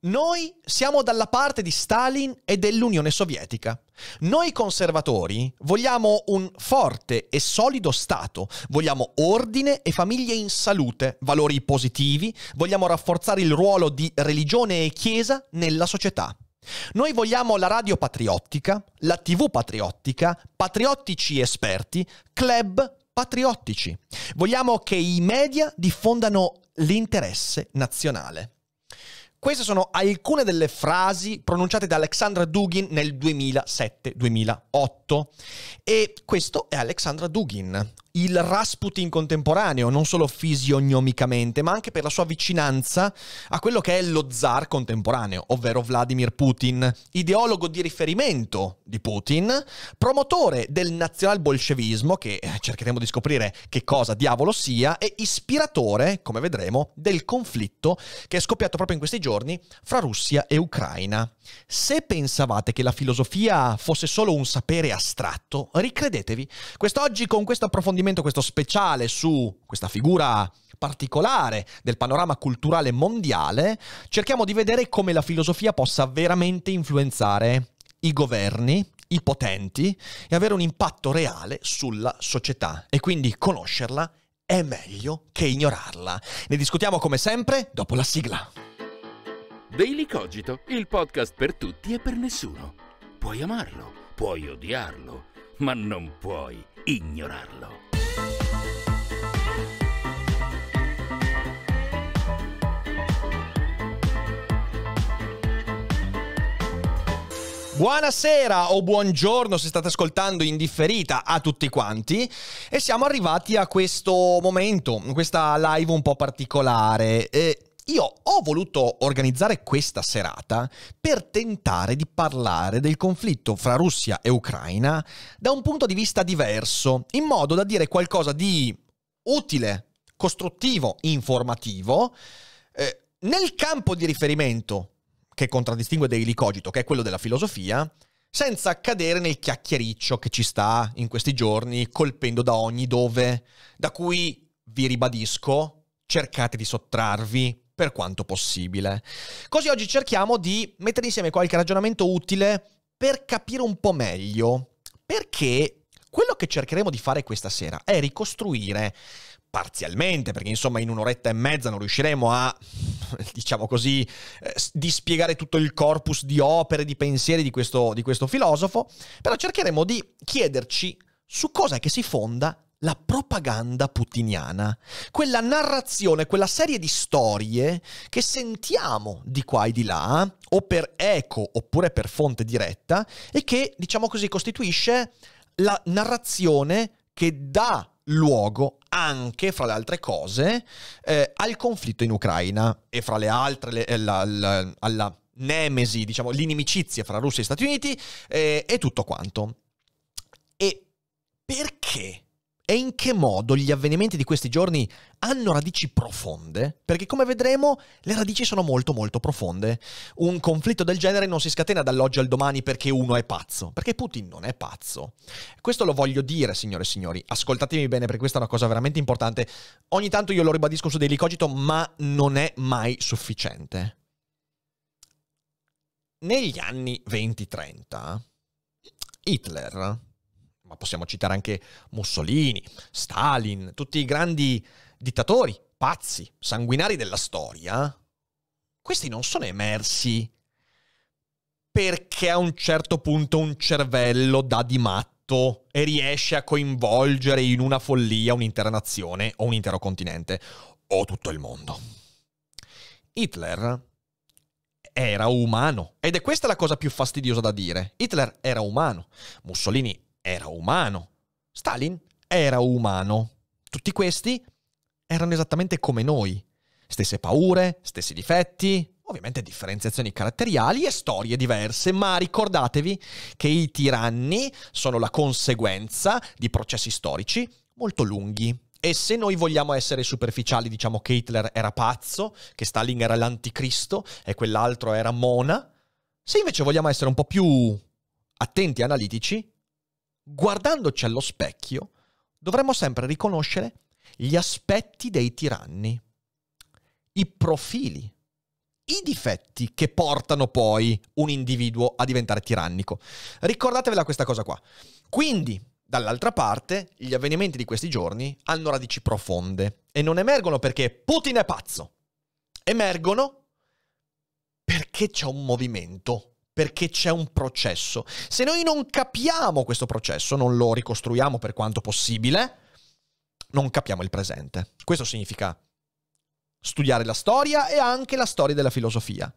Noi siamo dalla parte di Stalin e dell'Unione Sovietica. Noi conservatori vogliamo un forte e solido Stato, vogliamo ordine e famiglie in salute, valori positivi, vogliamo rafforzare il ruolo di religione e chiesa nella società. Noi vogliamo la radio patriottica, la tv patriottica, patriottici esperti, club patriottici. Vogliamo che i media diffondano l'interesse nazionale. Queste sono alcune delle frasi pronunciate da Alexandra Dugin nel 2007-2008 e questo è Alexandra Dugin, il Rasputin contemporaneo, non solo fisionomicamente, ma anche per la sua vicinanza a quello che è lo zar contemporaneo, ovvero Vladimir Putin, ideologo di riferimento di Putin, promotore del nazionalbolscevismo, che cercheremo di scoprire che cosa diavolo sia, e ispiratore, come vedremo, del conflitto che è scoppiato proprio in questi giorni fra Russia e Ucraina. Se pensavate che la filosofia fosse solo un sapere astratto, ricredetevi. Quest'oggi con questo approfondimento, questo speciale su questa figura particolare del panorama culturale mondiale, cerchiamo di vedere come la filosofia possa veramente influenzare i governi, i potenti e avere un impatto reale sulla società e quindi conoscerla è meglio che ignorarla. Ne discutiamo come sempre dopo la sigla. Daily Cogito, il podcast per tutti e per nessuno. Puoi amarlo, puoi odiarlo, ma non puoi ignorarlo. Buonasera o buongiorno se state ascoltando in differita a tutti quanti e siamo arrivati a questo momento, questa live un po' particolare. E io ho voluto organizzare questa serata per tentare di parlare del conflitto fra Russia e Ucraina da un punto di vista diverso, in modo da dire qualcosa di utile, costruttivo, informativo, eh, nel campo di riferimento che contraddistingue Daily Cogito, che è quello della filosofia, senza cadere nel chiacchiericcio che ci sta in questi giorni, colpendo da ogni dove, da cui, vi ribadisco, cercate di sottrarvi per quanto possibile. Così oggi cerchiamo di mettere insieme qualche ragionamento utile per capire un po' meglio perché quello che cercheremo di fare questa sera è ricostruire parzialmente, perché insomma in un'oretta e mezza non riusciremo a, diciamo così, eh, dispiegare tutto il corpus di opere, di pensieri di questo, di questo filosofo, però cercheremo di chiederci su cosa è che si fonda la propaganda putiniana, quella narrazione, quella serie di storie che sentiamo di qua e di là, o per eco oppure per fonte diretta, e che, diciamo così, costituisce la narrazione che dà luogo anche, fra le altre cose, eh, al conflitto in Ucraina e fra le altre le, la, la, alla nemesi, diciamo, l'inimicizia fra Russia e Stati Uniti eh, e tutto quanto. E perché e in che modo gli avvenimenti di questi giorni hanno radici profonde? Perché come vedremo le radici sono molto molto profonde. Un conflitto del genere non si scatena dall'oggi al domani perché uno è pazzo, perché Putin non è pazzo. Questo lo voglio dire, signore e signori, ascoltatemi bene perché questa è una cosa veramente importante. Ogni tanto io lo ribadisco su Daily Cogito, ma non è mai sufficiente. Negli anni 20-30 Hitler ma possiamo citare anche Mussolini, Stalin, tutti i grandi dittatori, pazzi, sanguinari della storia, questi non sono emersi perché a un certo punto un cervello dà di matto e riesce a coinvolgere in una follia un'intera nazione o un intero continente o tutto il mondo. Hitler era umano ed è questa la cosa più fastidiosa da dire. Hitler era umano, Mussolini era umano. Stalin era umano. Tutti questi erano esattamente come noi. Stesse paure, stessi difetti, ovviamente differenziazioni caratteriali e storie diverse, ma ricordatevi che i tiranni sono la conseguenza di processi storici molto lunghi. E se noi vogliamo essere superficiali, diciamo che Hitler era pazzo, che Stalin era l'anticristo e quell'altro era Mona, se invece vogliamo essere un po' più attenti e analitici, guardandoci allo specchio, dovremmo sempre riconoscere gli aspetti dei tiranni, i profili i difetti che portano poi un individuo a diventare tirannico. Ricordatevela questa cosa qua. Quindi, dall'altra parte, gli avvenimenti di questi giorni hanno radici profonde e non emergono perché Putin è pazzo. Emergono perché c'è un movimento, perché c'è un processo. Se noi non capiamo questo processo, non lo ricostruiamo per quanto possibile, non capiamo il presente. Questo significa studiare la storia e anche la storia della filosofia.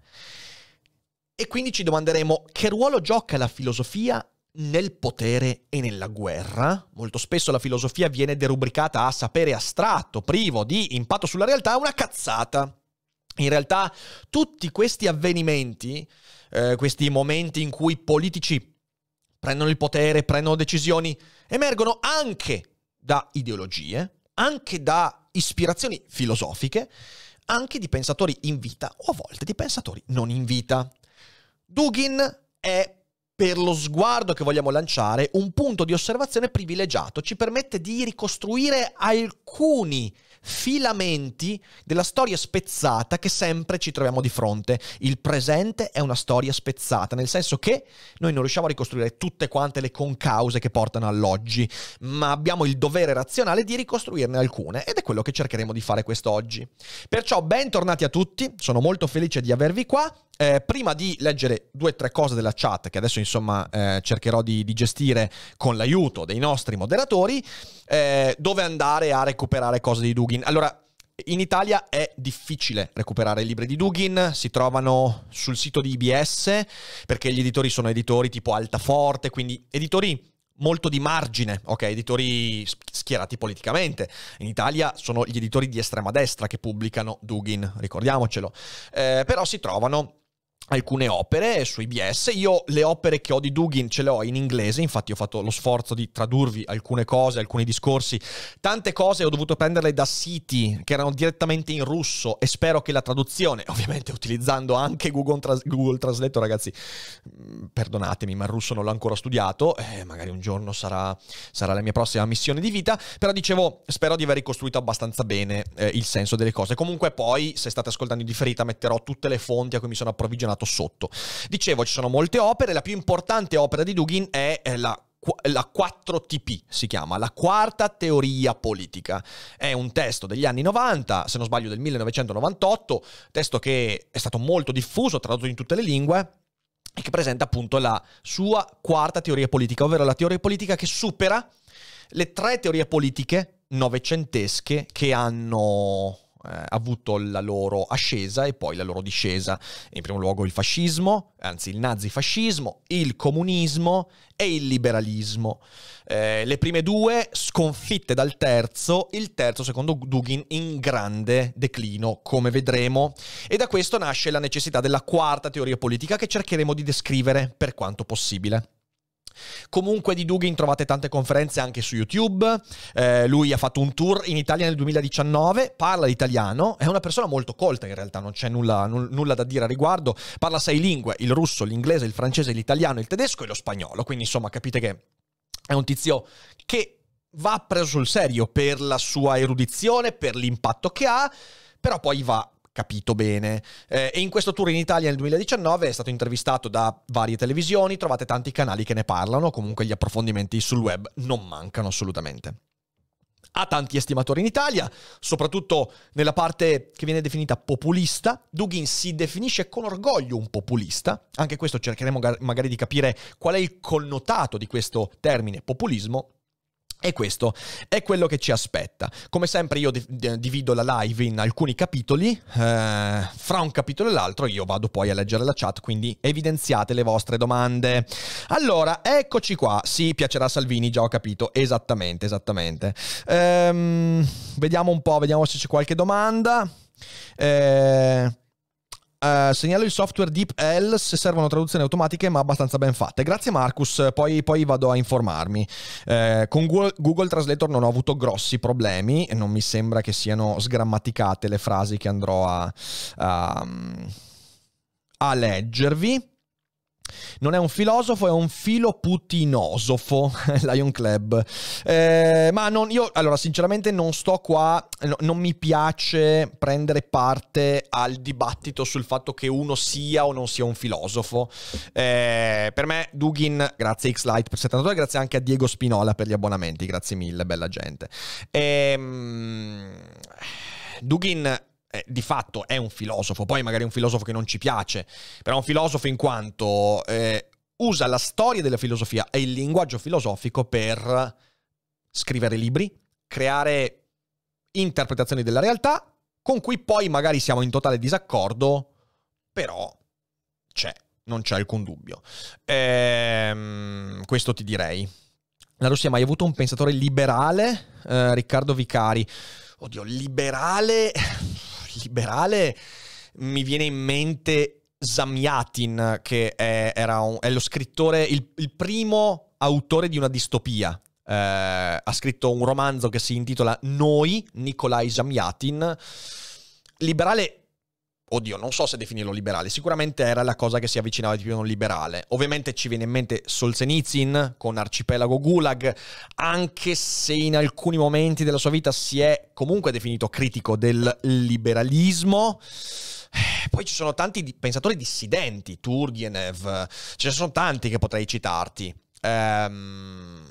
E quindi ci domanderemo che ruolo gioca la filosofia nel potere e nella guerra. Molto spesso la filosofia viene derubricata a sapere astratto, privo di impatto sulla realtà, una cazzata. In realtà tutti questi avvenimenti, eh, questi momenti in cui politici prendono il potere, prendono decisioni, emergono anche da ideologie, anche da ispirazioni filosofiche, anche di pensatori in vita o a volte di pensatori non in vita. Dugin è per lo sguardo che vogliamo lanciare, un punto di osservazione privilegiato ci permette di ricostruire alcuni filamenti della storia spezzata che sempre ci troviamo di fronte. Il presente è una storia spezzata, nel senso che noi non riusciamo a ricostruire tutte quante le concause che portano all'oggi, ma abbiamo il dovere razionale di ricostruirne alcune ed è quello che cercheremo di fare quest'oggi. Perciò bentornati a tutti, sono molto felice di avervi qua. Eh, prima di leggere due o tre cose della chat, che adesso insomma eh, cercherò di, di, gestire con l'aiuto dei nostri moderatori, eh, dove andare a recuperare cose di Dugin. Allora, in Italia è difficile recuperare i libri di Dugin, si trovano sul sito di IBS perché gli editori sono editori tipo Altaforte, quindi editori molto di margine, ok, editori schierati politicamente. In Italia sono gli editori di estrema destra che pubblicano Dugin, ricordiamocelo. Eh, però si trovano alcune opere su IBS. Io le opere che ho di Dugin ce le ho in inglese, infatti ho fatto lo sforzo di tradurvi alcune cose, alcuni discorsi. Tante cose ho dovuto prenderle da siti che erano direttamente in russo e spero che la traduzione, ovviamente utilizzando anche Google, Tras- Google Translate, ragazzi, mm, perdonatemi, ma il russo non l'ho ancora studiato, eh, magari un giorno sarà, sarà, la mia prossima missione di vita, però dicevo, spero di aver ricostruito abbastanza bene eh, il senso delle cose. Comunque poi, se state ascoltando in differita, metterò tutte le fonti a cui mi sono approvvigionato menzionato sotto. Dicevo, ci sono molte opere, la più importante opera di Dugin è la la 4TP si chiama, la quarta teoria politica. È un testo degli anni 90, se non sbaglio del 1998, testo che è stato molto diffuso, tradotto in tutte le lingue e che presenta appunto la sua quarta teoria politica, ovvero la teoria politica che supera le tre teorie politiche novecentesche che hanno eh, avuto la loro ascesa e poi la loro discesa. In primo luogo il fascismo, anzi il nazifascismo, il comunismo e il liberalismo. Eh, le prime due sconfitte dal terzo, il terzo secondo Dugin in grande declino, come vedremo. E da questo nasce la necessità della quarta teoria politica che cercheremo di descrivere per quanto possibile. Comunque di Dugin trovate tante conferenze anche su YouTube. Eh, lui ha fatto un tour in Italia nel 2019, parla l'italiano, è una persona molto colta in realtà, non c'è nulla, nulla, nulla da dire a riguardo. Parla sei lingue, il russo, l'inglese, il francese, l'italiano, il tedesco e lo spagnolo. Quindi insomma capite che è un tizio che va preso sul serio per la sua erudizione, per l'impatto che ha, però poi va capito bene. Eh, e in questo tour in Italia nel 2019 è stato intervistato da varie televisioni, trovate tanti canali che ne parlano, comunque gli approfondimenti sul web non mancano assolutamente. Ha tanti estimatori in Italia, soprattutto nella parte che viene definita populista. Dugin si definisce con orgoglio un populista, anche questo cercheremo magari di capire qual è il connotato di questo termine populismo e questo è quello che ci aspetta. Come sempre io divido la live in alcuni capitoli, eh, fra un capitolo e l'altro io vado poi a leggere la chat, quindi evidenziate le vostre domande. Allora, eccoci qua, sì, piacerà Salvini, già ho capito, esattamente, esattamente. Ehm, vediamo un po', vediamo se c'è qualche domanda. Eh, Uh, segnalo il software DeepL se servono traduzioni automatiche ma abbastanza ben fatte. Grazie Marcus, poi, poi vado a informarmi. Uh, con Google, Google, Translator non ho avuto grossi problemi e non mi sembra che siano sgrammaticate le frasi che andrò a, a, a leggervi. Non è un filosofo, è un filoputinosofo, Lion Club. Eh, ma non, io, allora, sinceramente non sto qua, no, non mi piace prendere parte al dibattito sul fatto che uno sia o non sia un filosofo. Eh, per me, Dugin, grazie X-Lite per 72, grazie anche a Diego Spinola per gli abbonamenti, grazie mille, bella gente. Ehm, Dugin eh, di fatto è un filosofo, poi magari è un filosofo che non ci piace, però è un filosofo in quanto eh, usa la storia della filosofia e il linguaggio filosofico per scrivere libri, creare interpretazioni della realtà con cui poi magari siamo in totale disaccordo, però c'è, non c'è alcun dubbio. Ehm, questo ti direi. La Russia ha mai avuto un pensatore liberale? Eh, Riccardo Vicari. Oddio, liberale liberale mi viene in mente Zamyatin, che è, un, è lo scrittore, il, il, primo autore di una distopia. Eh, ha scritto un romanzo che si intitola Noi, Nikolai Zamyatin. Liberale oddio, non so se definirlo liberale, sicuramente era la cosa che si avvicinava di più a un liberale. Ovviamente ci viene in mente Solzhenitsyn con Arcipelago Gulag, anche se in alcuni momenti della sua vita si è comunque definito critico del liberalismo. Eh, poi ci sono tanti pensatori dissidenti, Turgenev, ce ne sono tanti che potrei citarti. Ehm,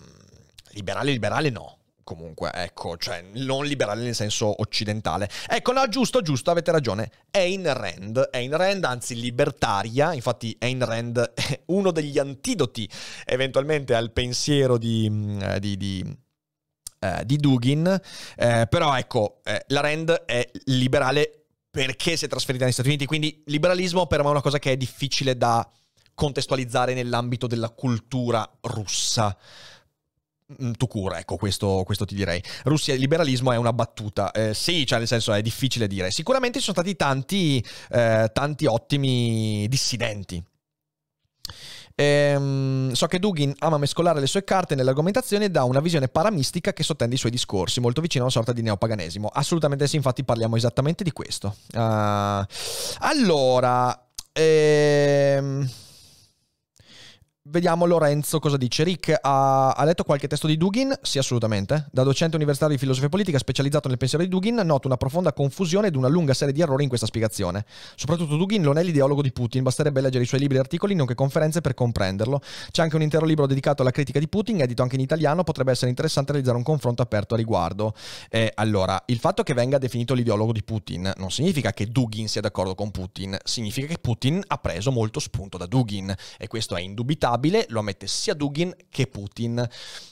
liberale, liberale no comunque, ecco, cioè non liberale nel senso occidentale. Ecco, no, giusto, giusto, avete ragione. Ayn Rand, Ayn Rand, anzi libertaria, infatti Ayn Rand è uno degli antidoti eventualmente al pensiero di, mm, di, di eh, di Dugin, eh, però ecco, eh, la Rand è liberale perché si è trasferita negli Stati Uniti, quindi liberalismo per me è una cosa che è difficile da contestualizzare nell'ambito della cultura russa. Mm, tu cura, ecco, questo, questo, ti direi. Russia e liberalismo è una battuta. Eh, sì, cioè nel senso è difficile dire. Sicuramente ci sono stati tanti, eh, tanti ottimi dissidenti. Ehm, so che Dugin ama mescolare le sue carte nelle argomentazioni e dà una visione paramistica che sottende i suoi discorsi, molto vicino a una sorta di neopaganesimo. Assolutamente sì, infatti parliamo esattamente di questo. Uh, allora... Ehm... Vediamo Lorenzo cosa dice. Rick ha, ha, letto qualche testo di Dugin? Sì, assolutamente. Da docente universitario di filosofia politica specializzato nel pensiero di Dugin, noto una profonda confusione ed una lunga serie di errori in questa spiegazione. Soprattutto Dugin non è l'ideologo di Putin, basterebbe leggere i suoi libri e articoli, nonché conferenze per comprenderlo. C'è anche un intero libro dedicato alla critica di Putin, edito anche in italiano, potrebbe essere interessante realizzare un confronto aperto a riguardo. Eh, allora, il fatto che venga definito l'ideologo di Putin non significa che Dugin sia d'accordo con Putin, significa che Putin ha preso molto spunto da Dugin e questo è indubitabile lo ammette sia Dugin che Putin.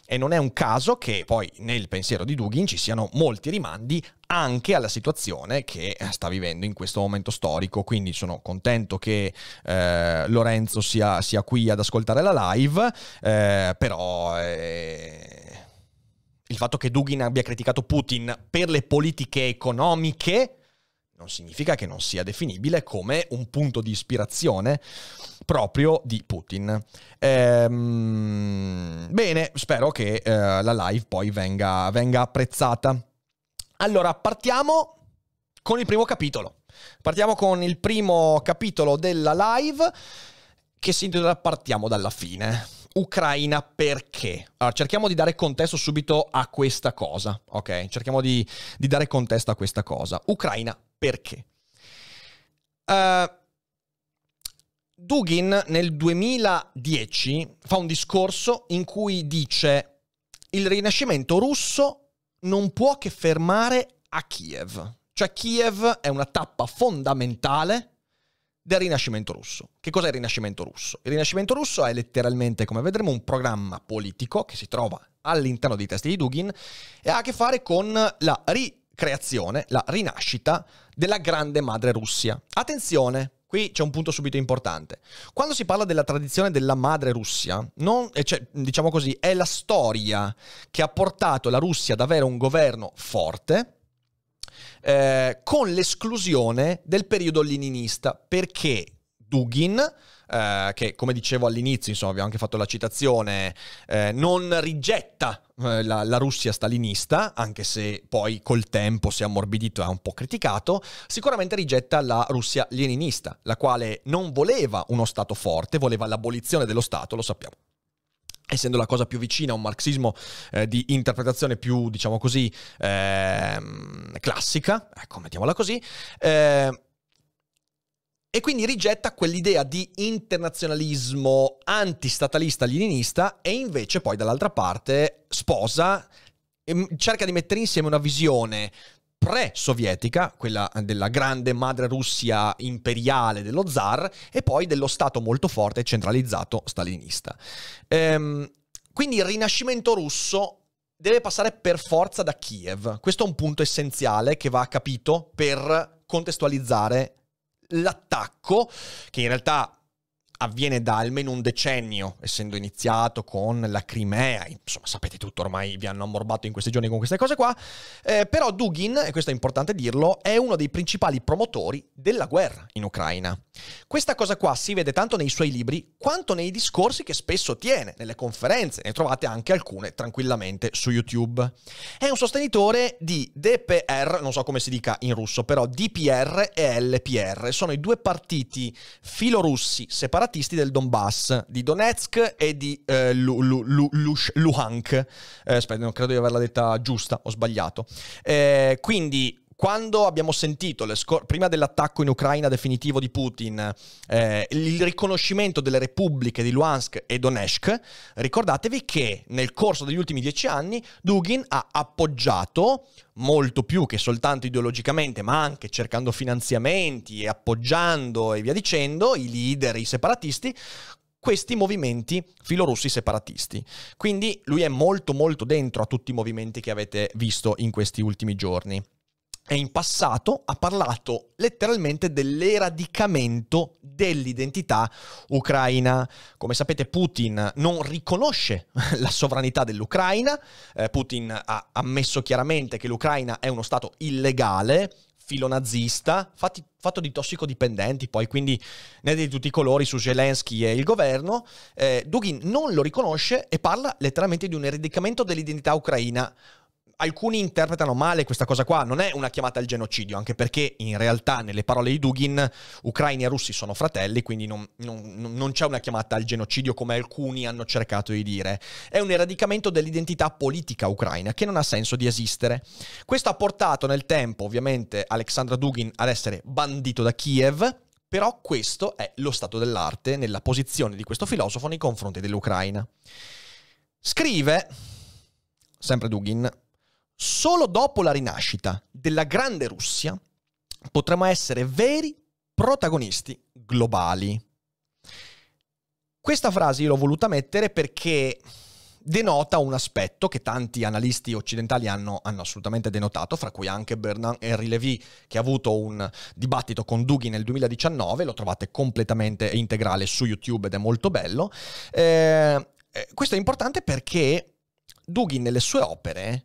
E non è un caso che poi nel pensiero di Dugin ci siano molti rimandi anche alla situazione che sta vivendo in questo momento storico. Quindi sono contento che eh, Lorenzo sia, sia, qui ad ascoltare la live, eh, però... Eh, il fatto che Dugin abbia criticato Putin per le politiche economiche non significa che non sia definibile come un punto di ispirazione proprio di Putin. Ehm, bene, spero che eh, la live poi venga, venga apprezzata. Allora, partiamo con il primo capitolo. Partiamo con il primo capitolo della live che si intitola Partiamo dalla fine. Ucraina perché? Allora, cerchiamo di dare contesto subito a questa cosa, ok? Cerchiamo di, di dare contesto a questa cosa. Ucraina perché? Uh, Dugin nel 2010 fa un discorso in cui dice il rinascimento russo non può che fermare a Kiev. Cioè Kiev è una tappa fondamentale del Rinascimento russo. Che cos'è il Rinascimento russo? Il Rinascimento russo è letteralmente, come vedremo, un programma politico che si trova all'interno dei testi di Dugin e ha a che fare con la ricreazione, la rinascita della grande madre Russia. Attenzione, Qui c'è un punto subito importante. Quando si parla della tradizione della madre Russia, non, cioè, diciamo così, è la storia che ha portato la Russia ad avere un governo forte, eh, con l'esclusione del periodo leninista, perché Dugin, eh, che come dicevo all'inizio, insomma, abbiamo anche fatto la citazione, eh, non rigetta eh, la, la, Russia stalinista, anche se poi col tempo si è ammorbidito e ha un po' criticato, sicuramente rigetta la Russia leninista, la quale non voleva uno Stato forte, voleva l'abolizione dello Stato, lo sappiamo. Essendo la cosa più vicina a un marxismo eh, di interpretazione più, diciamo così, eh, classica, ecco, mettiamola così, eh, e quindi rigetta quell'idea di internazionalismo antistatalista leninista e invece poi dall'altra parte sposa, cerca di mettere insieme una visione pre-sovietica, quella della grande madre Russia imperiale dello zar, e poi dello Stato molto forte e centralizzato stalinista. Ehm, quindi il rinascimento russo deve passare per forza da Kiev. Questo è un punto essenziale che va capito per contestualizzare l'attacco, che in realtà avviene da almeno un decennio, essendo iniziato con la Crimea, insomma sapete tutto, ormai vi hanno ammorbato in questi giorni con queste cose qua, eh, però Dugin, e questo è importante dirlo, è uno dei principali promotori della guerra in Ucraina. Questa cosa qua si vede tanto nei suoi libri quanto nei discorsi che spesso tiene, nelle conferenze, ne trovate anche alcune tranquillamente su YouTube. È un sostenitore di DPR, non so come si dica in russo, però DPR e LPR, sono i due partiti filorussi separati separatisti del Donbass, di Donetsk e di eh, Lu, Lu, Lu, Luhansk. Eh, aspetta, non credo di averla detta giusta, ho sbagliato. Eh, quindi quando abbiamo sentito, scor- prima dell'attacco in Ucraina definitivo di Putin, eh, il riconoscimento delle repubbliche di Luhansk e Donetsk, ricordatevi che nel corso degli ultimi dieci anni Dugin ha appoggiato molto più che soltanto ideologicamente, ma anche cercando finanziamenti e appoggiando e via dicendo i leader, i separatisti, questi movimenti filorussi separatisti. Quindi lui è molto molto dentro a tutti i movimenti che avete visto in questi ultimi giorni e in passato ha parlato letteralmente dell'eradicamento dell'identità ucraina. Come sapete Putin non riconosce la sovranità dell'Ucraina, eh, Putin ha ammesso chiaramente che l'Ucraina è uno Stato illegale, filonazista, fatti, fatto di tossicodipendenti, poi quindi ne di tutti i colori su Zelensky e il governo. Eh, Dugin non lo riconosce e parla letteralmente di un eradicamento dell'identità ucraina alcuni interpretano male questa cosa qua, non è una chiamata al genocidio, anche perché in realtà nelle parole di Dugin ucraini e russi sono fratelli, quindi non, non, non c'è una chiamata al genocidio come alcuni hanno cercato di dire. È un eradicamento dell'identità politica ucraina che non ha senso di esistere. Questo ha portato nel tempo ovviamente Alexandra Dugin ad essere bandito da Kiev, però questo è lo stato dell'arte nella posizione di questo filosofo nei confronti dell'Ucraina. Scrive, sempre Dugin, Solo dopo la rinascita della grande Russia potremo essere veri protagonisti globali. Questa frase io l'ho voluta mettere perché denota un aspetto che tanti analisti occidentali hanno, hanno, assolutamente denotato, fra cui anche Bernard Henry Levy, che ha avuto un dibattito con Dugin nel 2019, lo trovate completamente integrale su YouTube ed è molto bello. Eh, eh questo è importante perché Dugin nelle sue opere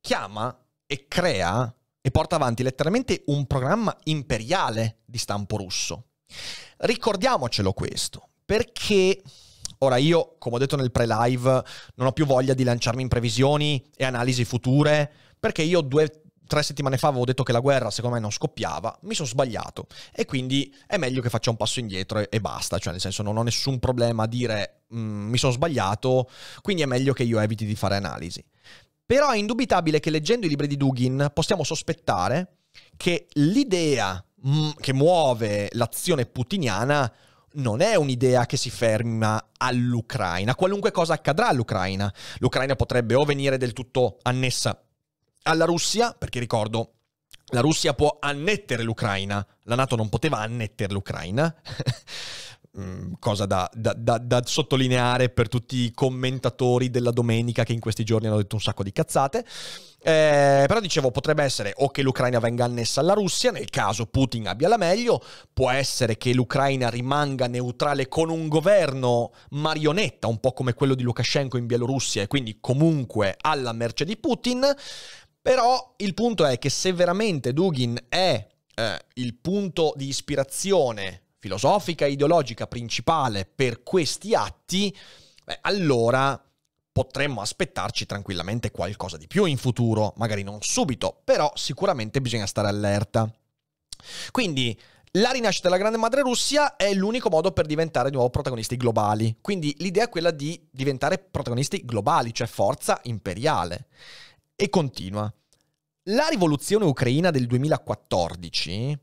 chiama e crea e porta avanti letteralmente un programma imperiale di stampo russo. Ricordiamocelo questo, perché ora io, come ho detto nel pre-live, non ho più voglia di lanciarmi in previsioni e analisi future, perché io due tre settimane fa avevo detto che la guerra secondo me non scoppiava, mi sono sbagliato e quindi è meglio che faccia un passo indietro e, e basta, cioè nel senso non ho nessun problema a dire mm, mi sono sbagliato, quindi è meglio che io eviti di fare analisi. Però è indubitabile che leggendo i libri di Dugin possiamo sospettare che l'idea mm, che muove l'azione putiniana non è un'idea che si ferma all'Ucraina. Qualunque cosa accadrà all'Ucraina. L'Ucraina potrebbe o venire del tutto annessa alla Russia, perché ricordo, la Russia può annettere l'Ucraina, la Nato non poteva annettere l'Ucraina. Mm, cosa da, da, da, da, sottolineare per tutti i commentatori della domenica che in questi giorni hanno detto un sacco di cazzate. Eh, però dicevo, potrebbe essere o che l'Ucraina venga annessa alla Russia, nel caso Putin abbia la meglio, può essere che l'Ucraina rimanga neutrale con un governo marionetta, un po' come quello di Lukashenko in Bielorussia, e quindi comunque alla merce di Putin. Però il punto è che se veramente Dugin è eh, il punto di ispirazione filosofica e ideologica principale per questi atti, beh, allora potremmo aspettarci tranquillamente qualcosa di più in futuro, magari non subito, però sicuramente bisogna stare allerta. Quindi la rinascita della grande madre Russia è l'unico modo per diventare di nuovo protagonisti globali. Quindi l'idea è quella di diventare protagonisti globali, cioè forza imperiale. E continua. La rivoluzione ucraina del 2014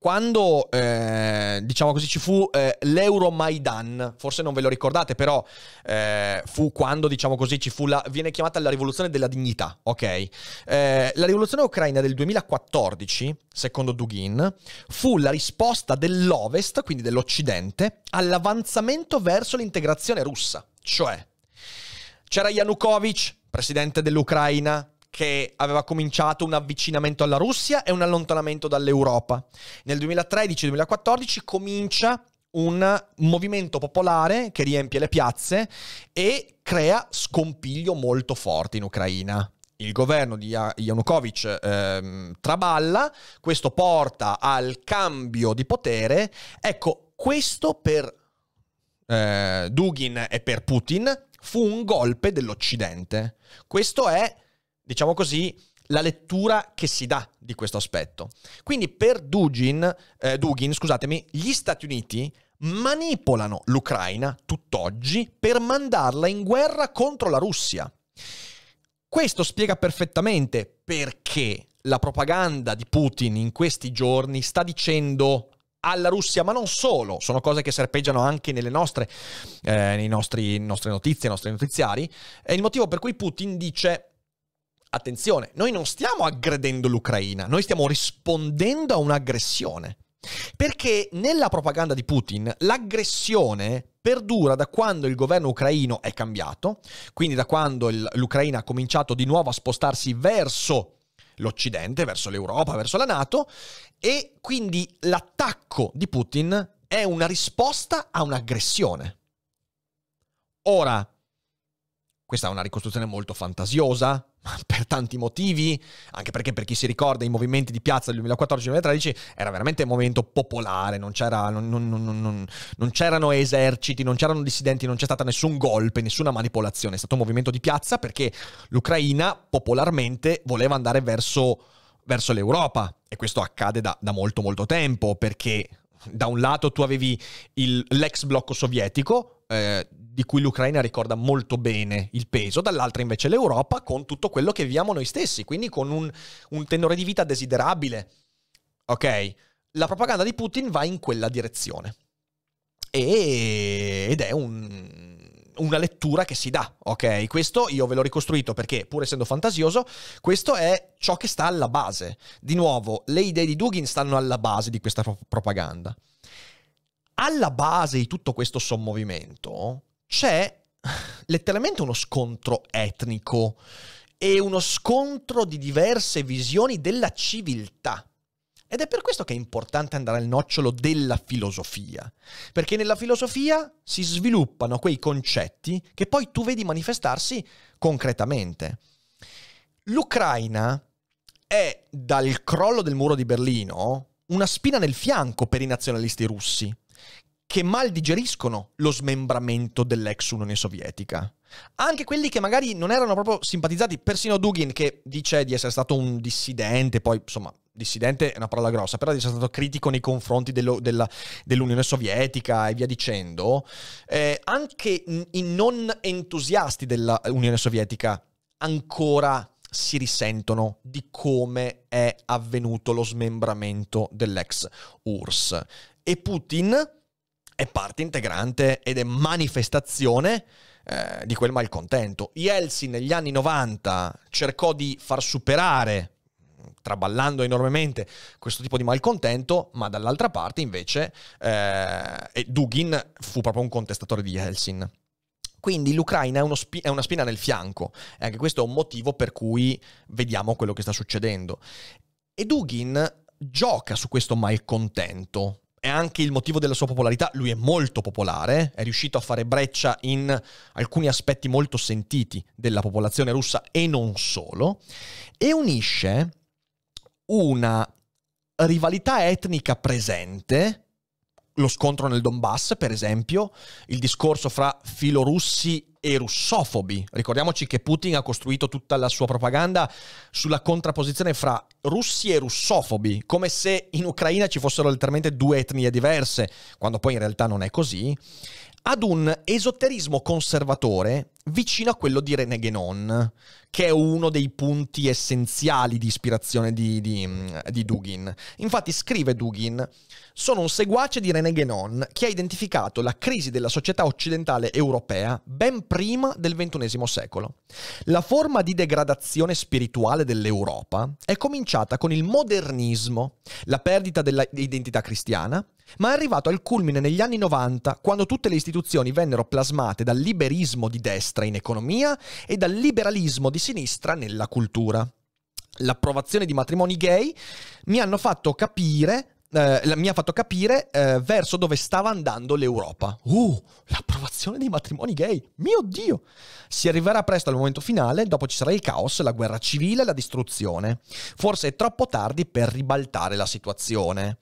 quando, eh, diciamo così, ci fu eh, l'Euromaidan, forse non ve lo ricordate, però eh, fu quando, diciamo così, ci fu la, viene chiamata la rivoluzione della dignità, ok? Eh, la rivoluzione ucraina del 2014, secondo Dugin, fu la risposta dell'Ovest, quindi dell'Occidente, all'avanzamento verso l'integrazione russa, cioè c'era Yanukovych, presidente dell'Ucraina, che aveva cominciato un avvicinamento alla Russia e un allontanamento dall'Europa. Nel 2013-2014 comincia un movimento popolare che riempie le piazze e crea scompiglio molto forte in Ucraina. Il governo di Yanukovych ehm, traballa, questo porta al cambio di potere. Ecco, questo per eh, Dugin e per Putin fu un golpe dell'Occidente. Questo è diciamo così, la lettura che si dà di questo aspetto. Quindi per Dugin, eh, Dugin, scusatemi, gli Stati Uniti manipolano l'Ucraina tutt'oggi per mandarla in guerra contro la Russia. Questo spiega perfettamente perché la propaganda di Putin in questi giorni sta dicendo alla Russia, ma non solo, sono cose che serpeggiano anche nelle nostre, eh, nei nostri, nostre notizie, nei nostri notiziari, è il motivo per cui Putin dice attenzione, noi non stiamo aggredendo l'Ucraina, noi stiamo rispondendo a un'aggressione. Perché nella propaganda di Putin l'aggressione perdura da quando il governo ucraino è cambiato, quindi da quando il, l'Ucraina ha cominciato di nuovo a spostarsi verso l'Occidente, verso l'Europa, verso la Nato, e quindi l'attacco di Putin è una risposta a un'aggressione. Ora, questa è una ricostruzione molto fantasiosa, per tanti motivi, anche perché per chi si ricorda i movimenti di piazza del 2014-2013 era veramente un momento popolare, non, c'era, non, non, non, c'erano eserciti, non c'erano dissidenti, non c'è stato nessun golpe, nessuna manipolazione, è stato un movimento di piazza perché l'Ucraina popolarmente voleva andare verso, verso l'Europa. E questo accade da, da molto molto tempo perché da un lato tu avevi il, l'ex blocco sovietico, eh, di cui l'Ucraina ricorda molto bene il peso, dall'altra invece l'Europa con tutto quello che viviamo noi stessi, quindi con un, un tenore di vita desiderabile. Ok? La propaganda di Putin va in quella direzione. E, ed è un, una lettura che si dà, ok? Questo io ve l'ho ricostruito perché, pur essendo fantasioso, questo è ciò che sta alla base. Di nuovo, le idee di Dugin stanno alla base di questa propaganda. Alla base di tutto questo sommovimento c'è letteralmente uno scontro etnico e uno scontro di diverse visioni della civiltà. Ed è per questo che è importante andare al nocciolo della filosofia, perché nella filosofia si sviluppano quei concetti che poi tu vedi manifestarsi concretamente. L'Ucraina è dal crollo del muro di Berlino una spina nel fianco per i nazionalisti russi, che mal digeriscono lo smembramento dell'ex Unione Sovietica. Anche quelli che magari non erano proprio simpatizzati, persino Dugin che dice di essere stato un dissidente, poi insomma dissidente è una parola grossa, però essere stato critico nei confronti dello, della, dell'Unione Sovietica e via dicendo, eh, anche i non entusiasti dell'Unione Sovietica ancora si risentono di come è avvenuto lo smembramento dell'ex URSS. E Putin è parte integrante ed è manifestazione eh, di quel malcontento. Yeltsin negli anni 90 cercò di far superare traballando enormemente questo tipo di malcontento, ma dall'altra parte invece eh, Dugin fu proprio un contestatore di Yeltsin. Quindi l'Ucraina è, spi- è, una spina nel fianco e anche questo è un motivo per cui vediamo quello che sta succedendo. E Dugin gioca su questo malcontento. È anche il motivo della sua popolarità. Lui è molto popolare, è riuscito a fare breccia in alcuni aspetti molto sentiti della popolazione russa e non solo, e unisce una rivalità etnica presente, lo scontro nel Donbass, per esempio, il discorso fra filorussi e russofobi. Ricordiamoci che Putin ha costruito tutta la sua propaganda sulla contrapposizione fra russi e russofobi, come se in Ucraina ci fossero letteralmente due etnie diverse, quando poi in realtà non è così ad un esoterismo conservatore vicino a quello di René Guénon, che è uno dei punti essenziali di ispirazione di, di, di Dugin. Infatti scrive Dugin, sono un seguace di René Guénon che ha identificato la crisi della società occidentale europea ben prima del XXI secolo. La forma di degradazione spirituale dell'Europa è cominciata con il modernismo, la perdita dell'identità cristiana, ma è arrivato al culmine negli anni 90, quando tutte le istituzioni vennero plasmate dal liberismo di destra in economia e dal liberalismo di sinistra nella cultura. L'approvazione di matrimoni gay mi hanno fatto capire eh, mi ha fatto capire eh, verso dove stava andando l'Europa. Uh, l'approvazione dei matrimoni gay, mio Dio! Si arriverà presto al momento finale, dopo ci sarà il caos, la guerra civile e la distruzione. Forse è troppo tardi per ribaltare la situazione.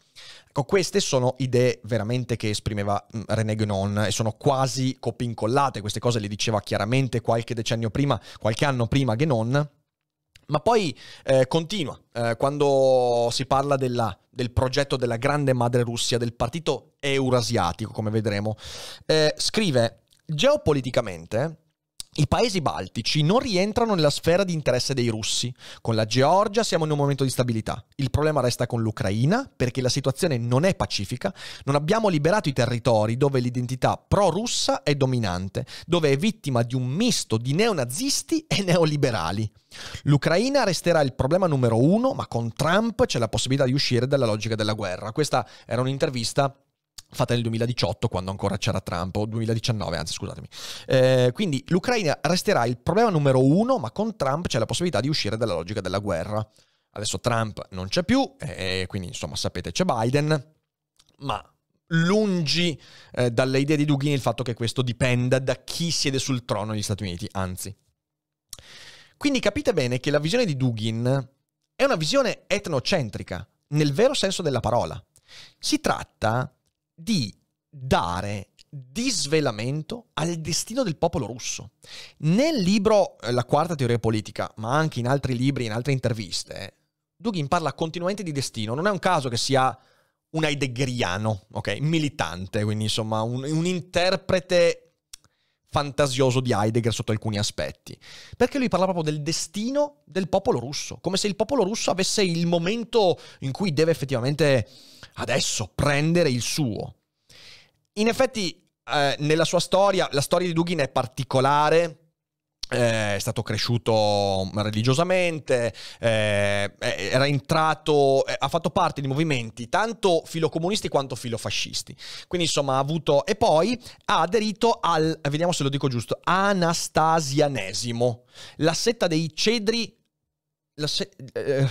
Ecco, queste sono idee veramente che esprimeva mm, René Guénon e sono quasi copincollate, queste cose le diceva chiaramente qualche decennio prima, qualche anno prima Guénon, ma poi eh, continua, eh, quando si parla della, del progetto della grande madre Russia, del partito eurasiatico, come vedremo, eh, scrive, geopoliticamente i paesi baltici non rientrano nella sfera di interesse dei russi. Con la Georgia siamo in un momento di stabilità. Il problema resta con l'Ucraina perché la situazione non è pacifica, non abbiamo liberato i territori dove l'identità pro-russa è dominante, dove è vittima di un misto di neonazisti e neoliberali. L'Ucraina resterà il problema numero uno, ma con Trump c'è la possibilità di uscire dalla logica della guerra. Questa era un'intervista fatta nel 2018 quando ancora c'era Trump, o 2019 anzi scusatemi. Eh, quindi l'Ucraina resterà il problema numero uno, ma con Trump c'è la possibilità di uscire dalla logica della guerra. Adesso Trump non c'è più, e quindi insomma sapete c'è Biden, ma lungi eh, dalle idee di Dugin il fatto che questo dipenda da chi siede sul trono negli Stati Uniti, anzi. Quindi capite bene che la visione di Dugin è una visione etnocentrica, nel vero senso della parola. Si tratta di dare disvelamento al destino del popolo russo. Nel libro eh, La quarta teoria politica, ma anche in altri libri, in altre interviste, Dugin parla continuamente di destino. Non è un caso che sia un heideggeriano, ok? Militante, quindi insomma un, un interprete fantasioso di Heidegger sotto alcuni aspetti. Perché lui parla proprio del destino del popolo russo, come se il popolo russo avesse il momento in cui deve effettivamente adesso prendere il suo. In effetti, eh, nella sua storia, la storia di Dugin è particolare. Eh, è stato cresciuto religiosamente, eh, era entrato, eh, ha fatto parte di movimenti tanto filocomunisti quanto filofascisti. Quindi insomma ha avuto... E poi ha aderito al, vediamo se lo dico giusto, Anastasianesimo, la setta dei cedri... La se, eh,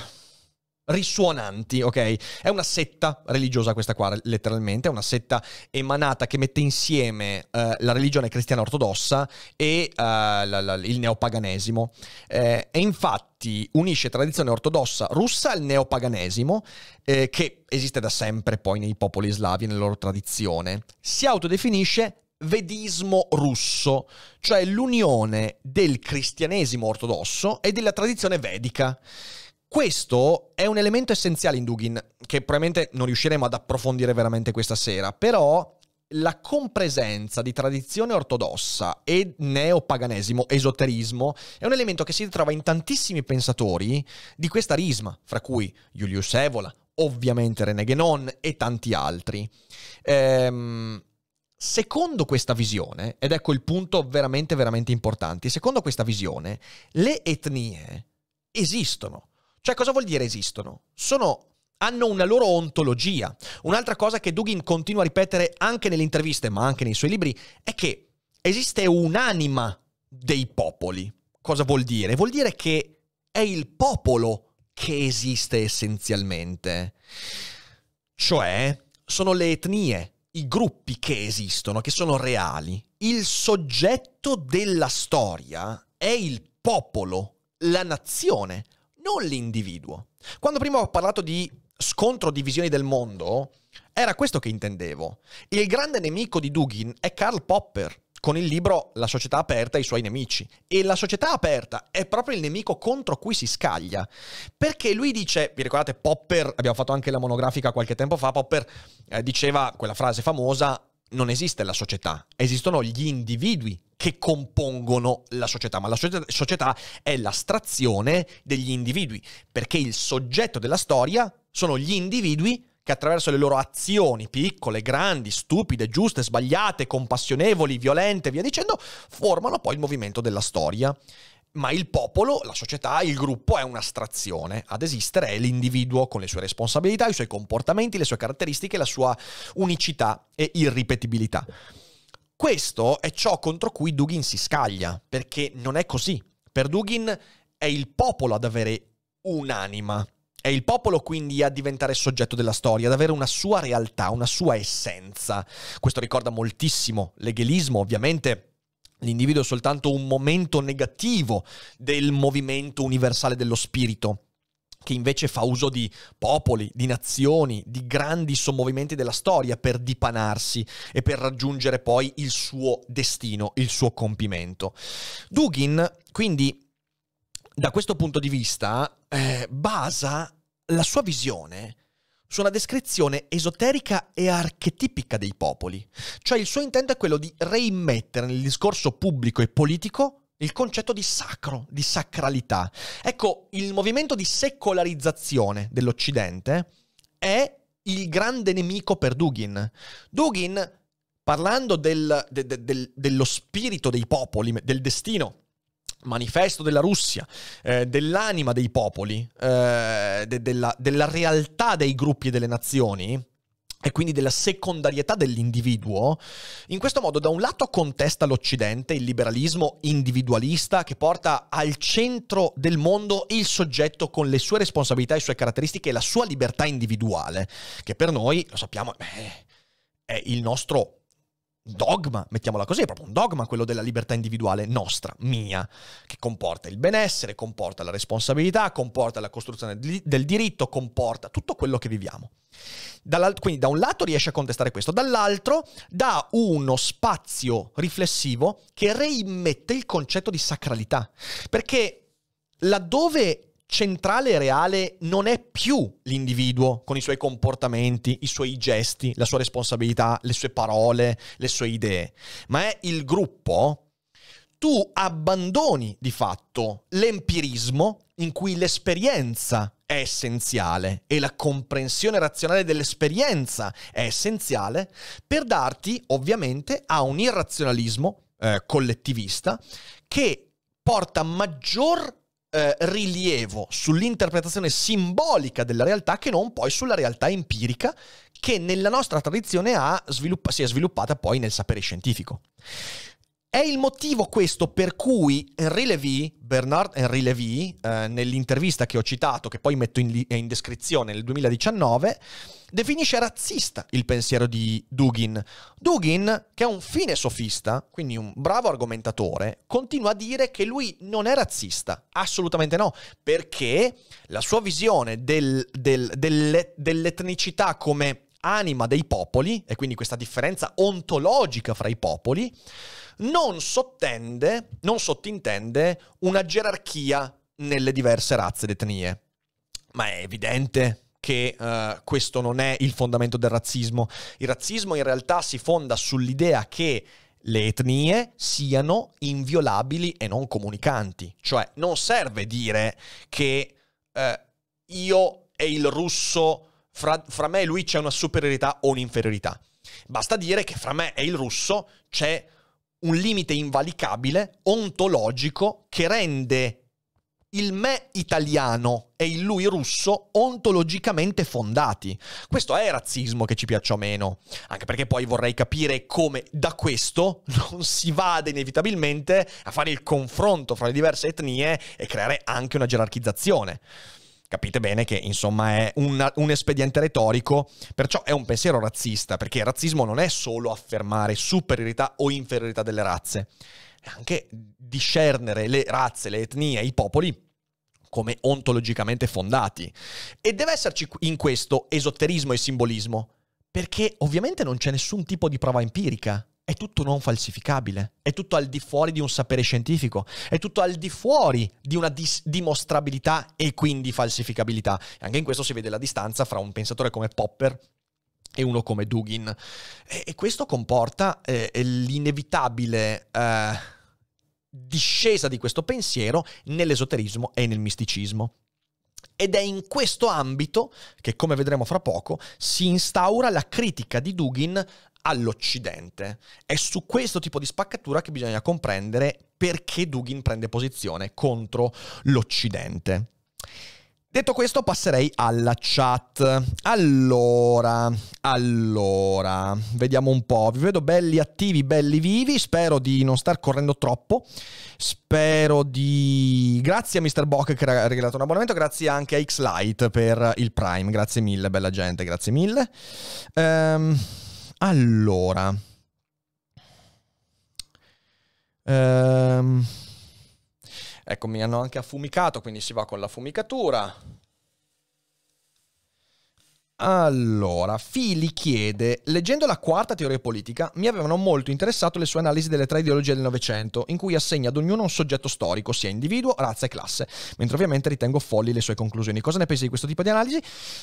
risuonanti, ok? È una setta religiosa questa qua, letteralmente, è una setta emanata che mette insieme uh, la religione cristiana ortodossa e uh, la, la, il neopaganesimo. Eh, e infatti unisce tradizione ortodossa russa al neopaganesimo, eh, che esiste da sempre poi nei popoli slavi, nella loro tradizione. Si autodefinisce vedismo russo, cioè l'unione del cristianesimo ortodosso e della tradizione vedica. Questo è un elemento essenziale in Dugin, che probabilmente non riusciremo ad approfondire veramente questa sera, però la compresenza di tradizione ortodossa e neopaganesimo, esoterismo, è un elemento che si ritrova in tantissimi pensatori di questa risma, fra cui Julius Evola, ovviamente René Guénon e tanti altri. Ehm, secondo questa visione, ed ecco il punto veramente, veramente importante, secondo questa visione, le etnie esistono cioè, cosa vuol dire esistono? Sono hanno una loro ontologia. Un'altra cosa che Dugin continua a ripetere anche nelle interviste, ma anche nei suoi libri, è che esiste un'anima dei popoli. Cosa vuol dire? Vuol dire che è il popolo che esiste essenzialmente. Cioè, sono le etnie, i gruppi che esistono, che sono reali. Il soggetto della storia è il popolo, la nazione non l'individuo. Quando prima ho parlato di scontro di visioni del mondo, Era questo che intendevo. Il grande nemico di Dugin è Karl Popper, con il libro La società aperta e i suoi nemici. E la società aperta è proprio il nemico contro cui si scaglia. Perché lui dice, vi ricordate Popper, abbiamo fatto anche la monografica qualche tempo fa, Popper eh, diceva quella frase famosa, non esiste la società, esistono gli individui che compongono la società, ma la società è l'astrazione degli individui, perché il soggetto della storia sono gli individui che attraverso le loro azioni, piccole, grandi, stupide, giuste, sbagliate, compassionevoli, violente, via dicendo, formano poi il movimento della storia. Ma il popolo, la società, il gruppo è un'astrazione. Ad esistere è l'individuo con le sue responsabilità, i suoi comportamenti, le sue caratteristiche, la sua unicità e irripetibilità. Questo è ciò contro cui Dugin si scaglia, perché non è così. Per Dugin è il popolo ad avere un'anima, è il popolo quindi a diventare soggetto della storia, ad avere una sua realtà, una sua essenza. Questo ricorda moltissimo l'eghelismo, ovviamente. L'individuo è soltanto un momento negativo del movimento universale dello spirito che invece fa uso di popoli, di nazioni, di grandi sommovimenti della storia per dipanarsi e per raggiungere poi il suo destino, il suo compimento. Dugin, quindi, da questo punto di vista, eh, basa la sua visione su una descrizione esoterica e archetipica dei popoli. Cioè il suo intento è quello di reimmettere nel discorso pubblico e politico il concetto di sacro, di sacralità. Ecco, il movimento di secolarizzazione dell'Occidente è il grande nemico per Dugin. Dugin, parlando del, de, de, del, dello spirito dei popoli, del destino manifesto della Russia, eh, dell'anima dei popoli, eh, de- della, della realtà dei gruppi e delle nazioni, e quindi della secondarietà dell'individuo, in questo modo da un lato contesta l'Occidente, il liberalismo individualista che porta al centro del mondo il soggetto con le sue responsabilità, le sue caratteristiche e la sua libertà individuale, che per noi, lo sappiamo, beh, è il nostro dogma, mettiamola così, è proprio un dogma quello della libertà individuale nostra, mia, che comporta il benessere, comporta la responsabilità, comporta la costruzione del diritto, comporta tutto quello che viviamo. quindi da un lato riesce a contestare questo, dall'altro dà uno spazio riflessivo che reimmette il concetto di sacralità, perché laddove centrale e reale non è più l'individuo con i suoi comportamenti, i suoi gesti, la sua responsabilità, le sue parole, le sue idee, ma è il gruppo, tu abbandoni di fatto l'empirismo in cui l'esperienza è essenziale e la comprensione razionale dell'esperienza è essenziale per darti ovviamente a un irrazionalismo eh, collettivista che porta maggior eh, rilievo sull'interpretazione simbolica della realtà che non poi sulla realtà empirica che nella nostra tradizione sviluppa- si è sviluppata poi nel sapere scientifico. È il motivo questo per cui Henri Lévy, Bernard Henri Lévy, eh, nell'intervista che ho citato, che poi metto in, li- in descrizione nel 2019, definisce razzista il pensiero di Dugin. Dugin, che è un fine sofista, quindi un bravo argomentatore, continua a dire che lui non è razzista. Assolutamente no, perché la sua visione del, del, delle, dell'etnicità come anima dei popoli, e quindi questa differenza ontologica fra i popoli, non sottende, non sottintende una gerarchia nelle diverse razze ed etnie. Ma è evidente che uh, questo non è il fondamento del razzismo. Il razzismo in realtà si fonda sull'idea che le etnie siano inviolabili e non comunicanti. Cioè non serve dire che uh, io e il russo, fra, fra me e lui c'è una superiorità o un'inferiorità. Basta dire che fra me e il russo c'è un limite invalicabile, ontologico, che rende il me italiano e il lui russo ontologicamente fondati. Questo è razzismo che ci piaccia o meno, anche perché poi vorrei capire come da questo non si vada inevitabilmente a fare il confronto fra le diverse etnie e creare anche una gerarchizzazione. Capite bene che insomma è un, un espediente retorico, perciò è un pensiero razzista, perché il razzismo non è solo affermare superiorità o inferiorità delle razze, è anche discernere le razze, le etnie, i popoli come ontologicamente fondati. E deve esserci in questo esoterismo e simbolismo, Perché ovviamente non c'è nessun tipo di prova empirica. È tutto non falsificabile, è tutto al di fuori di un sapere scientifico, è tutto al di fuori di una dis- dimostrabilità e quindi falsificabilità. E anche in questo si vede la distanza fra un pensatore come Popper e uno come Dugin. E, e questo comporta eh, l'inevitabile eh, discesa di questo pensiero nell'esoterismo e nel misticismo. Ed è in questo ambito che, come vedremo fra poco, si instaura la critica di Dugin all'Occidente. È su questo tipo di spaccatura che bisogna comprendere perché Dugin prende posizione contro l'Occidente. Detto questo, passerei alla chat. Allora, allora, vediamo un po'. Vi vedo belli attivi, belli vivi. Spero di non star correndo troppo. Spero di. Grazie a Mr. Bock che ha regalato un abbonamento. Grazie anche a X-Lite per il Prime. Grazie mille, bella gente. Grazie mille. Ehm, allora. Ehm. Ecco, mi hanno anche affumicato, quindi si va con la fumicatura. Allora, Fili chiede, leggendo la quarta teoria politica, mi avevano molto interessato le sue analisi delle tre ideologie del Novecento, in cui assegna ad ognuno un soggetto storico, sia individuo, razza e classe, mentre ovviamente ritengo folli le sue conclusioni. Cosa ne pensi di questo tipo di analisi?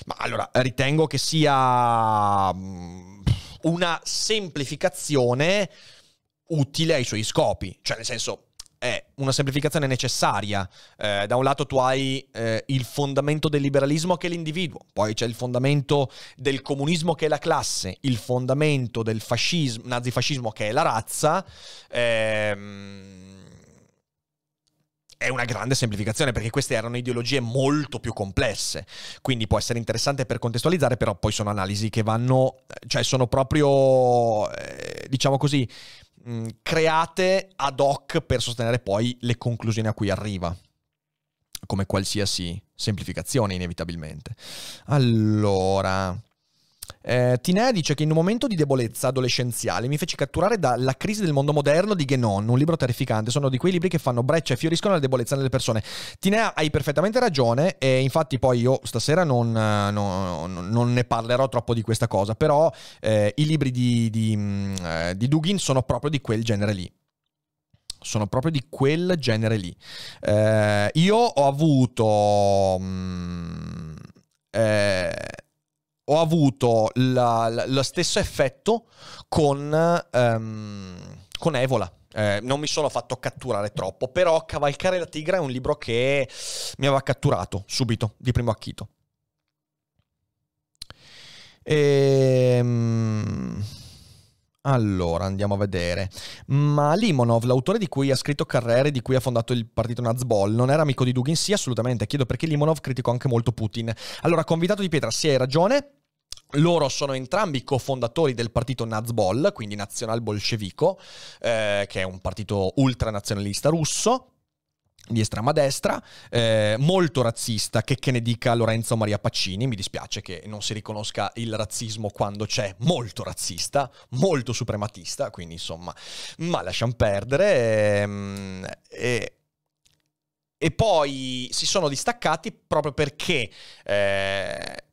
Ma allora, ritengo che sia mm, una semplificazione utile ai suoi scopi, cioè nel senso è una semplificazione necessaria. Eh, da un lato tu hai eh, il fondamento del liberalismo che è l'individuo, poi c'è il fondamento del comunismo che è la classe, il fondamento del fascismo, nazifascismo che è la razza. Ehm, è una grande semplificazione perché queste erano ideologie molto più complesse, quindi può essere interessante per contestualizzare, però poi sono analisi che vanno, cioè sono proprio, eh, diciamo così, mh, create ad hoc per sostenere poi le conclusioni a cui arriva, come qualsiasi semplificazione inevitabilmente. Allora... Eh, Tinea dice che in un momento di debolezza adolescenziale mi feci catturare dalla crisi del mondo moderno di Genon, un libro terrificante. Sono di quei libri che fanno breccia e fioriscono la debolezza delle persone. Tinea, hai perfettamente ragione e infatti poi io stasera non, non, non ne parlerò troppo di questa cosa, però eh, i libri di, di, mm, eh, di Dugin sono proprio di quel genere lì sono proprio di quel genere lì. Eh, io ho avuto... Mh, mm, eh, ho avuto la, la, lo stesso effetto con, um, con Evola. Eh, non mi sono fatto catturare troppo, però Cavalcare la Tigre è un libro che mi aveva catturato subito, di primo acchito. Ehm... Allora, andiamo a vedere. Ma Limonov, l'autore di cui ha scritto Carrere, di cui ha fondato il partito Nazbol, non era amico di Dugin? Sì, assolutamente. Chiedo perché Limonov criticò anche molto Putin. Allora, convitato di pietra, sì, hai ragione. Loro sono entrambi cofondatori del partito Nazbol, quindi Nazional Bolscevico, eh, che è un partito ultranazionalista russo di estrema destra, eh, molto razzista, che, che ne dica Lorenzo Maria Pacini, mi dispiace che non si riconosca il razzismo quando c'è molto razzista, molto suprematista, quindi insomma, ma lasciamo perdere. Ehm, e, e, poi si sono distaccati proprio perché eh,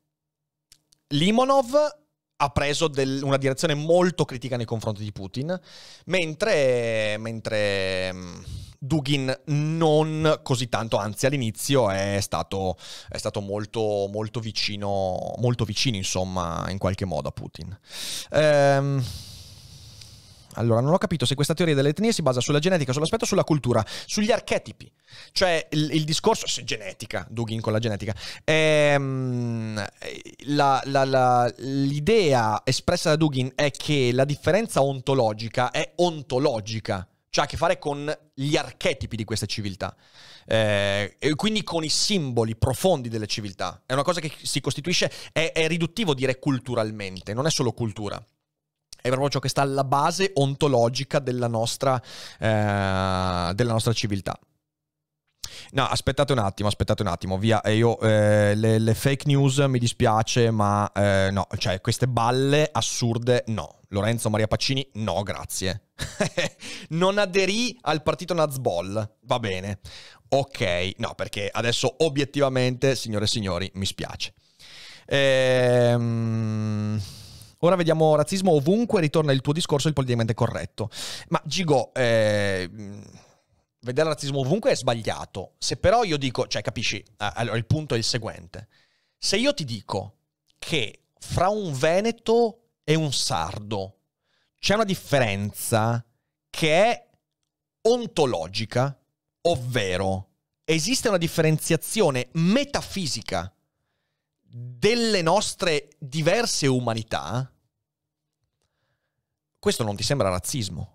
Limonov ha preso del, una direzione molto critica nei confronti di Putin, mentre, mentre Dugin non così tanto, anzi all'inizio è stato, è stato molto, molto vicino, molto vicino insomma in qualche modo a Putin. Ehm... Allora, non ho capito se questa teoria delle etnie si basa sulla genetica, sull'aspetto, sulla cultura, sugli archetipi. Cioè, il, il discorso... Genetica, Dugin con la genetica. Ehm, la, la, la, l'idea espressa da Dugin è che la differenza ontologica è ontologica cioè ha a che fare con gli archetipi di queste civiltà. Eh, e quindi con i simboli profondi delle civiltà. È una cosa che si costituisce, è, è riduttivo dire culturalmente, non è solo cultura è proprio ciò che sta alla base ontologica della nostra, eh, della nostra civiltà. No, aspettate un attimo, aspettate un attimo, via. Eh, io, eh, le, le, fake news mi dispiace, ma eh, no, cioè queste balle assurde, no. Lorenzo Maria Pacini, no, grazie. non aderì al partito Nazbol, va bene. Ok, no, perché adesso obiettivamente, signore e signori, mi spiace. Ehm... Ora vediamo razzismo ovunque, ritorna il tuo discorso il politicamente corretto. Ma Gigo, eh, vedere razzismo ovunque è sbagliato. Se però io dico, cioè capisci, allora il punto è il seguente. Se io ti dico che fra un veneto e un sardo c'è una differenza che è ontologica, ovvero esiste una differenziazione metafisica delle nostre diverse umanità, questo non ti sembra razzismo?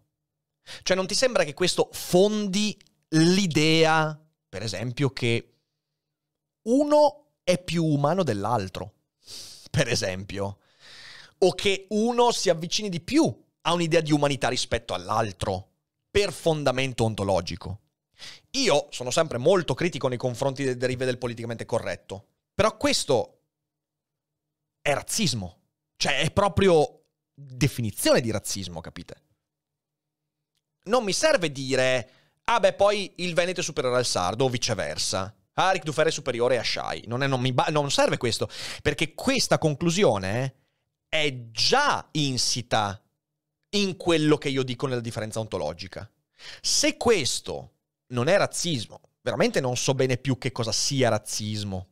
Cioè non ti sembra che questo fondi l'idea, per esempio, che uno è più umano dell'altro, per esempio, o che uno si avvicini di più a un'idea di umanità rispetto all'altro, per fondamento ontologico. Io sono sempre molto critico nei confronti delle derive del politicamente corretto, però questo è razzismo, cioè è proprio definizione di razzismo, capite? Non mi serve dire, ah beh, poi il Veneto è superiore al Sardo o viceversa. Ah, Ric Dufer è superiore a Shai. Non, è, non, mi non serve questo, perché questa conclusione è già insita in quello che io dico nella differenza ontologica. Se questo non è razzismo, veramente non so bene più che cosa sia razzismo.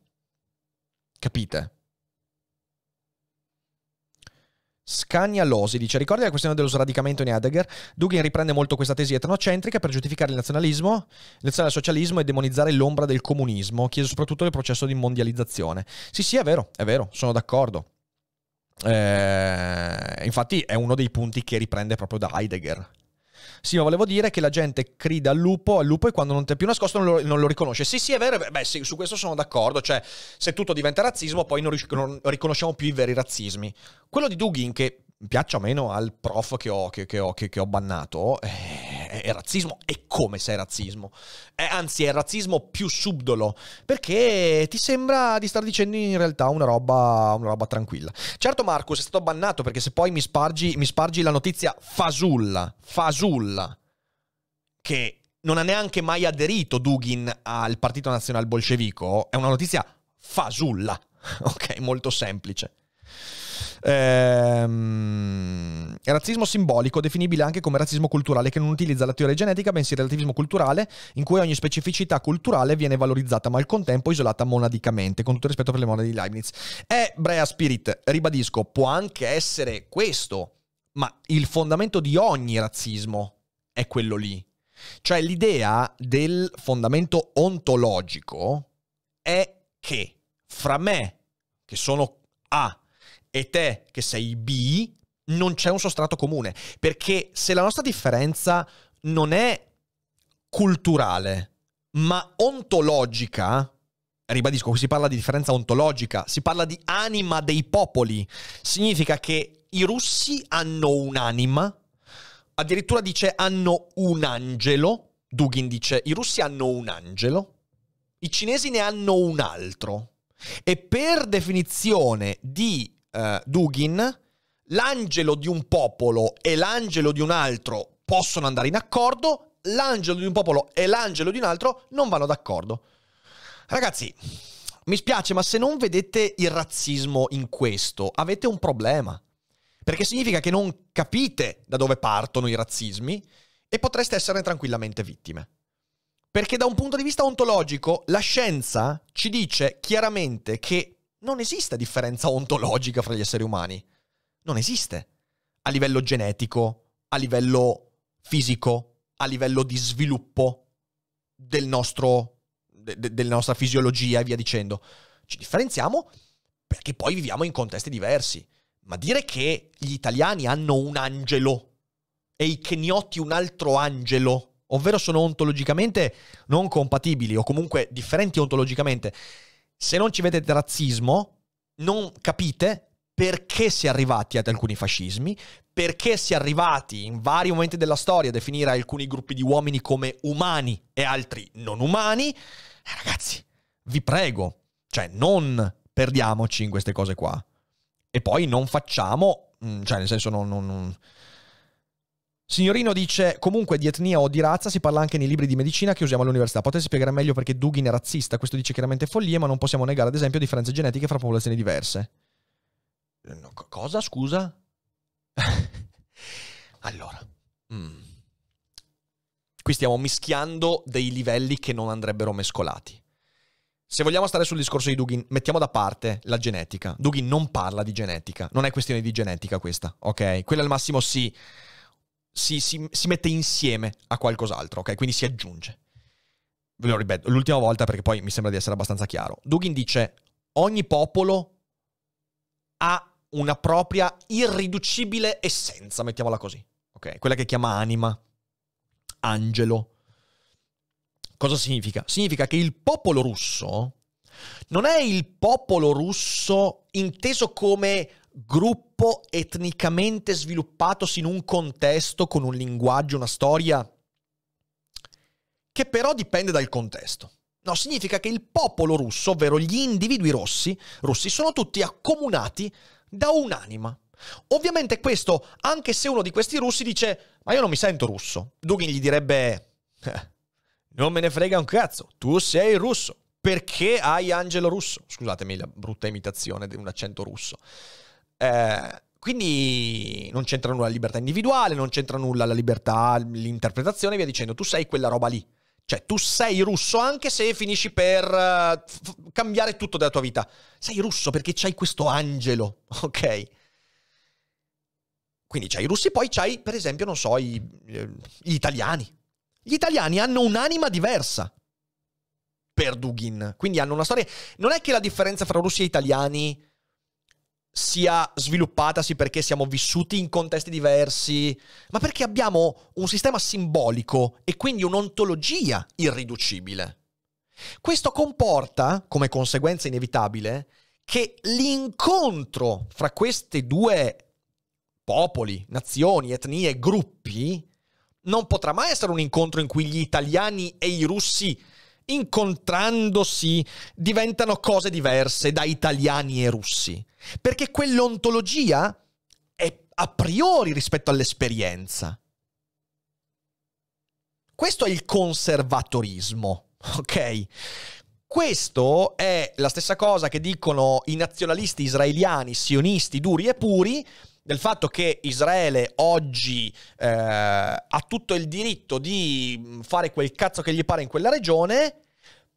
Capite? Scania Losi dice: Ricordi la questione dello sradicamento in Heidegger? Dugin riprende molto questa tesi etnocentrica per giustificare il nazionalismo, il socialismo e demonizzare l'ombra del comunismo. Chiede soprattutto del processo di mondializzazione. Sì, sì, è vero, è vero, sono d'accordo. Eh, infatti, è uno dei punti che riprende proprio da Heidegger. Sì, ma volevo dire che la gente crida al lupo, al lupo e quando non ti è più nascosto non lo, non lo riconosce. Sì, sì, è vero, beh, sì, su questo sono d'accordo. Cioè, se tutto diventa razzismo, poi non, ric- non riconosciamo più i veri razzismi. Quello di Dugin, che piaccia o meno al prof che ho, che, che ho, che, che ho bannato, eh, è, è, razzismo. E come se è razzismo? È, anzi, è razzismo più subdolo, perché ti sembra di stare dicendo in realtà una roba, una roba tranquilla. Certo, Marcus, è stato bannato perché se poi mi spargi, mi spargi la notizia fasulla, fasulla, che non ha neanche mai aderito Dugin al Partito Nazionale Bolscevico, è una notizia fasulla. Ok, molto semplice. Ehm, razzismo simbolico, definibile anche come razzismo culturale, che non utilizza la teoria genetica, bensì il relativismo culturale, in cui ogni specificità culturale viene valorizzata, ma al contempo isolata monadicamente, con tutto rispetto per le monade di Leibniz. E Brea Spirit, ribadisco, può anche essere questo, ma il fondamento di ogni razzismo è quello lì. Cioè l'idea del fondamento ontologico è che fra me, che sono A, e te che sei B, non c'è un sostrato comune. Perché se la nostra differenza non è culturale, ma ontologica, ribadisco, si parla di differenza ontologica, si parla di anima dei popoli, significa che i russi hanno un'anima, addirittura dice hanno un angelo, Dugin dice i russi hanno un angelo, i cinesi ne hanno un altro. E per definizione di uh, Dugin, l'angelo di un popolo e l'angelo di un altro possono andare in accordo, l'angelo di un popolo e l'angelo di un altro non vanno d'accordo. Ragazzi, mi spiace, ma se non vedete il razzismo in questo, avete un problema. Perché significa che non capite da dove partono i razzismi e potreste esserne tranquillamente vittime. Perché da un punto di vista ontologico, la scienza ci dice chiaramente che non esiste differenza ontologica fra gli esseri umani. Non esiste. A livello genetico, a livello fisico, a livello di sviluppo del nostro, de, de, della nostra fisiologia e via dicendo. Ci differenziamo perché poi viviamo in contesti diversi. Ma dire che gli italiani hanno un angelo e i kenioti un altro angelo, ovvero sono ontologicamente non compatibili o comunque differenti ontologicamente, se non ci vedete razzismo, non capite perché si è arrivati ad alcuni fascismi, perché si è arrivati in vari momenti della storia a definire alcuni gruppi di uomini come umani e altri non umani. Eh, ragazzi, vi prego, cioè non perdiamoci in queste cose qua. E poi non facciamo, mm, cioè nel senso non, non, non Signorino dice, comunque di etnia o di razza si parla anche nei libri di medicina che usiamo all'università. Potete spiegare meglio perché Dugin è razzista? Questo dice chiaramente follie, ma non possiamo negare ad esempio differenze genetiche fra popolazioni diverse. No, cosa, scusa? allora, mm. qui stiamo mischiando dei livelli che non andrebbero mescolati. Se vogliamo stare sul discorso di Dugin, mettiamo da parte la genetica. Dugin non parla di genetica, non è questione di genetica questa, ok? Quella al massimo si, si, si, si mette insieme a qualcos'altro, ok? Quindi si aggiunge. Ve lo ripeto, l'ultima volta perché poi mi sembra di essere abbastanza chiaro. Dugin dice ogni popolo ha una propria irriducibile essenza, mettiamola così, ok? Quella che chiama anima, angelo, Cosa significa? Significa che il popolo russo non è il popolo russo inteso come gruppo etnicamente sviluppatosi in un contesto con un linguaggio, una storia, che però dipende dal contesto. No, significa che il popolo russo, ovvero gli individui rossi, russi, sono tutti accomunati da un'anima. Ovviamente questo, anche se uno di questi russi dice, ma io non mi sento russo, Dugin gli direbbe, eh, non me ne frega un cazzo. Tu sei russo. Perché hai Angelo Russo? Scusatemi la brutta imitazione di un accento russo. Eh, quindi non c'entra nulla la libertà individuale, non c'entra nulla la libertà, l'interpretazione, via dicendo. Tu sei quella roba lì. Cioè, tu sei russo anche se finisci per uh, f- cambiare tutto della tua vita. Sei russo perché c'hai questo angelo, ok? Quindi c'hai i russi, poi c'hai, per esempio, non so, i, eh, gli italiani. Gli italiani hanno un'anima diversa per Dugin, quindi hanno una storia... Non è che la differenza fra russi e italiani sia sviluppatasi perché siamo vissuti in contesti diversi, ma perché abbiamo un sistema simbolico e quindi un'ontologia irriducibile. Questo comporta, come conseguenza inevitabile, che l'incontro fra questi due popoli, nazioni, etnie, gruppi non potrà mai essere un incontro in cui gli italiani e i russi incontrandosi diventano cose diverse da italiani e russi, perché quell'ontologia è a priori rispetto all'esperienza. Questo è il conservatorismo, ok? Questo è la stessa cosa che dicono i nazionalisti israeliani, sionisti duri e puri, del fatto che Israele oggi eh, ha tutto il diritto di fare quel cazzo che gli pare in quella regione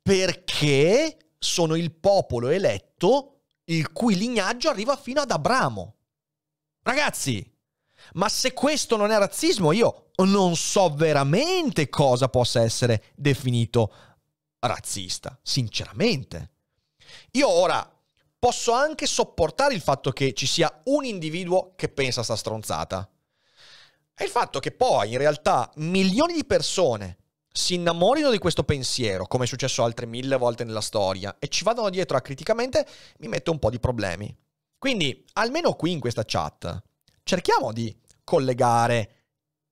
perché sono il popolo eletto il cui lignaggio arriva fino ad Abramo. Ragazzi, ma se questo non è razzismo, io non so veramente cosa possa essere definito razzista, sinceramente. Io ora posso anche sopportare il fatto che ci sia un individuo che pensa sta stronzata. È il fatto che poi in realtà milioni di persone si innamorino di questo pensiero, come è successo altre mille volte nella storia, e ci vadano dietro acriticamente, mi mette un po' di problemi. Quindi, almeno qui in questa chat, cerchiamo di collegare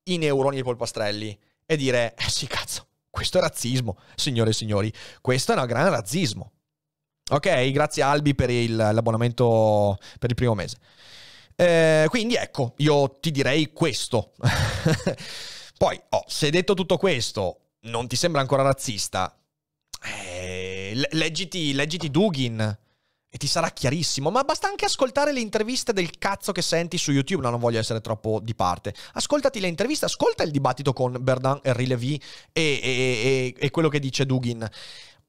i neuroni dei polpastrelli e dire, eh sì cazzo, questo è razzismo, signore e signori, questo è un gran razzismo. Ok, grazie Albi per il, l'abbonamento per il primo mese. Eh, quindi ecco, io ti direi questo. Poi, oh, se detto tutto questo non ti sembra ancora razzista, eh, leggiti, leggiti Dugin e ti sarà chiarissimo. Ma basta anche ascoltare le interviste del cazzo che senti su YouTube. No, non voglio essere troppo di parte. Ascoltati le interviste, ascolta il dibattito con Berdin e Rilevi e, e, e, e quello che dice Dugin.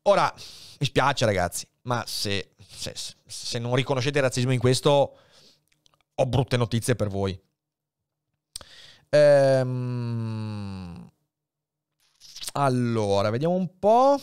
Ora, mi spiace ragazzi, ma se, se, se non riconoscete il razzismo in questo, ho brutte notizie per voi. Ehm... Allora, vediamo un po'.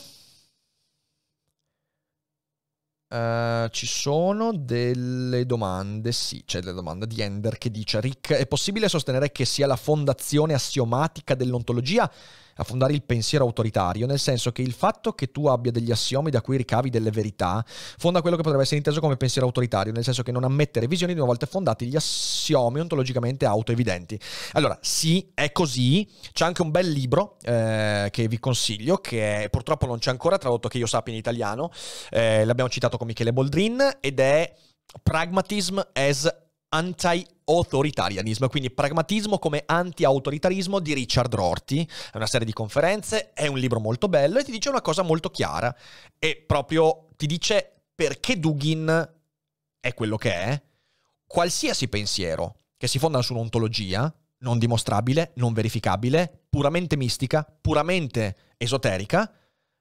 Uh, ci sono delle domande, sì, c'è delle domande di Ender che dice Rick, è possibile sostenere che sia la fondazione assiomatica dell'ontologia a fondare il pensiero autoritario, nel senso che il fatto che tu abbia degli assiomi da cui ricavi delle verità fonda quello che potrebbe essere inteso come pensiero autoritario, nel senso che non ammette visioni di una volta fondati gli assiomi ontologicamente autoevidenti. Allora, sì, è così. C'è anche un bel libro eh, che vi consiglio, che purtroppo non c'è ancora tradotto che io sappia in italiano, eh, l'abbiamo citato con Michele Boldrin, ed è Pragmatism as anti-authoritarianismo, quindi pragmatismo come anti-autoritarismo di Richard Rorty. È una serie di conferenze, è un libro molto bello e ti dice una cosa molto chiara e proprio ti dice perché Dugin è quello che è. Qualsiasi pensiero che si fondano su un'ontologia non dimostrabile, non verificabile, puramente mistica, puramente esoterica,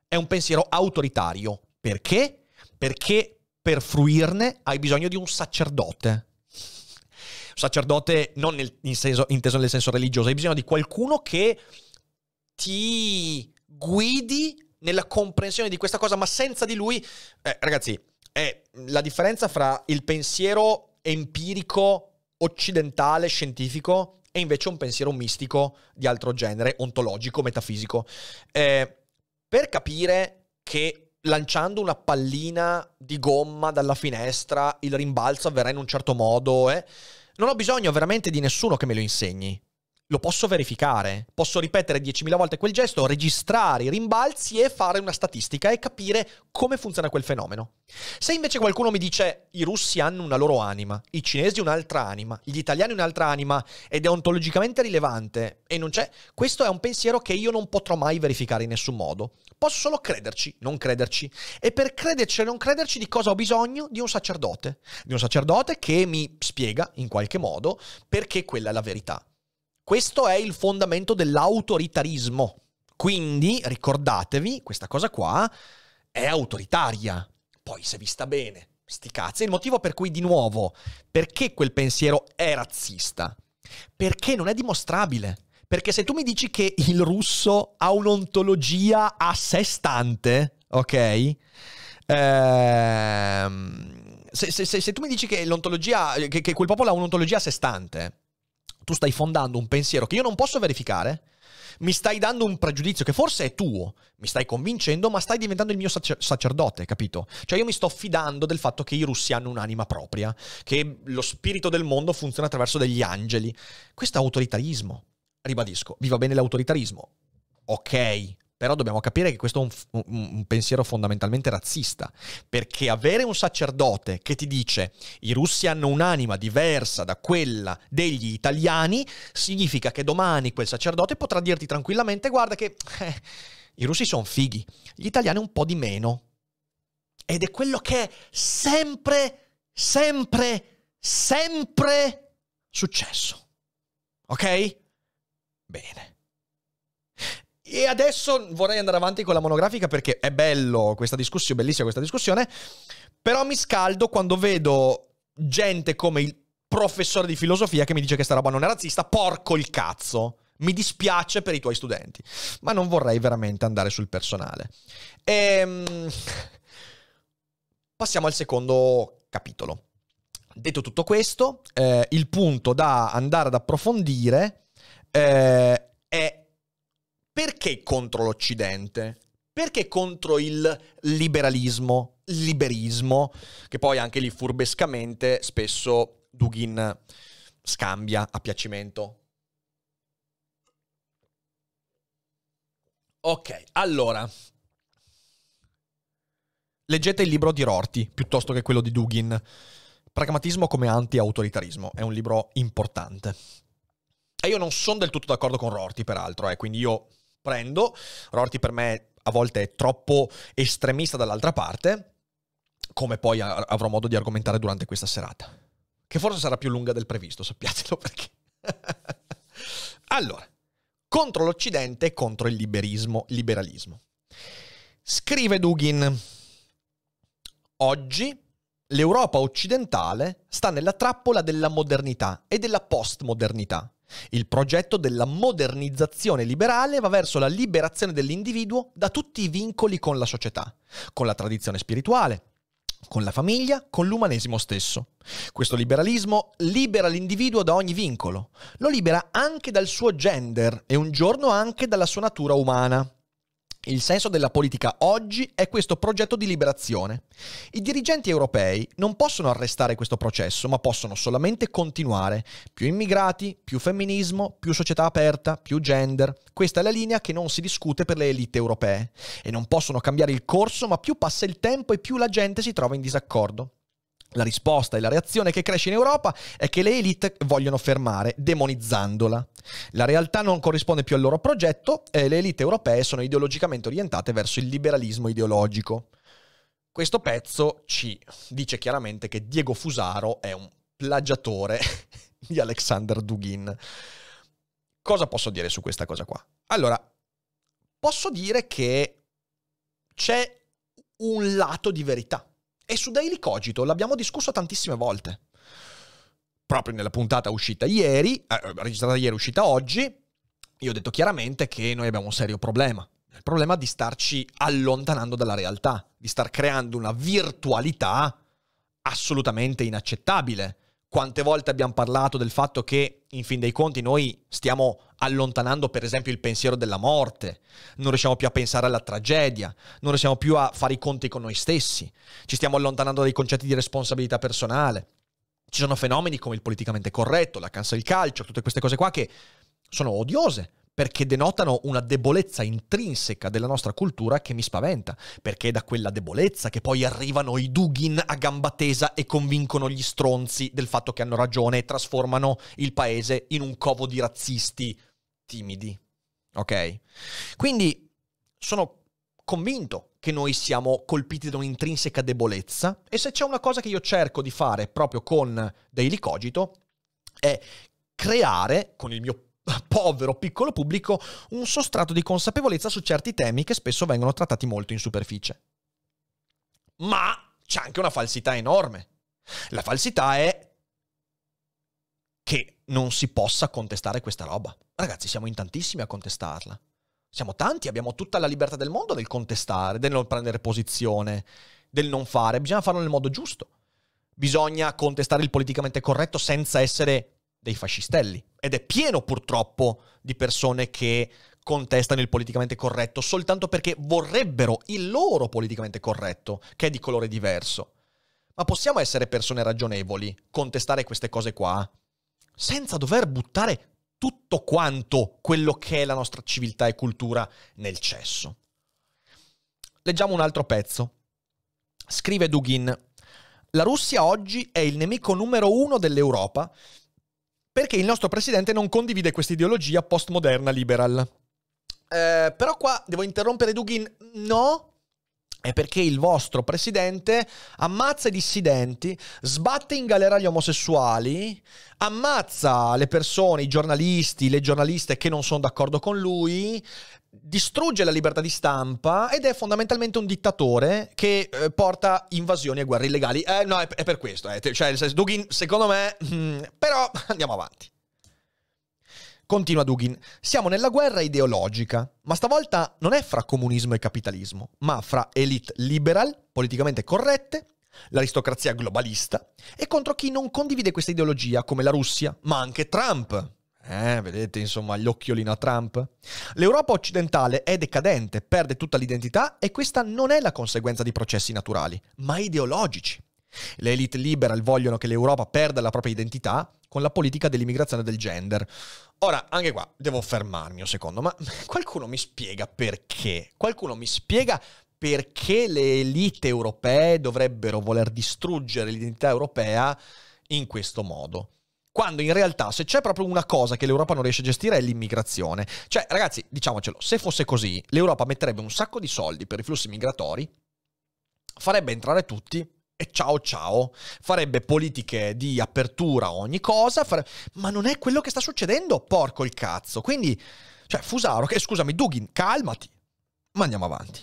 è un pensiero autoritario. Perché? Perché per fruirne hai bisogno di un sacerdote. Sacerdote non nel, in senso, inteso nel senso religioso, hai bisogno di qualcuno che ti guidi nella comprensione di questa cosa, ma senza di lui, eh, ragazzi, è la differenza fra il pensiero empirico, occidentale, scientifico e invece un pensiero mistico di altro genere, ontologico, metafisico. Eh, per capire che lanciando una pallina di gomma dalla finestra il rimbalzo avverrà in un certo modo, eh, non ho bisogno veramente di nessuno che me lo insegni lo posso verificare. Posso ripetere 10.000 volte quel gesto, registrare i rimbalzi e fare una statistica e capire come funziona quel fenomeno. Se invece qualcuno mi dice i russi hanno una loro anima, i cinesi un'altra anima, gli italiani un'altra anima ed è ontologicamente rilevante e non c'è, questo è un pensiero che io non potrò mai verificare in nessun modo. Posso solo crederci, non crederci. E per crederci e non crederci di cosa ho bisogno? Di un sacerdote. Di un sacerdote che mi spiega in qualche modo perché quella è la verità. Questo è il fondamento dell'autoritarismo. Quindi ricordatevi, questa cosa qua è autoritaria. Poi se vi sta bene, sti cazzi. È il motivo per cui, di nuovo, perché quel pensiero è razzista? Perché non è dimostrabile. Perché se tu mi dici che il russo ha un'ontologia a sé stante, ok? Ehm, se, se, se, se, tu mi dici che l'ontologia, che, che quel popolo ha un'ontologia a sé stante, tu stai fondando un pensiero che io non posso verificare, mi stai dando un pregiudizio che forse è tuo, mi stai convincendo, ma stai diventando il mio sacer- sacerdote, capito? Cioè io mi sto fidando del fatto che i russi hanno un'anima propria, che lo spirito del mondo funziona attraverso degli angeli. Questo è autoritarismo. Ribadisco, vi va bene l'autoritarismo? Ok, però dobbiamo capire che questo è un, un, un, pensiero fondamentalmente razzista, perché avere un sacerdote che ti dice i russi hanno un'anima diversa da quella degli italiani, significa che domani quel sacerdote potrà dirti tranquillamente guarda che eh, i russi sono fighi, gli italiani un po' di meno. Ed è quello che è sempre, sempre, sempre successo. Ok? Bene. E adesso vorrei andare avanti con la monografica perché è bello questa discussione, bellissima questa discussione, però mi scaldo quando vedo gente come il professore di filosofia che mi dice che sta roba non è razzista, porco il cazzo. Mi dispiace per i tuoi studenti, ma non vorrei veramente andare sul personale. Ehm... Passiamo al secondo capitolo. Detto tutto questo, eh, il punto da andare ad approfondire eh, è perché contro l'Occidente? Perché contro il liberalismo, liberismo, che poi anche lì furbescamente spesso Dugin scambia a piacimento? Ok, allora. Leggete il libro di Rorty piuttosto che quello di Dugin. Pragmatismo come anti-autoritarismo. È un libro importante. E io non sono del tutto d'accordo con Rorty, peraltro, eh, quindi io prendo. Rorty per me a volte è troppo estremista dall'altra parte, come poi avrò modo di argomentare durante questa serata. Che forse sarà più lunga del previsto, sappiatelo perché. allora, contro l'Occidente e contro il liberismo, liberalismo. Scrive Dugin, oggi l'Europa occidentale sta nella trappola della modernità e della postmodernità. Il progetto della modernizzazione liberale va verso la liberazione dell'individuo da tutti i vincoli con la società, con la tradizione spirituale, con la famiglia, con l'umanesimo stesso. Questo liberalismo libera l'individuo da ogni vincolo, lo libera anche dal suo gender e un giorno anche dalla sua natura umana. Il senso della politica oggi è questo progetto di liberazione. I dirigenti europei non possono arrestare questo processo, ma possono solamente continuare. Più immigrati, più femminismo, più società aperta, più gender. Questa è la linea che non si discute per le elite europee. E non possono cambiare il corso, ma più passa il tempo e più la gente si trova in disaccordo. La risposta e la reazione che cresce in Europa è che le elite vogliono fermare, demonizzandola. La realtà non corrisponde più al loro progetto e le elite europee sono ideologicamente orientate verso il liberalismo ideologico. Questo pezzo ci dice chiaramente che Diego Fusaro è un plagiatore di Alexander Dugin. Cosa posso dire su questa cosa qua? Allora, posso dire che c'è un lato di verità. E su Daily Cogito l'abbiamo discusso tantissime volte. Proprio nella puntata uscita ieri, eh, registrata ieri, uscita oggi, io ho detto chiaramente che noi abbiamo un serio problema. Il problema di starci allontanando dalla realtà, di star creando una virtualità assolutamente inaccettabile. Quante volte abbiamo parlato del fatto che, in fin dei conti, noi stiamo allontanando, per esempio, il pensiero della morte, non riusciamo più a pensare alla tragedia, non riusciamo più a fare i conti con noi stessi, ci stiamo allontanando dai concetti di responsabilità personale. Ci sono fenomeni come il politicamente corretto, la cancel culture, tutte queste cose qua che sono odiose perché denotano una debolezza intrinseca della nostra cultura che mi spaventa, perché è da quella debolezza che poi arrivano i Dugin a gamba tesa e convincono gli stronzi del fatto che hanno ragione e trasformano il paese in un covo di razzisti timidi. Ok? Quindi sono convinto che noi siamo colpiti da un'intrinseca debolezza e se c'è una cosa che io cerco di fare proprio con Daily Cogito è creare con il mio povero piccolo pubblico un sostrato di consapevolezza su certi temi che spesso vengono trattati molto in superficie. Ma c'è anche una falsità enorme. La falsità è che non si possa contestare questa roba. Ragazzi, siamo in tantissimi a contestarla. Siamo tanti, abbiamo tutta la libertà del mondo del contestare, del non prendere posizione, del non fare. Bisogna farlo nel modo giusto. Bisogna contestare il politicamente corretto senza essere dei fascistelli. Ed è pieno purtroppo di persone che contestano il politicamente corretto soltanto perché vorrebbero il loro politicamente corretto, che è di colore diverso. Ma possiamo essere persone ragionevoli, contestare queste cose qua, senza dover buttare tutto quanto quello che è la nostra civiltà e cultura nel cesso. Leggiamo un altro pezzo. Scrive Dugin, la Russia oggi è il nemico numero uno dell'Europa perché il nostro presidente non condivide questa ideologia postmoderna liberal. Eh, però qua devo interrompere Dugin. No, è perché il vostro presidente ammazza i dissidenti, sbatte in galera gli omosessuali, ammazza le persone, i giornalisti, le giornaliste che non sono d'accordo con lui, distrugge la libertà di stampa ed è fondamentalmente un dittatore che eh, porta invasioni e guerre illegali. Eh, no, è, è per questo. Eh. Cioè, Dugin, secondo me... Mm, però andiamo avanti. Continua Dugin, siamo nella guerra ideologica, ma stavolta non è fra comunismo e capitalismo, ma fra elite liberal, politicamente corrette, l'aristocrazia globalista, e contro chi non condivide questa ideologia, come la Russia, ma anche Trump, eh, vedete insomma gli occhiolini a Trump? L'Europa occidentale è decadente, perde tutta l'identità e questa non è la conseguenza di processi naturali, ma ideologici. Le elite liberal vogliono che l'Europa perda la propria identità con la politica dell'immigrazione del gender. Ora, anche qua devo fermarmi un secondo, ma qualcuno mi spiega perché? Qualcuno mi spiega perché le elite europee dovrebbero voler distruggere l'identità europea in questo modo? Quando in realtà se c'è proprio una cosa che l'Europa non riesce a gestire è l'immigrazione. Cioè, ragazzi, diciamocelo, se fosse così, l'Europa metterebbe un sacco di soldi per i flussi migratori, farebbe entrare tutti e ciao ciao, farebbe politiche di apertura a ogni cosa, fare... ma non è quello che sta succedendo, porco il cazzo. Quindi, cioè, Fusaro, che scusami, Dugin, calmati, ma andiamo avanti.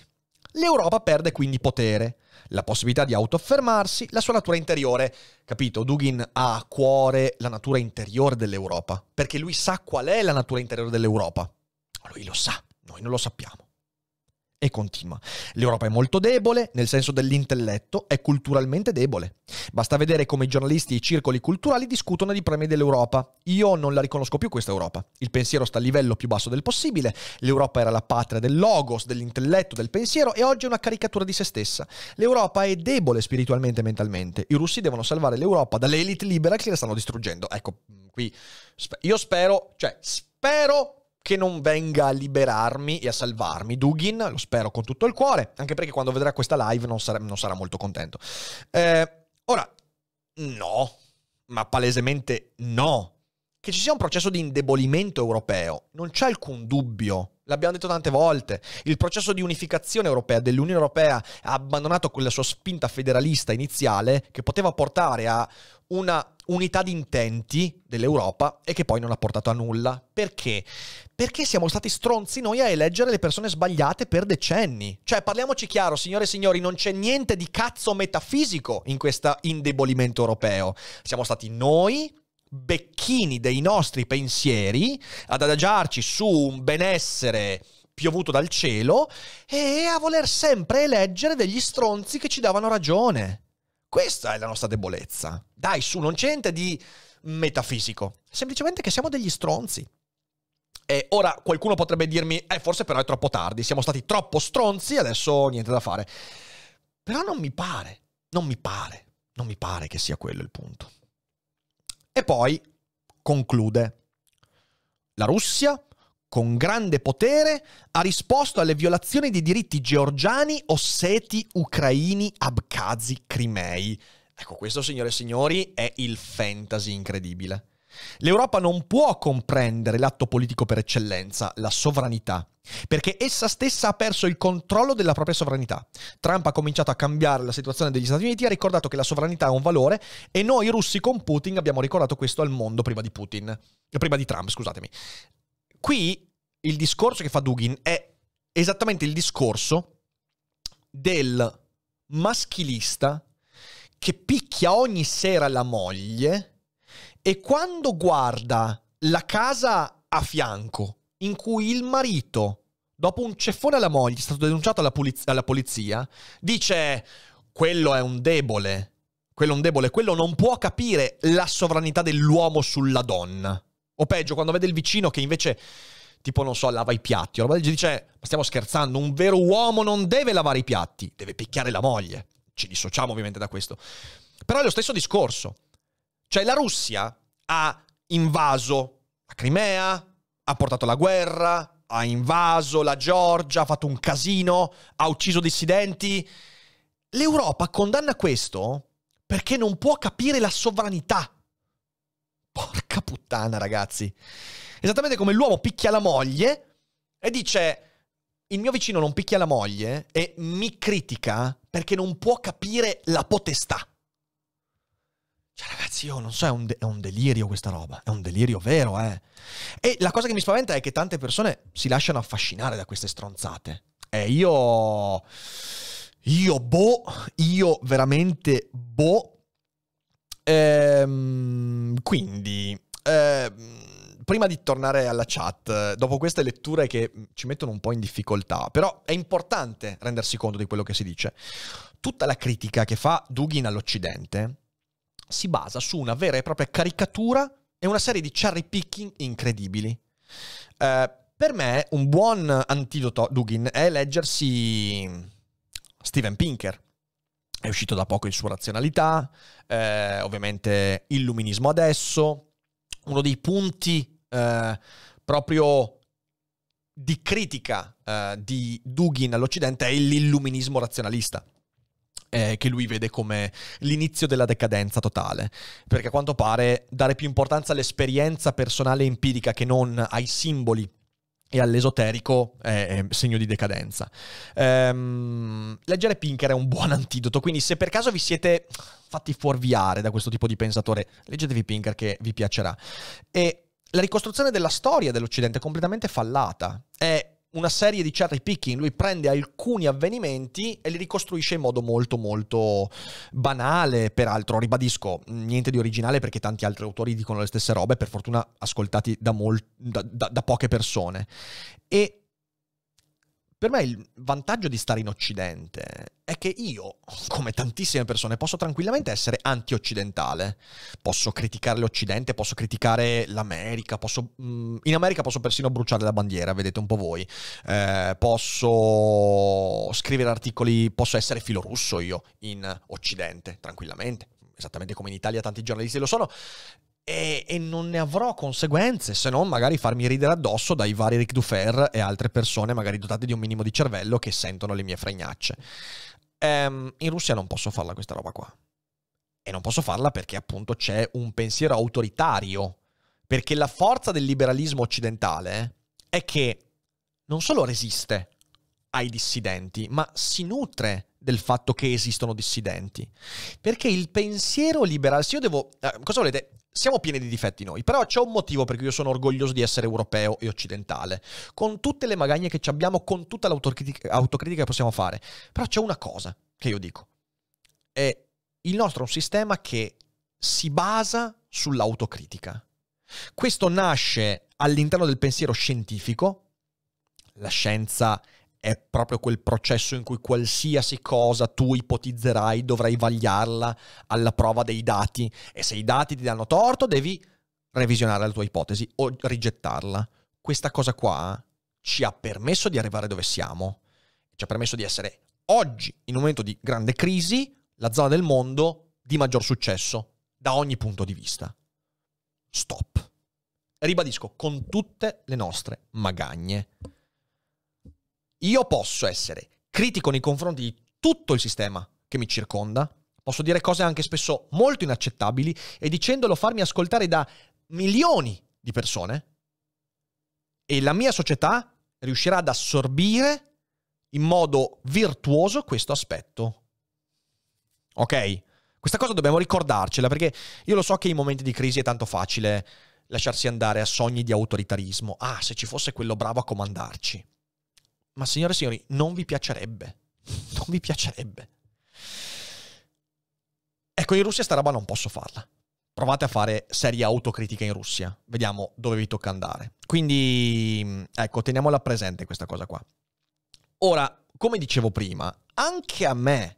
L'Europa perde quindi potere la possibilità di autoaffermarsi, la sua natura interiore. Capito? Dugin ha a cuore la natura interiore dell'Europa, perché lui sa qual è la natura interiore dell'Europa. Lui lo sa, noi non lo sappiamo. E continua. L'Europa è molto debole, nel senso dell'intelletto, è culturalmente debole. Basta vedere come i giornalisti e i circoli culturali discutono di premi dell'Europa. Io non la riconosco più questa Europa. Il pensiero sta al livello più basso del possibile. L'Europa era la patria del logos, dell'intelletto, del pensiero e oggi è una caricatura di se stessa. L'Europa è debole spiritualmente e mentalmente. I russi devono salvare l'Europa dalle elite libere che la stanno distruggendo. Ecco, qui io spero, cioè spero che non venga a liberarmi e a salvarmi. Dugin, lo spero con tutto il cuore, anche perché quando vedrà questa live non sarà, non sarà molto contento. Eh, ora, no, ma palesemente no. Che ci sia un processo di indebolimento europeo, non c'è alcun dubbio. L'abbiamo detto tante volte. Il processo di unificazione europea dell'Unione Europea ha abbandonato quella sua spinta federalista iniziale che poteva portare a una unità di intenti dell'Europa e che poi non ha portato a nulla. Perché? Perché siamo stati stronzi noi a eleggere le persone sbagliate per decenni. Cioè, parliamoci chiaro, signore e signori, non c'è niente di cazzo metafisico in questo indebolimento europeo. Siamo stati noi becchini dei nostri pensieri ad adagiarci su un benessere piovuto dal cielo e a voler sempre eleggere degli stronzi che ci davano ragione. Questa è la nostra debolezza. Dai, su, non c'è niente di metafisico, semplicemente che siamo degli stronzi. E ora qualcuno potrebbe dirmi, eh, forse però è troppo tardi, siamo stati troppo stronzi, adesso niente da fare. Però non mi pare, non mi pare, non mi pare che sia quello il punto. E poi conclude. La Russia con grande potere, ha risposto alle violazioni dei diritti georgiani, osseti, ucraini, abcazi, crimei. Ecco, questo, signore e signori, è il fantasy incredibile. L'Europa non può comprendere l'atto politico per eccellenza, la sovranità, perché essa stessa ha perso il controllo della propria sovranità. Trump ha cominciato a cambiare la situazione degli Stati Uniti, ha ricordato che la sovranità ha un valore e noi russi con Putin abbiamo ricordato questo al mondo prima di Putin, prima di Trump, scusatemi. Qui il discorso che fa Dugin è esattamente il discorso del maschilista che picchia ogni sera la moglie e quando guarda la casa a fianco in cui il marito, dopo un ceffone alla moglie, è stato denunciato alla, puliz- alla polizia, dice quello è un debole, quello è un debole, quello non può capire la sovranità dell'uomo sulla donna. O peggio, quando vede il vicino che invece, tipo, non so, lava i piatti, o del genere, dice, ma stiamo scherzando, un vero uomo non deve lavare i piatti, deve picchiare la moglie. Ci dissociamo ovviamente da questo. Però è lo stesso discorso. Cioè la Russia ha invaso la Crimea, ha portato la guerra, ha invaso la Georgia, ha fatto un casino, ha ucciso dissidenti. L'Europa condanna questo perché non può capire la sovranità. Porca puttana, ragazzi. Esattamente come l'uomo picchia la moglie e dice il mio vicino non picchia la moglie e mi critica perché non può capire la potestà. Cioè, ragazzi, io non so, è un, de- è un, delirio questa roba. È un delirio vero, eh. E la cosa che mi spaventa è che tante persone si lasciano affascinare da queste stronzate. E io. Io, boh, io veramente, boh. Ehm, quindi. Ehm, prima di tornare alla chat, dopo queste letture che ci mettono un po' in difficoltà, però è importante rendersi conto di quello che si dice. Tutta la critica che fa Dugin all'Occidente si basa su una vera e propria caricatura e una serie di cherry picking incredibili. Eh, per me un buon antidoto, Dugin, è leggersi Steven Pinker. È uscito da poco il suo Razionalità, eh, ovviamente Illuminismo adesso. Uno dei punti eh, proprio di critica eh, di Dugin all'Occidente è l'illuminismo razionalista eh, che lui vede come l'inizio della decadenza totale, perché a quanto pare dare più importanza all'esperienza personale empirica che non ai simboli e all'esoterico è, segno di decadenza. Ehm, leggere Pinker è un buon antidoto, quindi se per caso vi siete fatti fuorviare da questo tipo di pensatore, leggetevi Pinker che vi piacerà. E la ricostruzione della storia dell'Occidente è completamente fallata. È una serie di cherry picking, lui prende alcuni avvenimenti e li ricostruisce in modo molto molto banale, peraltro ribadisco, niente di originale perché tanti altri autori dicono le stesse robe, per fortuna ascoltati da, mol- da, da, da poche persone. E per me il vantaggio di stare in Occidente è che io, come tantissime persone, posso tranquillamente essere anti-occidentale. Posso criticare l'Occidente, posso criticare l'America, posso, mm, in America posso persino bruciare la bandiera, vedete un po' voi. Eh, posso scrivere articoli, posso essere filorusso io in Occidente, tranquillamente esattamente come in Italia tanti giornalisti lo sono, e, e, non ne avrò conseguenze, se non magari farmi ridere addosso dai vari Ric Dufer e altre persone magari dotate di un minimo di cervello che sentono le mie fregnacce. Ehm, in Russia non posso farla questa roba qua. E non posso farla perché appunto c'è un pensiero autoritario Perché la forza del liberalismo occidentale è che non solo resiste ai dissidenti, ma si nutre del fatto che esistono dissidenti. Perché il pensiero liberale, se io devo... Eh, cosa volete? Siamo pieni di difetti noi, però c'è un motivo per cui io sono orgoglioso di essere europeo e occidentale, con tutte le magagne che abbiamo, con tutta l'autocritica autocritica che possiamo fare. Però c'è una cosa che io dico. È il nostro è un sistema che si basa sull'autocritica. Questo nasce all'interno del pensiero scientifico. La scienza è proprio quel processo in cui qualsiasi cosa tu ipotizzerai dovrai vagliarla alla prova dei dati e se i dati ti danno torto devi revisionare la tua ipotesi o rigettarla. Questa cosa qua ci ha permesso di arrivare dove siamo, ci ha permesso di essere oggi, in un momento di grande crisi, la zona del mondo di maggior successo da ogni punto di vista. Stop. Ribadisco, con tutte le nostre magagne. Io posso essere critico nei confronti di tutto il sistema che mi circonda, posso dire cose anche spesso molto inaccettabili e dicendolo farmi ascoltare da milioni di persone e la mia società riuscirà ad assorbire in modo virtuoso questo aspetto. Ok? Questa cosa dobbiamo ricordarcela perché io lo so che in momenti di crisi è tanto facile lasciarsi andare a sogni di autoritarismo. Ah, se ci fosse quello bravo a comandarci. Ma signore e signori, non vi piacerebbe. Non vi piacerebbe. Ecco, in Russia sta roba non posso farla. Provate a fare serie autocritica in Russia. Vediamo dove vi tocca andare. Quindi, ecco, teniamola presente questa cosa qua. Ora, come dicevo prima, anche a me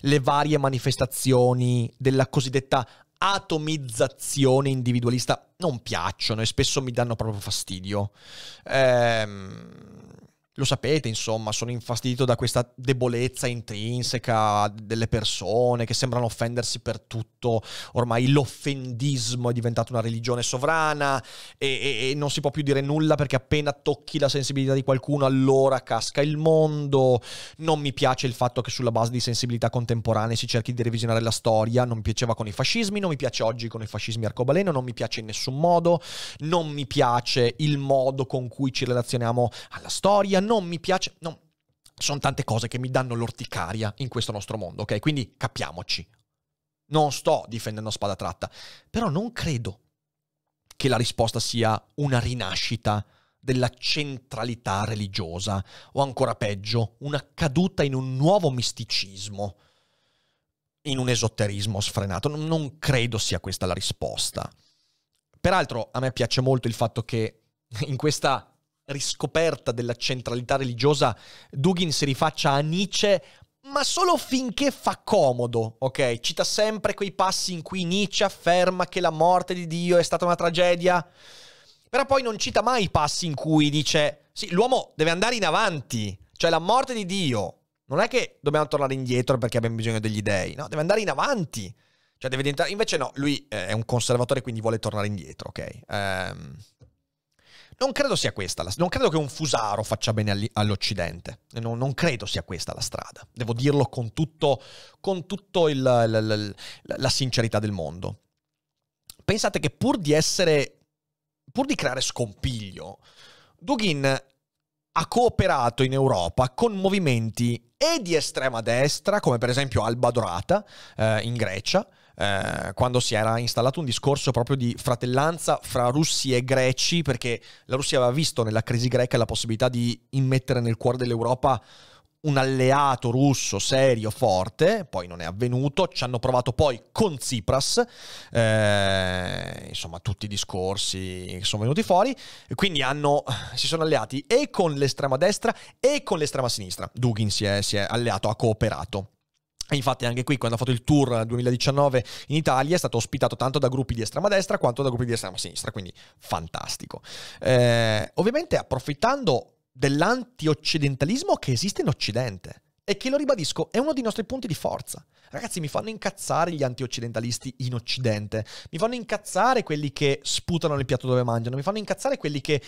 le varie manifestazioni della cosiddetta atomizzazione individualista non piacciono e spesso mi danno proprio fastidio. Ehm, lo sapete, insomma, sono infastidito da questa debolezza intrinseca delle persone che sembrano offendersi per tutto. Ormai l'offendismo è diventato una religione sovrana e, e, e, non si può più dire nulla perché appena tocchi la sensibilità di qualcuno allora casca il mondo. Non mi piace il fatto che sulla base di sensibilità contemporanee si cerchi di revisionare la storia. Non mi piaceva con i fascismi, non mi piace oggi con i fascismi arcobaleno, non mi piace in nessun modo. Non mi piace il modo con cui ci relazioniamo alla storia non mi piace, no, sono tante cose che mi danno l'orticaria in questo nostro mondo, ok? Quindi capiamoci. Non sto difendendo spada tratta, però non credo che la risposta sia una rinascita della centralità religiosa o ancora peggio, una caduta in un nuovo misticismo, in un esoterismo sfrenato. Non credo sia questa la risposta. Peraltro a me piace molto il fatto che in questa riscoperta della centralità religiosa, Dugin si rifaccia a Nietzsche, ma solo finché fa comodo, ok? Cita sempre quei passi in cui Nietzsche afferma che la morte di Dio è stata una tragedia, però poi non cita mai i passi in cui dice, sì, l'uomo deve andare in avanti, cioè la morte di Dio. Non è che dobbiamo tornare indietro perché abbiamo bisogno degli dei, no, deve andare in avanti. Cioè deve diventare... Invece no, lui è un conservatore quindi vuole tornare indietro, ok? Ehm... Non credo sia questa, la, non credo che un Fusaro faccia bene all'Occidente, non, non credo sia questa la strada, devo dirlo con il, la, la, la sincerità del mondo. Pensate che pur di essere, pur di creare scompiglio, Dugin ha cooperato in Europa con movimenti e di estrema destra, come per esempio Alba Dorata eh, in Grecia, eh, quando si era installato un discorso proprio di fratellanza fra russi e greci, perché la Russia aveva visto nella crisi greca la possibilità di immettere nel cuore dell'Europa un alleato russo serio, forte, poi non è avvenuto, ci hanno provato poi con Tsipras, eh, insomma tutti i discorsi che sono venuti fuori, quindi hanno, si sono alleati e con l'estrema destra e con l'estrema sinistra. Dugin si è, si è alleato, ha cooperato. Infatti anche qui quando ha fatto il tour 2019 in Italia è stato ospitato tanto da gruppi di estrema destra quanto da gruppi di estrema sinistra, quindi fantastico. Eh, ovviamente approfittando dell'anti-occidentalismo che esiste in Occidente e che lo ribadisco è uno dei nostri punti di forza. Ragazzi, mi fanno incazzare gli anti-occidentalisti in Occidente, mi fanno incazzare quelli che sputano nel piatto dove mangiano, mi fanno incazzare quelli che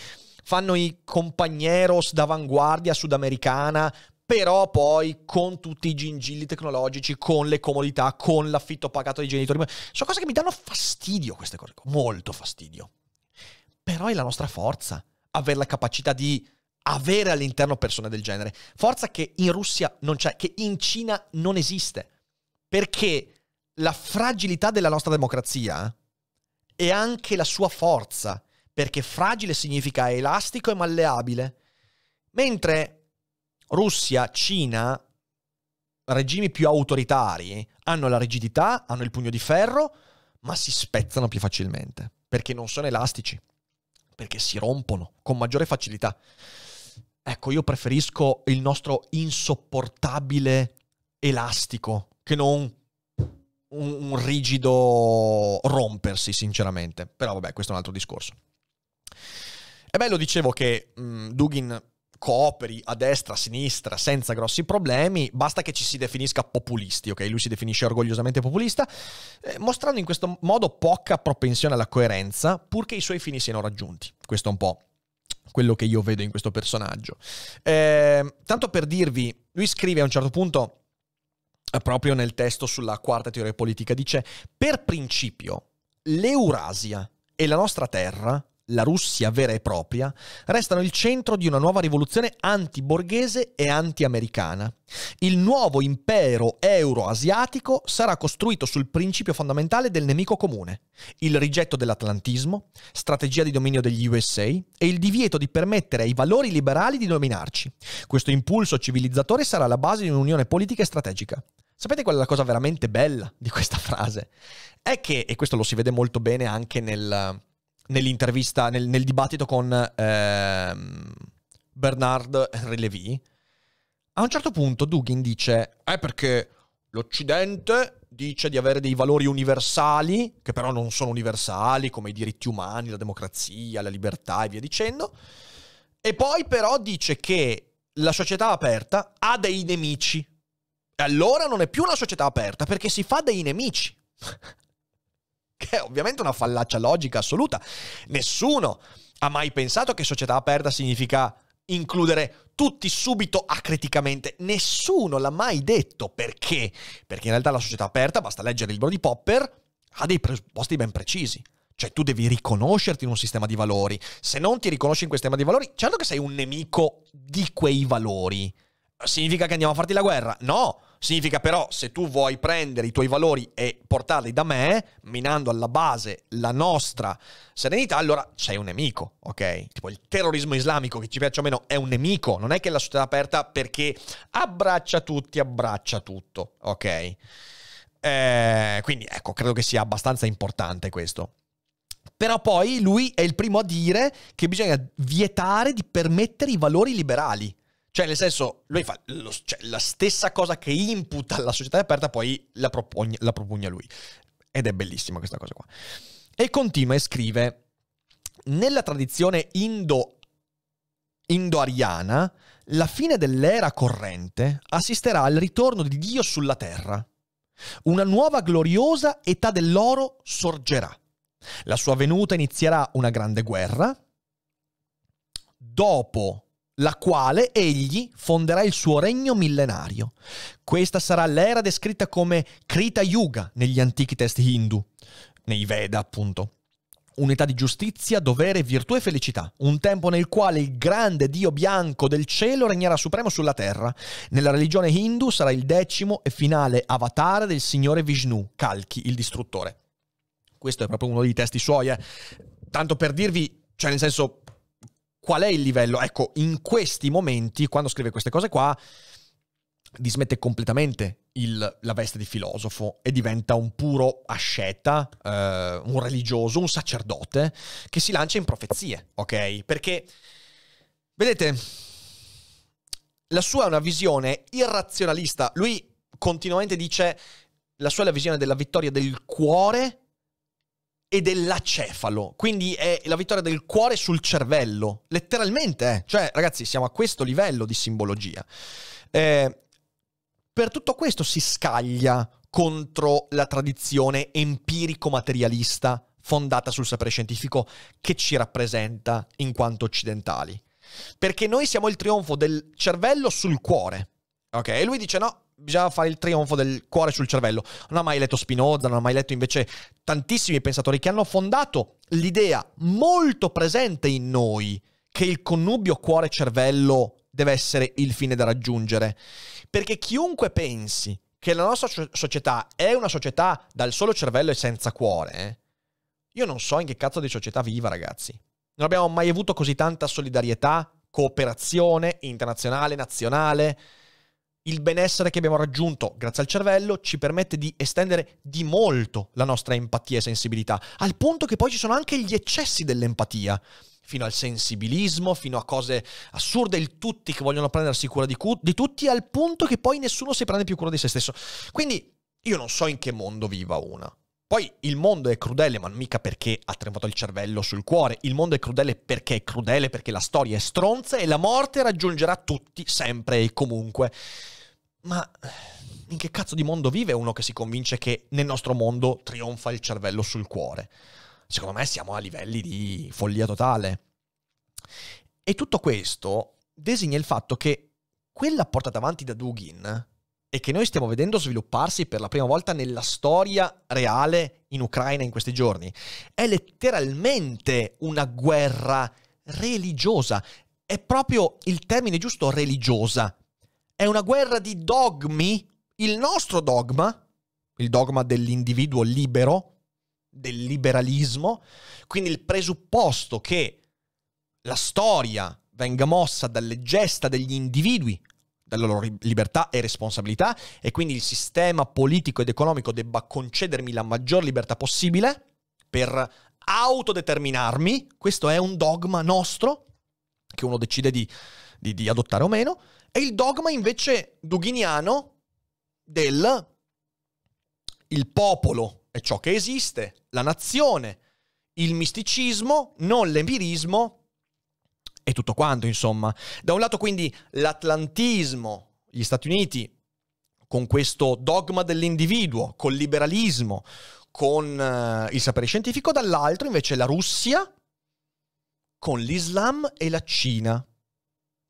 fanno i compagneros d'avanguardia sudamericana però poi con tutti i gingilli tecnologici, con le comodità, con l'affitto pagato dai genitori. Sono cose che mi danno fastidio queste cose, molto fastidio. però è la nostra forza, avere la capacità di avere all'interno persone del genere. Forza che in Russia non c'è, che in Cina non esiste. Perché la fragilità della nostra democrazia è anche la sua forza. Perché fragile significa elastico e malleabile. Mentre Russia, Cina, regimi più autoritari hanno la rigidità, hanno il pugno di ferro, ma si spezzano più facilmente. Perché non sono elastici. Perché si rompono con maggiore facilità. Ecco, io preferisco il nostro insopportabile elastico che non un, rigido rompersi, sinceramente. Però vabbè, questo è un altro discorso. E bello, dicevo che mh, Dugin cooperi a destra, a sinistra, senza grossi problemi, basta che ci si definisca populisti, ok? Lui si definisce orgogliosamente populista, eh, mostrando in questo modo poca propensione alla coerenza, purché i suoi fini siano raggiunti. Questo è un po' quello che io vedo in questo personaggio. Eh, tanto per dirvi, lui scrive a un certo punto, eh, proprio nel testo sulla quarta teoria politica, dice, per principio, l'Eurasia e la nostra terra la Russia vera e propria, restano il centro di una nuova rivoluzione anti-borghese e anti-americana. Il nuovo impero euro-asiatico sarà costruito sul principio fondamentale del nemico comune, il rigetto dell'atlantismo, strategia di dominio degli USA e il divieto di permettere ai valori liberali di dominarci. Questo impulso civilizzatore sarà la base di un'unione politica e strategica. Sapete qual è la cosa veramente bella di questa frase? È che, e questo lo si vede molto bene anche nel, nell'intervista, nel, nel dibattito con ehm, Bernard Henry Levy, a un certo punto Dugin dice, è eh, perché l'Occidente dice di avere dei valori universali, che però non sono universali, come i diritti umani, la democrazia, la libertà e via dicendo, e poi però dice che la società aperta ha dei nemici. E allora non è più una società aperta perché si fa dei nemici. Che è ovviamente una fallaccia logica assoluta. Nessuno ha mai pensato che società aperta significa includere tutti subito acriticamente. Nessuno l'ha mai detto. Perché? Perché in realtà la società aperta, basta leggere il libro di Popper, ha dei presupposti ben precisi. Cioè tu devi riconoscerti in un sistema di valori. Se non ti riconosci in quel sistema di valori, certo che sei un nemico di quei valori. Significa che andiamo a farti la guerra? No, significa però se tu vuoi prendere i tuoi valori e portarli da me, minando alla base la nostra serenità, allora sei un nemico, ok? Tipo il terrorismo islamico, che ci piaccia o meno, è un nemico, non è che la società aperta perché abbraccia tutti, abbraccia tutto, ok? Eh, quindi ecco, credo che sia abbastanza importante questo. Però poi lui è il primo a dire che bisogna vietare di permettere i valori liberali. Cioè, nel senso, lui fa lo, cioè, la stessa cosa che imputa alla società aperta, poi la propugna, la propugna lui. Ed è bellissima questa cosa qua. E continua e scrive: Nella tradizione indo, indo-ariana, la fine dell'era corrente assisterà al ritorno di Dio sulla terra. Una nuova gloriosa età dell'oro sorgerà. La sua venuta inizierà una grande guerra. Dopo la quale egli fonderà il suo regno millenario. Questa sarà l'era descritta come Krita Yuga negli antichi testi hindu, nei Veda appunto. Un'età di giustizia, dovere, virtù e felicità. Un tempo nel quale il grande dio bianco del cielo regnerà supremo sulla terra. Nella religione hindu sarà il decimo e finale avatar del signore Vishnu, Kalki, il distruttore. Questo è proprio uno dei testi suoi, eh. Tanto per dirvi, cioè nel senso, Qual è il livello? Ecco, in questi momenti, quando scrive queste cose qua, dismette completamente il, la veste di filosofo e diventa un puro asceta, eh, un religioso, un sacerdote che si lancia in profezie, ok? Perché, vedete, la sua è una visione irrazionalista. Lui continuamente dice la sua è la visione della vittoria del cuore e dell'acefalo. Quindi è la vittoria del cuore sul cervello. Letteralmente, eh. Cioè, ragazzi, siamo a questo livello di simbologia. Eh, per tutto questo si scaglia contro la tradizione empirico-materialista fondata sul sapere scientifico che ci rappresenta in quanto occidentali. Perché noi siamo il trionfo del cervello sul cuore. Ok? E lui dice no, bisogna fare il trionfo del cuore sul cervello. Non ha mai letto Spinoza, non ha mai letto invece tantissimi pensatori che hanno fondato l'idea molto presente in noi che il connubio cuore-cervello deve essere il fine da raggiungere. Perché chiunque pensi che la nostra società è una società dal solo cervello e senza cuore, eh, io non so in che cazzo di società viva, ragazzi. Non abbiamo mai avuto così tanta solidarietà, cooperazione internazionale, nazionale. Il benessere che abbiamo raggiunto grazie al cervello ci permette di estendere di molto la nostra empatia e sensibilità, al punto che poi ci sono anche gli eccessi dell'empatia fino al sensibilismo, fino a cose assurde, il tutti che vogliono prendersi cura di, cu- di tutti, al punto che poi nessuno si prende più cura di se stesso. Quindi io non so in che mondo viva una. Poi il mondo è crudele, ma mica perché ha tremato il cervello sul cuore. Il mondo è crudele perché è crudele, perché la storia è stronza e la morte raggiungerà tutti, sempre e comunque. Ma in che cazzo di mondo vive uno che si convince che nel nostro mondo trionfa il cervello sul cuore? secondo me siamo a livelli di follia totale. E tutto questo designa il fatto che quella portata avanti da Dugin e che noi stiamo vedendo svilupparsi per la prima volta nella storia reale in Ucraina in questi giorni, è letteralmente una guerra religiosa. È proprio il termine giusto religiosa. È una guerra di dogmi, il nostro dogma, il dogma dell'individuo libero, del liberalismo, quindi il presupposto che la storia venga mossa dalle gesta degli individui, dalla loro libertà e responsabilità, e quindi il sistema politico ed economico debba concedermi la maggior libertà possibile per autodeterminarmi, questo è un dogma nostro, che uno decide di, di, di adottare o meno, e il dogma invece dughiniano del il popolo è ciò che esiste, la nazione, il misticismo, non l'empirismo e tutto quanto, insomma. Da un lato quindi l'atlantismo, gli Stati Uniti, con questo dogma dell'individuo, col liberalismo, con uh, il sapere scientifico, dall'altro invece la Russia, con l'Islam e la Cina.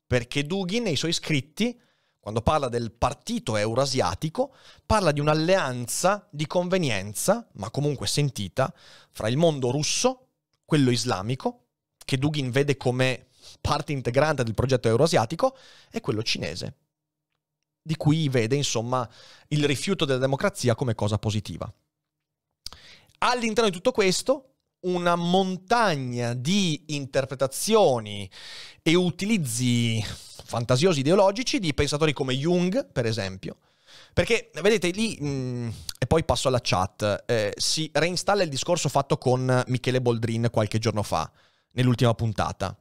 Perché Dugin nei suoi scritti quando parla del partito eurasiatico, parla di un'alleanza di convenienza, ma comunque sentita, fra il mondo russo, quello islamico, che Dugin vede come parte integrante del progetto eurasiatico, e quello cinese, di cui vede insomma il rifiuto della democrazia come cosa positiva. All'interno di tutto questo, una montagna di interpretazioni e utilizzi fantasiosi ideologici di pensatori come Jung, per esempio. Perché, vedete, lì, mh, mm, e poi passo alla chat, eh, si reinstalla il discorso fatto con Michele Boldrin qualche giorno fa, nell'ultima puntata.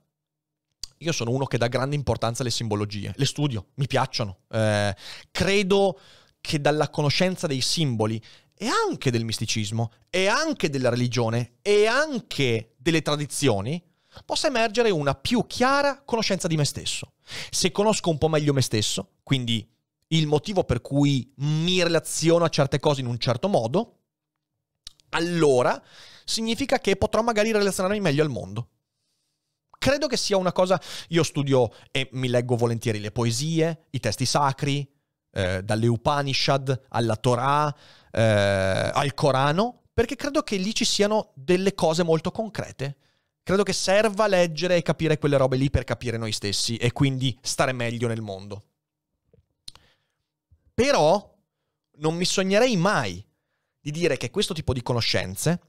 Io sono uno che dà grande importanza alle simbologie, le studio, mi piacciono. Eh, credo che dalla conoscenza dei simboli e anche del misticismo, e anche della religione, e anche delle tradizioni, possa emergere una più chiara conoscenza di me stesso. Se conosco un po' meglio me stesso, quindi il motivo per cui mi relaziono a certe cose in un certo modo, allora significa che potrò magari relazionarmi meglio al mondo. Credo che sia una cosa, io studio e mi leggo volentieri le poesie, i testi sacri, eh, dalle Upanishad alla Torah, eh, al Corano, perché credo che lì ci siano delle cose molto concrete Credo che serva leggere e capire quelle robe lì per capire noi stessi e quindi stare meglio nel mondo. Però non mi sognerei mai di dire che questo tipo di conoscenze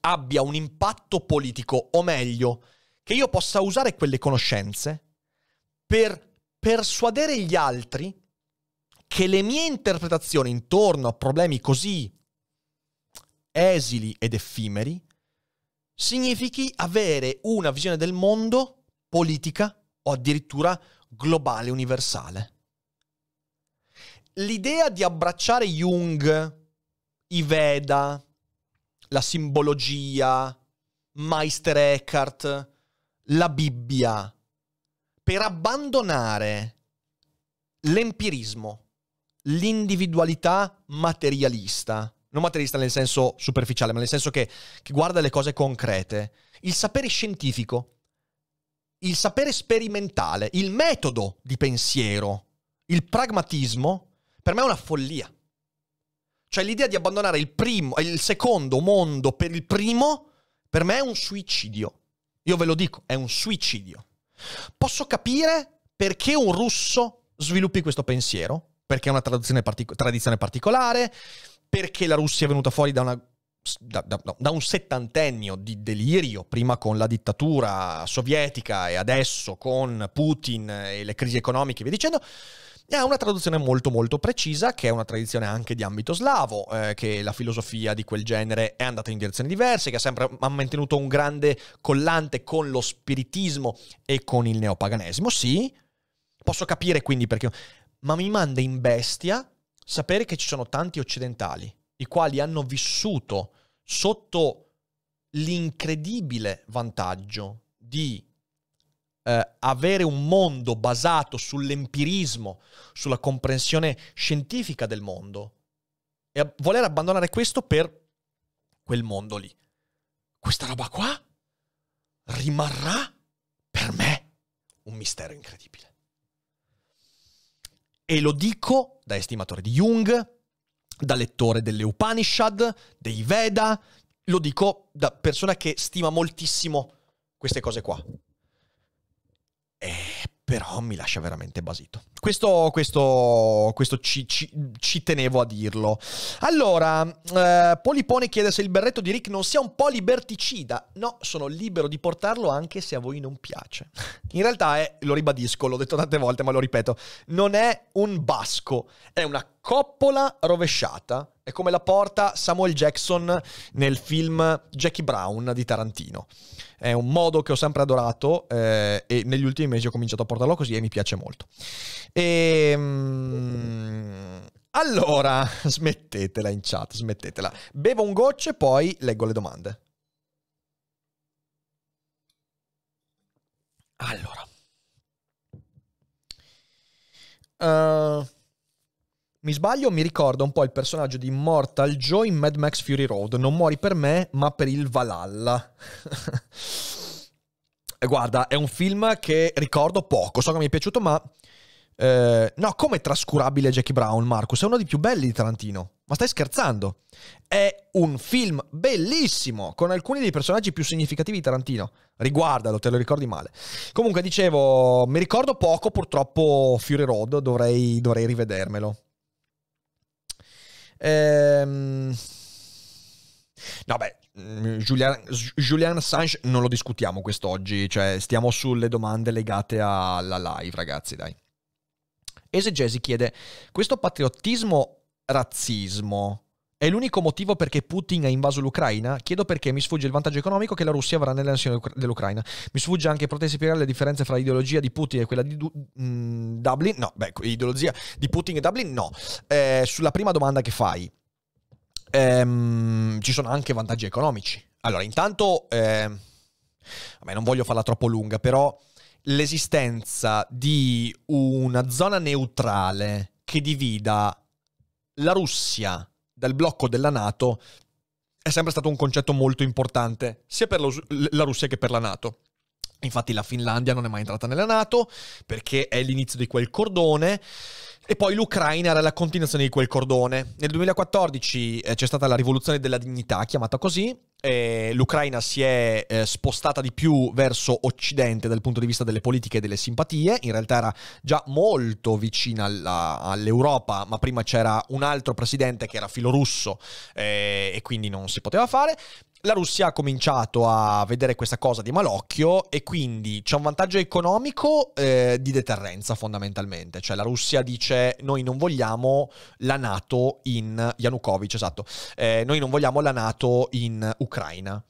abbia un impatto politico, o meglio, che io possa usare quelle conoscenze per persuadere gli altri che le mie interpretazioni intorno a problemi così esili ed effimeri significhi avere una visione del mondo politica o addirittura globale, universale. L'idea di abbracciare Jung, i Veda, la simbologia, Meister Eckhart, la Bibbia, per abbandonare l'empirismo, l'individualità materialista, non materialista nel senso superficiale, ma nel senso che, che guarda le cose concrete, il sapere scientifico, il sapere sperimentale, il metodo di pensiero, il pragmatismo, per me è una follia. Cioè l'idea di abbandonare il primo, il secondo mondo per il primo Per me è un suicidio. Io ve lo dico, è un suicidio. Posso capire perché un russo sviluppi questo pensiero, perché è una partic- tradizione particolare, perché la Russia è venuta fuori da una da, da, da, un settantennio di delirio, prima con la dittatura sovietica e adesso con Putin e le crisi economiche e via dicendo, ha una traduzione molto molto precisa, che è una tradizione anche di ambito slavo, eh, che la filosofia di quel genere è andata in direzioni diverse, che ha sempre ha mantenuto un grande collante con lo spiritismo e con il neopaganesimo, sì, posso capire quindi perché, ma mi manda in bestia sapere che ci sono tanti occidentali i quali hanno vissuto sotto l'incredibile vantaggio di eh, avere un mondo basato sull'empirismo, sulla comprensione scientifica del mondo e voler abbandonare questo per quel mondo lì. Questa roba qua rimarrà per me un mistero incredibile. E lo dico da estimatore di Jung, da lettore delle Upanishad, dei Veda, lo dico da persona che stima moltissimo queste cose qua. E però mi lascia veramente basito. Questo, questo, questo ci, ci, ci, tenevo a dirlo. Allora, eh, Polipone chiede se il berretto di Rick non sia un po' liberticida. No, sono libero di portarlo anche se a voi non piace. In realtà è, lo ribadisco, l'ho detto tante volte, ma lo ripeto, non è un basco, è una coppola rovesciata. È come la porta Samuel Jackson nel film Jackie Brown di Tarantino. È un modo che ho sempre adorato eh, e negli ultimi mesi ho cominciato a portarlo così e mi piace molto. E, ehm, allora, smettetela in chat, smettetela. Bevo un goccio e poi leggo le domande. Allora. Uh, mi sbaglio, mi ricorda un po' il personaggio di Mortal Joe in Mad Max Fury Road. Non muori per me, ma per il Valhalla. Guarda, è un film che ricordo poco. So che mi è piaciuto, ma. Eh, no, come trascurabile Jackie Brown, Marcus? È uno dei più belli di Tarantino. Ma stai scherzando? È un film bellissimo, con alcuni dei personaggi più significativi di Tarantino. Riguardalo, te lo ricordi male. Comunque, dicevo, mi ricordo poco, purtroppo Fury Road, dovrei, dovrei rivedermelo. Ehm... No, beh, mm, Julian, Julian Assange non lo discutiamo quest'oggi, cioè stiamo sulle domande legate alla live, ragazzi, dai. Esegesi chiede, questo patriottismo razzismo è l'unico motivo perché Putin ha invaso l'Ucraina? Chiedo perché mi sfugge il vantaggio economico che la Russia avrà nell'annessione dell'Ucraina. Mi sfugge anche poter spiegare le differenze fra l'ideologia di Putin e quella di du- mm, Dublin? No, beh, l'ideologia di Putin e Dublin no. Eh, sulla prima domanda che fai, ehm, ci sono anche vantaggi economici. Allora, intanto, eh, vabbè, non voglio farla troppo lunga, però l'esistenza di una zona neutrale che divida la Russia dal blocco della Nato è sempre stato un concetto molto importante, sia per la Russia che per la Nato. Infatti la Finlandia non è mai entrata nella Nato perché è l'inizio di quel cordone e poi l'Ucraina era la continuazione di quel cordone. Nel 2014 eh, c'è stata la rivoluzione della dignità, chiamata così. l'Ucraina si è eh, spostata di più verso occidente dal punto di vista delle politiche e delle simpatie. In realtà era già molto vicina alla, all'Europa, ma prima c'era un altro presidente che era filorusso eh, e quindi non si poteva fare la Russia ha cominciato a vedere questa cosa di malocchio e quindi c'è un vantaggio economico eh, di deterrenza fondamentalmente, cioè la Russia dice noi non vogliamo la Nato in Yanukovych, esatto, eh, noi non vogliamo la Nato in Ucraina.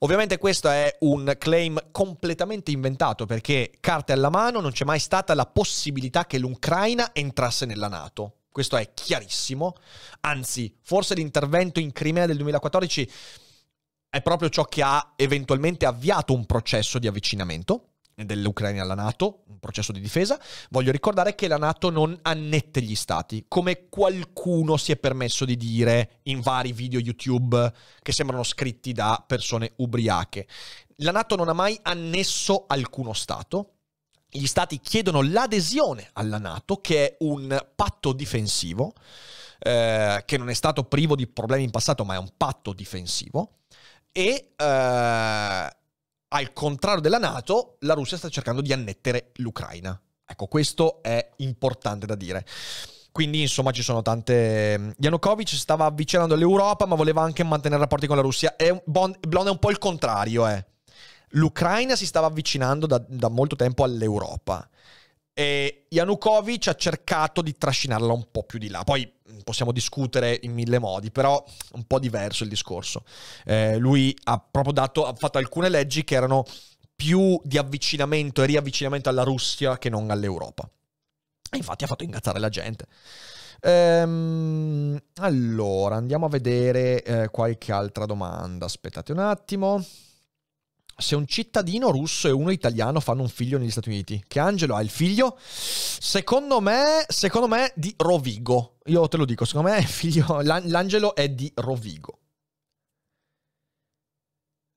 Ovviamente questo è un claim completamente inventato perché carte alla mano non c'è mai stata la possibilità che l'Ucraina entrasse nella Nato. Questo è chiarissimo. Anzi, forse l'intervento in Crimea del 2014 è proprio ciò che ha eventualmente avviato un processo di avvicinamento dell'Ucraina alla Nato, un processo di difesa. Voglio ricordare che la Nato non annette gli stati, come qualcuno si è permesso di dire in vari video YouTube che sembrano scritti da persone ubriache. La Nato non ha mai annesso alcuno stato. Gli stati chiedono l'adesione alla Nato, che è un patto difensivo, eh, che non è stato privo di problemi in passato, ma è un patto difensivo e eh, al contrario della Nato, la Russia sta cercando di annettere l'Ucraina. Ecco, questo è importante da dire. Quindi, insomma, ci sono tante. Yanukovych stava avvicinando all'Europa, ma voleva anche mantenere rapporti con la Russia. È un... È un po' il contrario, eh. L'Ucraina si stava avvicinando da, da molto tempo all'Europa. E Yanukovych ha cercato di trascinarla un po' più di là. Poi possiamo discutere in mille modi, però è un po' diverso il discorso. Eh, lui ha proprio dato, ha fatto alcune leggi che erano più di avvicinamento e riavvicinamento alla Russia che non all'Europa. E infatti ha fatto ingazzare la gente. Ehm, allora, andiamo a vedere eh, qualche altra domanda. Aspettate un attimo. Se un cittadino russo e uno italiano fanno un figlio negli Stati Uniti, che Angelo ha il figlio? Secondo me, secondo me di Rovigo. Io te lo dico, secondo me figlio, l'Angelo è di Rovigo.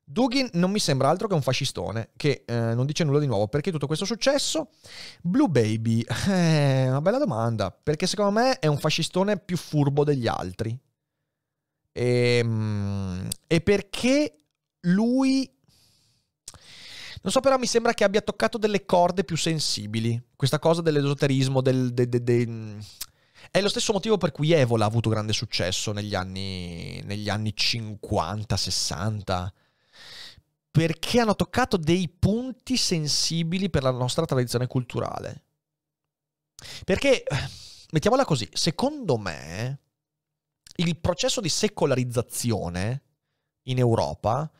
Dugin non mi sembra altro che un fascistone, che eh, non dice nulla di nuovo. Perché tutto questo è successo? Blue Baby, eh, una bella domanda. Perché secondo me è un fascistone più furbo degli altri. E, ehm, e perché lui... Non so, però mi sembra che abbia toccato delle corde più sensibili. Questa cosa dell'esoterismo, del... De, de, de, è lo stesso motivo per cui Evola ha avuto grande successo negli anni, negli anni 50, 60 perché hanno toccato dei punti sensibili per la nostra tradizione culturale. Perché, mettiamola così, secondo me il processo di secolarizzazione in Europa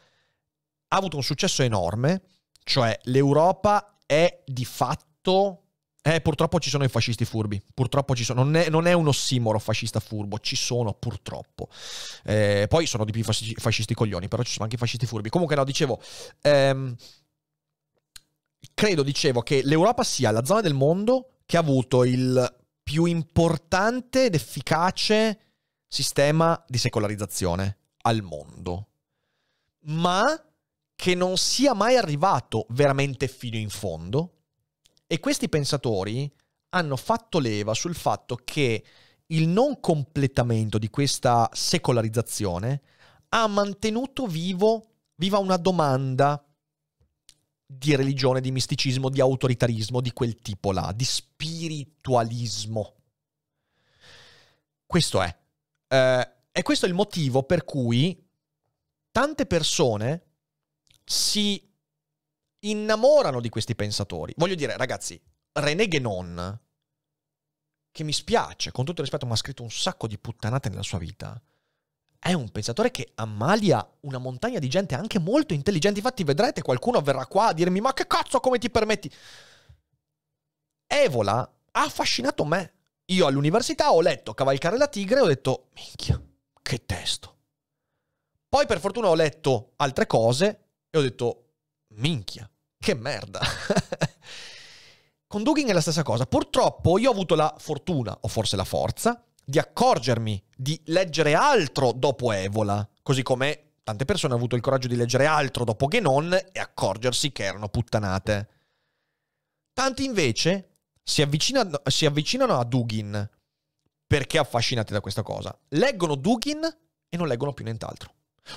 ha avuto un successo enorme, cioè l'Europa è di fatto eh, purtroppo ci sono i fascisti furbi. Purtroppo ci sono. Non è, non è un ossimoro fascista furbo, ci sono purtroppo. Eh, poi sono di più fascisti, fascisti, coglioni, però ci sono anche i fascisti furbi. Comunque, no, dicevo. Ehm, credo, dicevo, che l'Europa sia la zona del mondo che ha avuto il più importante ed efficace sistema di secolarizzazione al mondo. Ma che non sia mai arrivato veramente fino in fondo e questi pensatori hanno fatto leva sul fatto che il non completamento di questa secolarizzazione ha mantenuto vivo, viva una domanda di religione, di misticismo, di autoritarismo di quel tipo là, di spiritualismo. Questo è. Eh, e questo è il motivo per cui tante persone si innamorano di questi pensatori. Voglio dire, ragazzi, René Guénon, che mi spiace, con tutto il rispetto, ma ha scritto un sacco di puttanate nella sua vita, è un pensatore che ammalia una montagna di gente anche molto intelligente. Infatti vedrete qualcuno verrà qua a dirmi ma che cazzo come ti permetti? Evola ha affascinato me. Io all'università ho letto Cavalcare la tigre e ho detto minchia, che testo. Poi per fortuna ho letto altre cose e ho detto minchia, che merda. Con Dugin è la stessa cosa. Purtroppo io ho avuto la fortuna, o forse la forza, di accorgermi di leggere altro dopo Evola, così come tante persone hanno avuto il coraggio di leggere altro dopo Genon e accorgersi che erano puttanate. Tanti invece si avvicinano, si avvicinano a Dugin perché affascinati da questa cosa. Leggono Dugin e non leggono più nient'altro.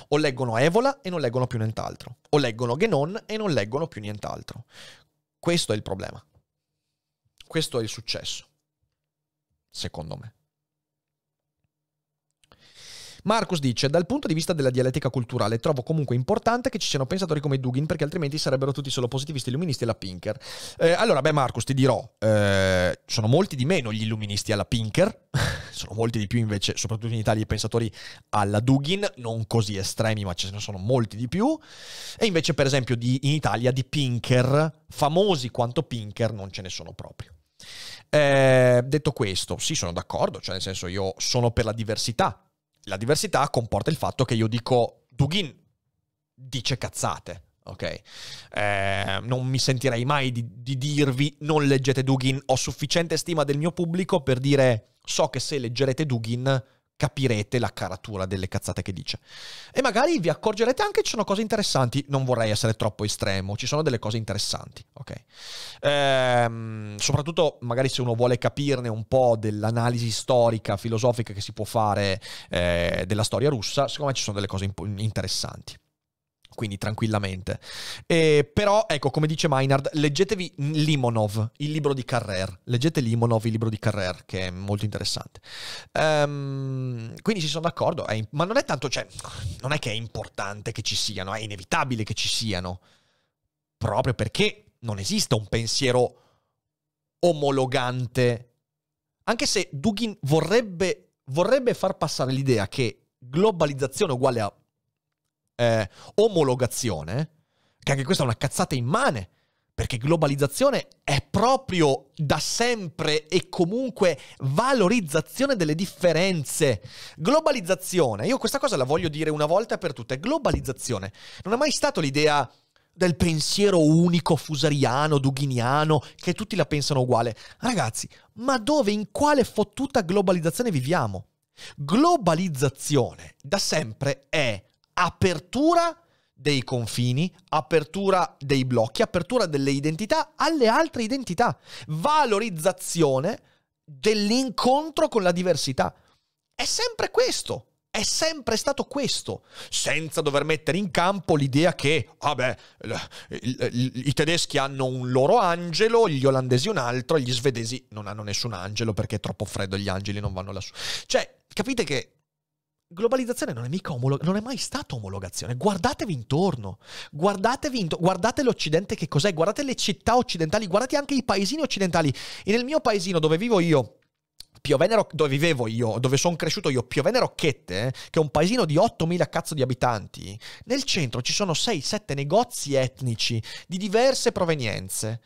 O leggono Evola e non leggono più nient'altro. O leggono Genon e non leggono più nient'altro. Questo è il problema. Questo è il successo. Secondo me. Marcus dice, dal punto di vista della dialettica culturale, trovo comunque importante che ci siano pensatori come Dugin, perché altrimenti sarebbero tutti solo positivisti, illuministi e la Pinker. Eh, allora, beh, Marcus, ti dirò, eh, sono molti di meno gli illuministi alla Pinker, sono molti di più invece, soprattutto in Italia, i pensatori alla Dugin, non così estremi, ma ce ne sono molti di più. E invece, per esempio, di, in Italia di Pinker, famosi quanto Pinker, non ce ne sono proprio. Eh, detto questo, sì, sono d'accordo, cioè nel senso io sono per la diversità, la diversità comporta il fatto che io dico Dugin dice cazzate. Ok, eh, non mi sentirei mai di, di dirvi non leggete Dugin. Ho sufficiente stima del mio pubblico per dire so che se leggerete Dugin capirete la caratura delle cazzate che dice. E magari vi accorgerete anche che ci sono cose interessanti. Non vorrei essere troppo estremo, ci sono delle cose interessanti, ok? Ehm, soprattutto magari se uno vuole capirne un po' dell'analisi storica, filosofica che si può fare eh, della storia russa, secondo me ci sono delle cose interessanti. Quindi tranquillamente. Eh, però, ecco, come dice Maynard, leggetevi Limonov, il libro di Carrer. Leggete Limonov, il libro di Carrer, che è molto interessante. Um, quindi ci sono d'accordo, è, ma non è tanto, cioè, non è che è importante che ci siano, è inevitabile che ci siano, proprio perché non esiste un pensiero omologante. Anche se Dugin vorrebbe, vorrebbe far passare l'idea che globalizzazione uguale a eh, omologazione, che anche questa è una cazzata immane, perché globalizzazione è proprio da sempre e comunque valorizzazione delle differenze. Globalizzazione, io questa cosa la voglio dire una volta per tutte, globalizzazione non è mai stato l'idea del pensiero unico fusariano, dughiniano, che tutti la pensano uguale. Ragazzi, ma dove, in quale fottuta globalizzazione viviamo? Globalizzazione da sempre è apertura dei confini, apertura dei blocchi, apertura delle identità alle altre identità, valorizzazione dell'incontro con la diversità. È sempre questo. È sempre stato questo, senza dover mettere in campo l'idea che, vabbè, i tedeschi hanno un loro angelo, gli olandesi un altro, gli svedesi non hanno nessun angelo perché è troppo freddo gli angeli non vanno lassù. Cioè, capite che globalizzazione non è mica omolog- non è mai stata omologazione. Guardatevi intorno, guardatevi intorno, guardate l'Occidente che cos'è, guardate le città occidentali, guardate anche i paesini occidentali. E nel mio paesino dove vivo io, Piovene, dove vivevo io, dove sono cresciuto io, Piovene Rocchette, eh, che è un paesino di 8.000 cazzo di abitanti, nel centro ci sono 6-7 negozi etnici di diverse provenienze.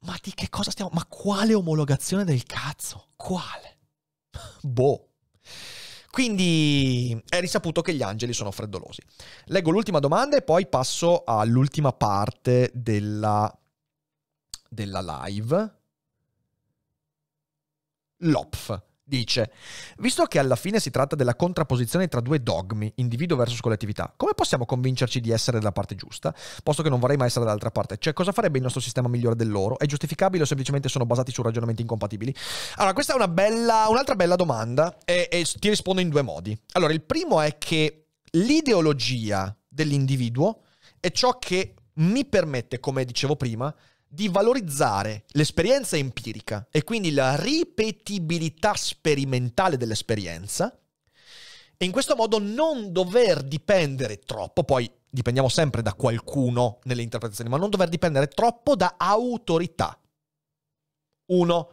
Ma di che cosa stiamo? Ma quale omologazione del cazzo? Quale? boh. Quindi è risaputo che gli angeli sono freddolosi. Leggo l'ultima domanda e poi passo all'ultima parte della, della live. Lopf dice, visto che alla fine si tratta della contrapposizione tra due dogmi, individuo versus collettività, come possiamo convincerci di essere dalla parte giusta, posto che non vorrei mai essere dall'altra parte? Cioè, cosa farebbe il nostro sistema migliore del loro? È giustificabile o semplicemente sono basati su ragionamenti incompatibili? Allora, questa è una bella, un'altra bella domanda e, e ti rispondo in due modi. Allora, il primo è che l'ideologia dell'individuo è ciò che mi permette, come dicevo prima, di valorizzare l'esperienza empirica e quindi la ripetibilità sperimentale dell'esperienza e in questo modo non dover dipendere troppo, poi dipendiamo sempre da qualcuno nelle interpretazioni, ma non dover dipendere troppo da autorità. Uno,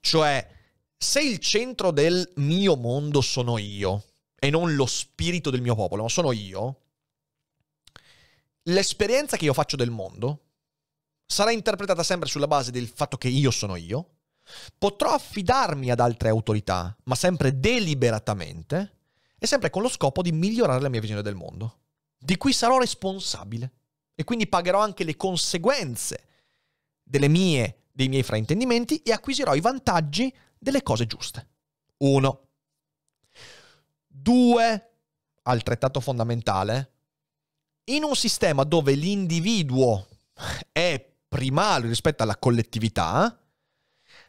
cioè se il centro del mio mondo sono io e non lo spirito del mio popolo, ma sono io, l'esperienza che io faccio del mondo sarà interpretata sempre sulla base del fatto che io sono io, potrò affidarmi ad altre autorità, ma sempre deliberatamente e sempre con lo scopo di migliorare la mia visione del mondo, di cui sarò responsabile e quindi pagherò anche le conseguenze mie, dei miei fraintendimenti e acquisirò i vantaggi delle cose giuste. Uno. Due, altrettanto fondamentale, in un sistema dove l'individuo è primario rispetto alla collettività,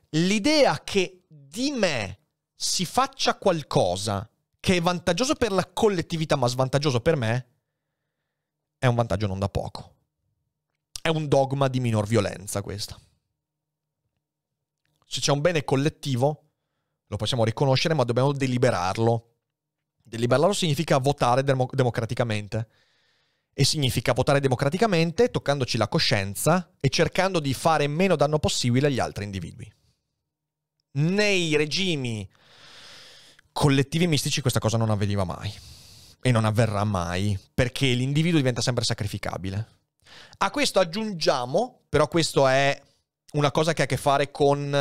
l'idea che di me si faccia qualcosa che è vantaggioso per la collettività ma svantaggioso per me, è un vantaggio non da poco. È un dogma di minor violenza questo. Se c'è un bene collettivo, lo possiamo riconoscere, ma dobbiamo deliberarlo. Deliberarlo significa votare dem- democraticamente e significa votare democraticamente, toccandoci la coscienza e cercando di fare meno danno possibile agli altri individui. Nei regimi collettivi mistici questa cosa non avveniva mai e non avverrà mai perché l'individuo diventa sempre sacrificabile. A questo aggiungiamo, però questo è una cosa che ha a che fare con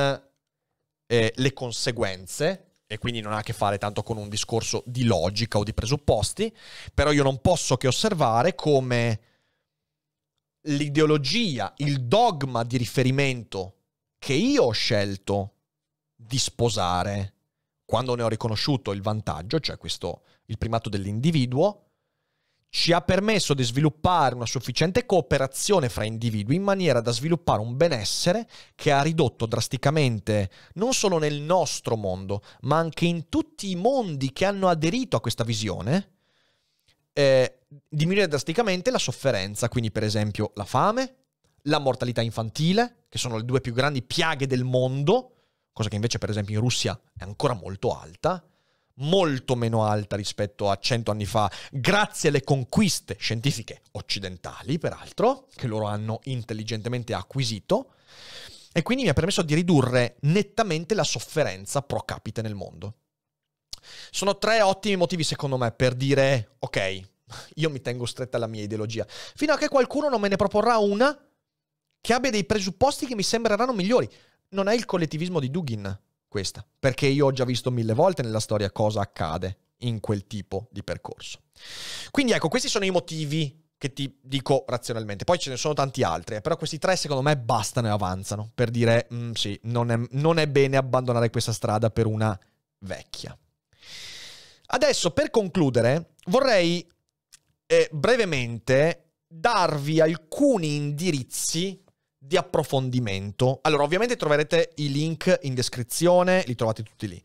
eh, le conseguenze, e quindi non ha a che fare tanto con un discorso di logica o di presupposti, però io non posso che osservare come l'ideologia, il dogma di riferimento che io ho scelto di sposare quando ne ho riconosciuto il vantaggio, cioè questo il primato dell'individuo, ci ha permesso di sviluppare una sufficiente cooperazione fra individui in maniera da sviluppare un benessere che ha ridotto drasticamente non solo nel nostro mondo, ma anche in tutti i mondi che hanno aderito a questa visione, eh, diminuire drasticamente la sofferenza, quindi per esempio la fame, la mortalità infantile, che sono le due più grandi piaghe del mondo, cosa che invece per esempio in Russia è ancora molto alta, molto meno alta rispetto a cento anni fa, grazie alle conquiste scientifiche occidentali, peraltro, che loro hanno intelligentemente acquisito, e quindi mi ha permesso di ridurre nettamente la sofferenza pro capite nel mondo. Sono tre ottimi motivi secondo me per dire, ok, io mi tengo stretta alla mia ideologia, fino a che qualcuno non me ne proporrà una che abbia dei presupposti che mi sembreranno migliori. Non è il collettivismo di Dugin questa, perché io ho già visto mille volte nella storia cosa accade in quel tipo di percorso. Quindi ecco, questi sono i motivi che ti dico razionalmente. Poi ce ne sono tanti altri, eh, però questi tre secondo me bastano e avanzano per dire mm, sì, non è, non è bene abbandonare questa strada per una vecchia. Adesso, per concludere, vorrei eh, brevemente darvi alcuni indirizzi di approfondimento. Allora, ovviamente troverete i link in descrizione, li trovate tutti lì.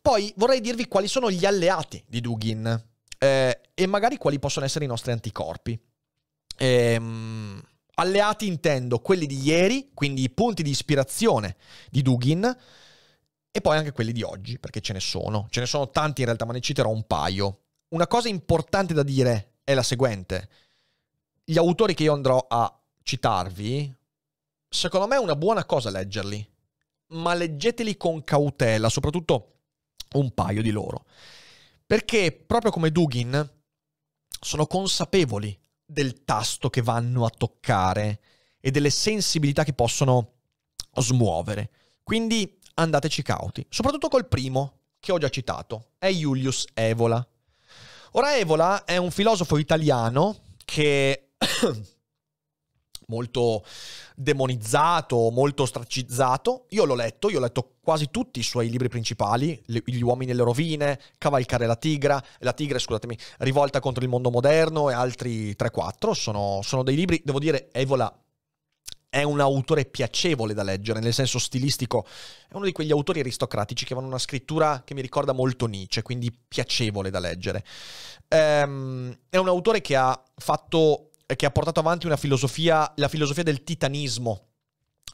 Poi vorrei dirvi quali sono gli alleati di Dugin eh, e magari quali possono essere i nostri anticorpi. Ehm, alleati intendo quelli di ieri, quindi i punti di ispirazione di Dugin, e poi anche quelli di oggi, perché ce ne sono. Ce ne sono tanti in realtà, ma ne citerò un paio. Una cosa importante da dire è la seguente. Gli autori che io andrò a citarvi secondo me è una buona cosa leggerli, ma leggeteli con cautela, soprattutto un paio di loro. Perché proprio come Dugin sono consapevoli del tasto che vanno a toccare e delle sensibilità che possono smuovere. Quindi andateci cauti, soprattutto col primo, che ho già citato, è Julius Evola. Ora Evola è un filosofo italiano che molto demonizzato, molto ostracizzato. Io l'ho letto, io ho letto quasi tutti i suoi libri principali, Gli uomini e le rovine, Cavalcare la tigra, la tigre, scusatemi, Rivolta contro il mondo moderno e altri 3-4. Sono, sono dei libri, devo dire, Evola è un autore piacevole da leggere, nel senso stilistico, è uno di quegli autori aristocratici che hanno una scrittura che mi ricorda molto Nietzsche, quindi piacevole da leggere. Ehm, è un autore che ha fatto che ha portato avanti una filosofia, la filosofia del titanismo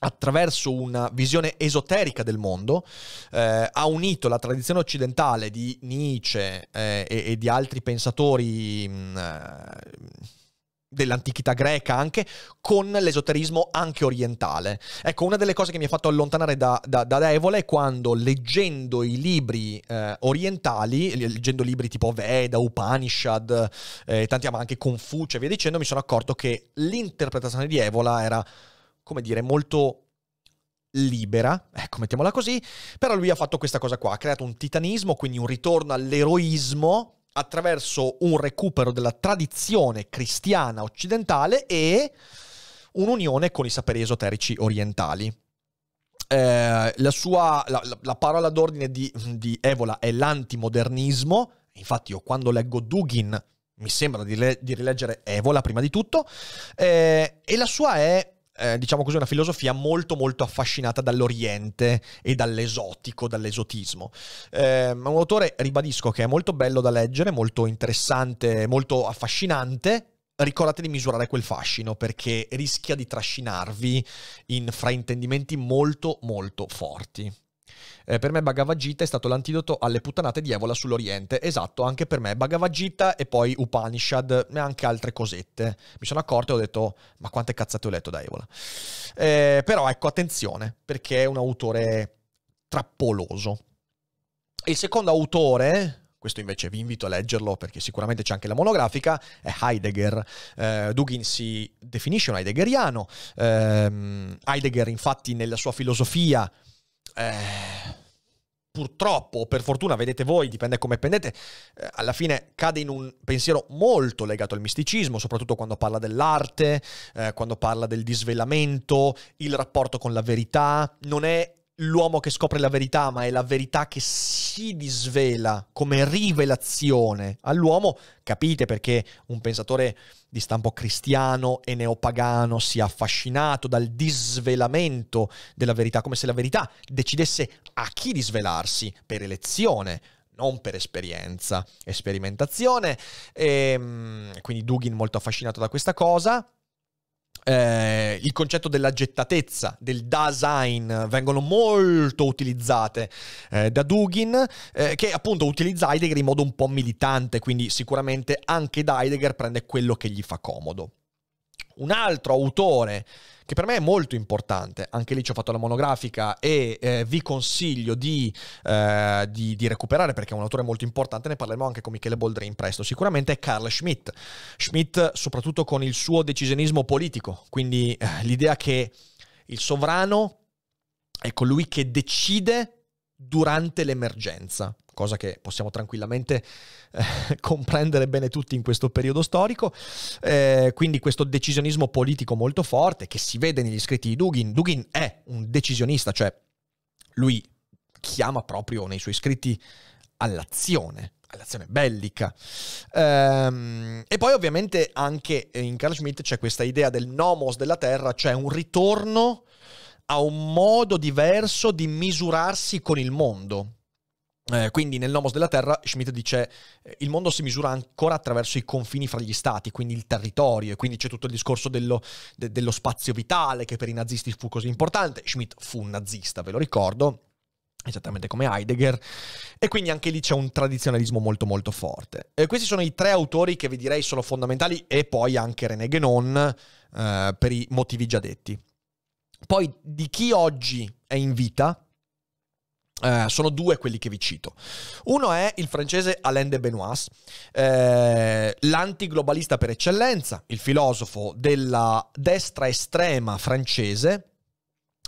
attraverso una visione esoterica del mondo, eh, ha unito la tradizione occidentale di Nietzsche eh, e, e, di altri pensatori mh, mm, eh, dell'antichità greca anche, con l'esoterismo anche orientale. Ecco, una delle cose che mi ha fatto allontanare da, da, da Evole è quando leggendo i libri eh, orientali, leggendo libri tipo Veda, Upanishad, eh, tanti ma anche Confucio e via dicendo, mi sono accorto che l'interpretazione di Evola era, come dire, molto libera, ecco, mettiamola così, però lui ha fatto questa cosa qua, ha creato un titanismo, quindi un ritorno all'eroismo attraverso un recupero della tradizione cristiana occidentale e un'unione con i saperi esoterici orientali. Eh, la, sua, la, la, parola d'ordine di, di, Evola è l'antimodernismo, infatti io quando leggo Dugin mi sembra di, le, di rileggere Evola prima di tutto, eh, e la sua è eh, diciamo così, una filosofia molto molto affascinata dall'Oriente e dall'esotico, dall'esotismo. Eh, un autore, ribadisco, che è molto bello da leggere, molto interessante, molto affascinante. Ricordate di misurare quel fascino perché rischia di trascinarvi in fraintendimenti molto molto forti. Eh, per me Bhagavad Gita è stato l'antidoto alle puttanate di Evola sull'Oriente. Esatto, anche per me. Bhagavad Gita e poi Upanishad e anche altre cosette. Mi sono accorto e ho detto, ma quante cazzate ho letto da Evola. Eh, però ecco, attenzione, perché è un autore trappoloso. Il secondo autore, questo invece vi invito a leggerlo perché sicuramente c'è anche la monografica, è Heidegger. Eh, Dugin si definisce un heideggeriano. Eh, Heidegger infatti nella sua filosofia eh, purtroppo per fortuna, vedete voi, dipende come prendete, eh, alla fine cade in un pensiero molto legato al misticismo, soprattutto quando parla dell'arte, eh, quando parla del disvelamento, il rapporto con la verità. Non è l'uomo che scopre la verità, ma è la verità che si disvela come rivelazione all'uomo. Capite perché un pensatore di stampo cristiano e neopagano sia affascinato dal disvelamento della verità, come se la verità decidesse a chi disvelarsi per elezione, non per esperienza e sperimentazione. E, ehm, quindi Dugin molto affascinato da questa cosa. Eh, il concetto della gettatezza, del design, vengono molto utilizzate eh, da Dugin, eh, che appunto utilizza Heidegger in modo un po' militante, quindi sicuramente anche da Heidegger prende quello che gli fa comodo. Un altro autore che per me è molto importante. Anche lì ci ho fatto la monografica e eh, vi consiglio di, eh, di, di, recuperare perché è un autore molto importante, ne parleremo anche con Michele Boldrin presto. Sicuramente è Carl Schmitt. Schmitt soprattutto con il suo decisionismo politico, quindi eh, l'idea che il sovrano è colui che decide durante l'emergenza cosa che possiamo tranquillamente eh, comprendere bene tutti in questo periodo storico. Eh, quindi questo decisionismo politico molto forte che si vede negli scritti di Dugin. Dugin è un decisionista, cioè lui chiama proprio nei suoi scritti all'azione, all'azione bellica. Ehm, e poi ovviamente anche in Carl Schmitt c'è questa idea del nomos della terra, cioè un ritorno a un modo diverso di misurarsi con il mondo. Eh, quindi nel Nomos della Terra Schmidt dice eh, il mondo si misura ancora attraverso i confini fra gli stati, quindi il territorio, e quindi c'è tutto il discorso dello, de, dello spazio vitale che per i nazisti fu così importante. Schmidt fu un nazista, ve lo ricordo, esattamente come Heidegger, e quindi anche lì c'è un tradizionalismo molto molto forte. E questi sono i tre autori che vi direi sono fondamentali, e poi anche René Guénon eh, per i motivi già detti. Poi di chi oggi è in vita, Uh, sono due quelli che vi cito. Uno è il francese Alain de Benoist, eh, l'antiglobalista per eccellenza, il filosofo della destra estrema francese.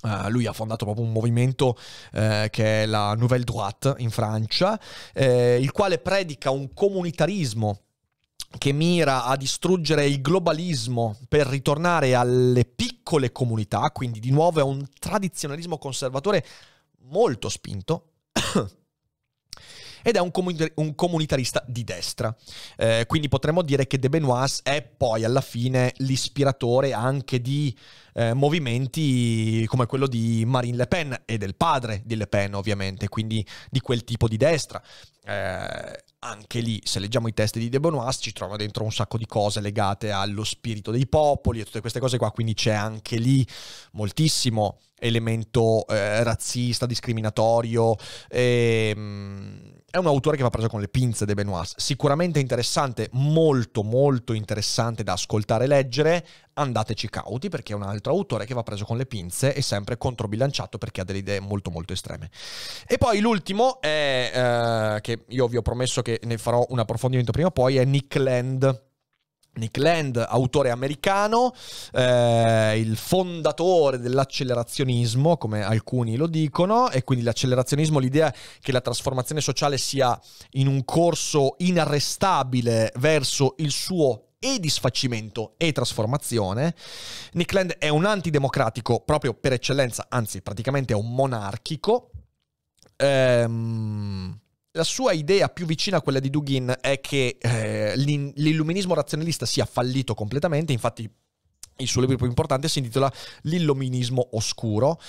Uh, lui ha fondato proprio un movimento uh, che è la Nouvelle Droite in Francia, eh, il quale predica un comunitarismo che mira a distruggere il globalismo per ritornare alle piccole comunità, quindi di nuovo è un tradizionalismo conservatore molto spinto. ed è un, comunitari- un, comunitarista di destra. Eh, quindi potremmo dire che De Benoist è poi alla fine l'ispiratore anche di eh, movimenti come quello di Marine Le Pen e del padre di Le Pen, ovviamente, quindi di quel tipo di destra. Eh, anche lì, se leggiamo i testi di De Benoist, ci trovano dentro un sacco di cose legate allo spirito dei popoli e tutte queste cose qua, quindi c'è anche lì moltissimo elemento eh, razzista, discriminatorio. E, ehm, è un autore che va preso con le pinze De Benoist. Sicuramente interessante, molto molto interessante da ascoltare e leggere. Andateci cauti perché è un altro autore che va preso con le pinze e sempre controbilanciato perché ha delle idee molto molto estreme. E poi l'ultimo è, eh, che io vi ho promesso che ne farò un approfondimento prima o poi, è Nick Land Nick Land, autore americano, eh, il fondatore dell'accelerazionismo, come alcuni lo dicono, e quindi l'accelerazionismo, l'idea che la trasformazione sociale sia in un corso inarrestabile verso il suo e disfacimento e trasformazione. Nick Land è un antidemocratico proprio per eccellenza, anzi praticamente è un monarchico. Ehm la sua idea più vicina a quella di Dugin è che eh, l'illuminismo razionalista sia fallito completamente, infatti il suo libro più importante si intitola L'illuminismo oscuro.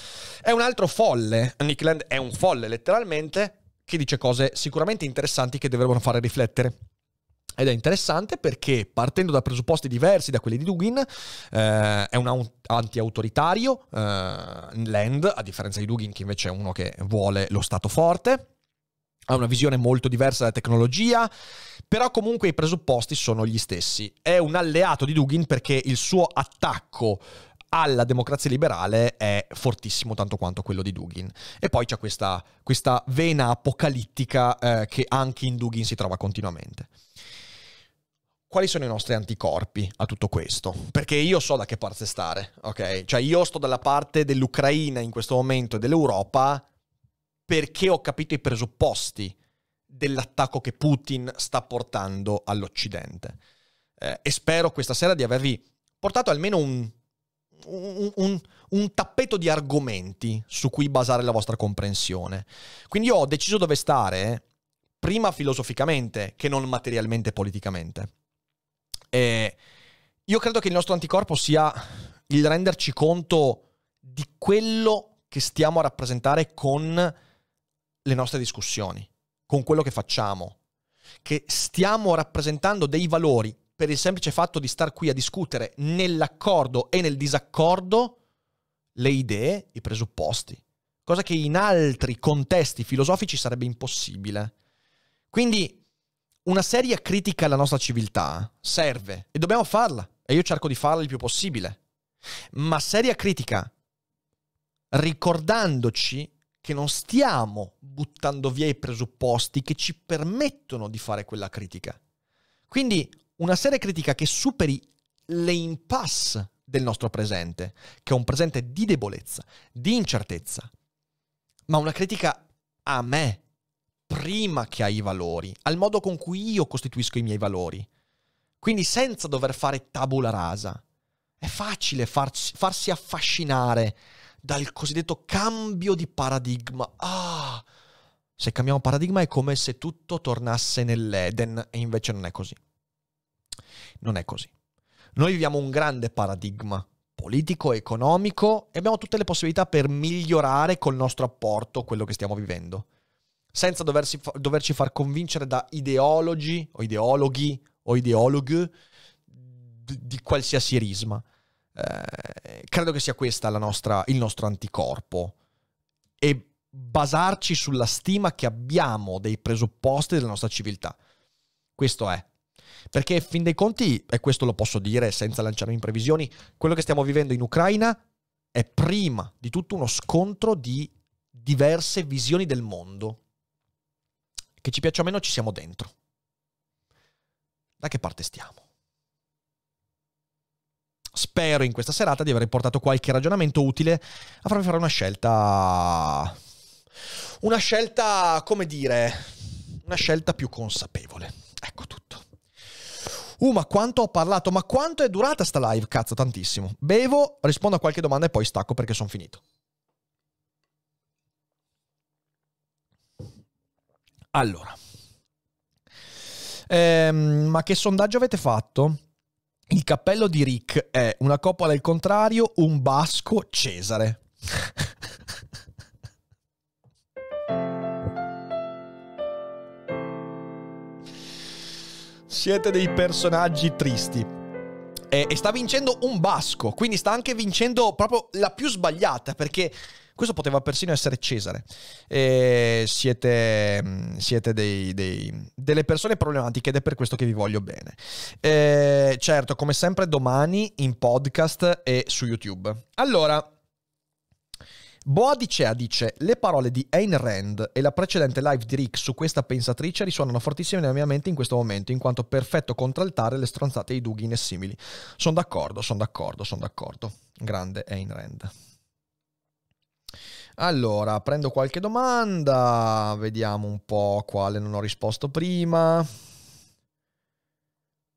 È un altro folle, Nick Land è un folle letteralmente, che dice cose sicuramente interessanti che dovrebbero fare riflettere. Ed è interessante perché partendo da presupposti diversi da quelli di Dugin, eh, è un anti-autoritario, eh, Land, a differenza di Dugin che invece è uno che vuole lo Stato forte ha una visione molto diversa della tecnologia, però comunque i presupposti sono gli stessi. È un alleato di Dugin perché il suo attacco alla democrazia liberale è fortissimo tanto quanto quello di Dugin. E poi c'è questa, questa vena apocalittica eh, che anche in Dugin si trova continuamente. Quali sono i nostri anticorpi a tutto questo? Perché io so da che parte stare, ok? Cioè io sto dalla parte dell'Ucraina in questo momento e dell'Europa perché ho capito i presupposti dell'attacco che Putin sta portando all'Occidente. Eh, e spero questa sera di avervi portato almeno un, un, un, un, tappeto di argomenti su cui basare la vostra comprensione. Quindi io ho deciso dove stare, prima filosoficamente che non materialmente politicamente. E io credo che il nostro anticorpo sia il renderci conto di quello che stiamo a rappresentare con le nostre discussioni. con quello che facciamo, che stiamo rappresentando dei valori per il semplice fatto di star qui a discutere nell'accordo e nel disaccordo le idee, i presupposti, cosa che in altri contesti filosofici sarebbe impossibile. Quindi una seria critica alla nostra civiltà serve e dobbiamo farla e io cerco di farla il più possibile. Ma seria critica ricordandoci che non stiamo buttando via i presupposti che ci permettono di fare quella critica. Quindi una seria critica che superi le impasse del nostro presente, che è un presente di debolezza, di incertezza, ma una critica a me, prima che ai valori, al modo con cui io costituisco i miei valori. Quindi senza dover fare tabula rasa. È facile farsi, farsi affascinare dal cosiddetto cambio di paradigma. Ah, se cambiamo paradigma è come se tutto tornasse nell'Eden e invece non è così. Non è così. Noi viviamo un grande paradigma politico, economico e abbiamo tutte le possibilità per migliorare col nostro apporto quello che stiamo vivendo, senza doversi, doverci far convincere da ideologi o ideologhi o ideologhe di, di qualsiasi risma. Eh, credo che sia questa nostra, il nostro anticorpo e basarci sulla stima che abbiamo dei presupposti della nostra civiltà. Questo è. Perché, fin dei conti, e questo lo posso dire senza lanciarmi in previsioni, quello che stiamo vivendo in Ucraina è prima di tutto uno scontro di diverse visioni del mondo. Che ci piaccia o meno, ci siamo dentro. Da che parte stiamo? Spero in questa serata di aver portato qualche ragionamento utile a farvi fare una scelta. Una scelta, come dire, una scelta più consapevole. Ecco tutto. Uh, ma quanto ho parlato? Ma quanto è durata sta live? Cazzo, tantissimo. Bevo, rispondo a qualche domanda e poi stacco perché sono finito. Allora. Ehm, ma che sondaggio avete fatto? Il cappello di Rick è una coppola al contrario, un basco Cesare. Siete dei personaggi tristi. E, e, sta vincendo un basco, quindi sta anche vincendo proprio la più sbagliata, perché questo poteva persino essere Cesare. E siete, siete dei, dei, delle persone problematiche ed è per questo che vi voglio bene. E, certo, come sempre domani in podcast e su YouTube. Allora, Boadicea dice: Le parole di Ayn Rand e la precedente live di Rick su questa pensatrice risuonano fortissime nella mia mente in questo momento, in quanto perfetto contraltare le stronzate di Dugin e simili. Sono d'accordo, sono d'accordo, sono d'accordo. Grande Ayn Rand. Allora, prendo qualche domanda, vediamo un po' quale non ho risposto prima.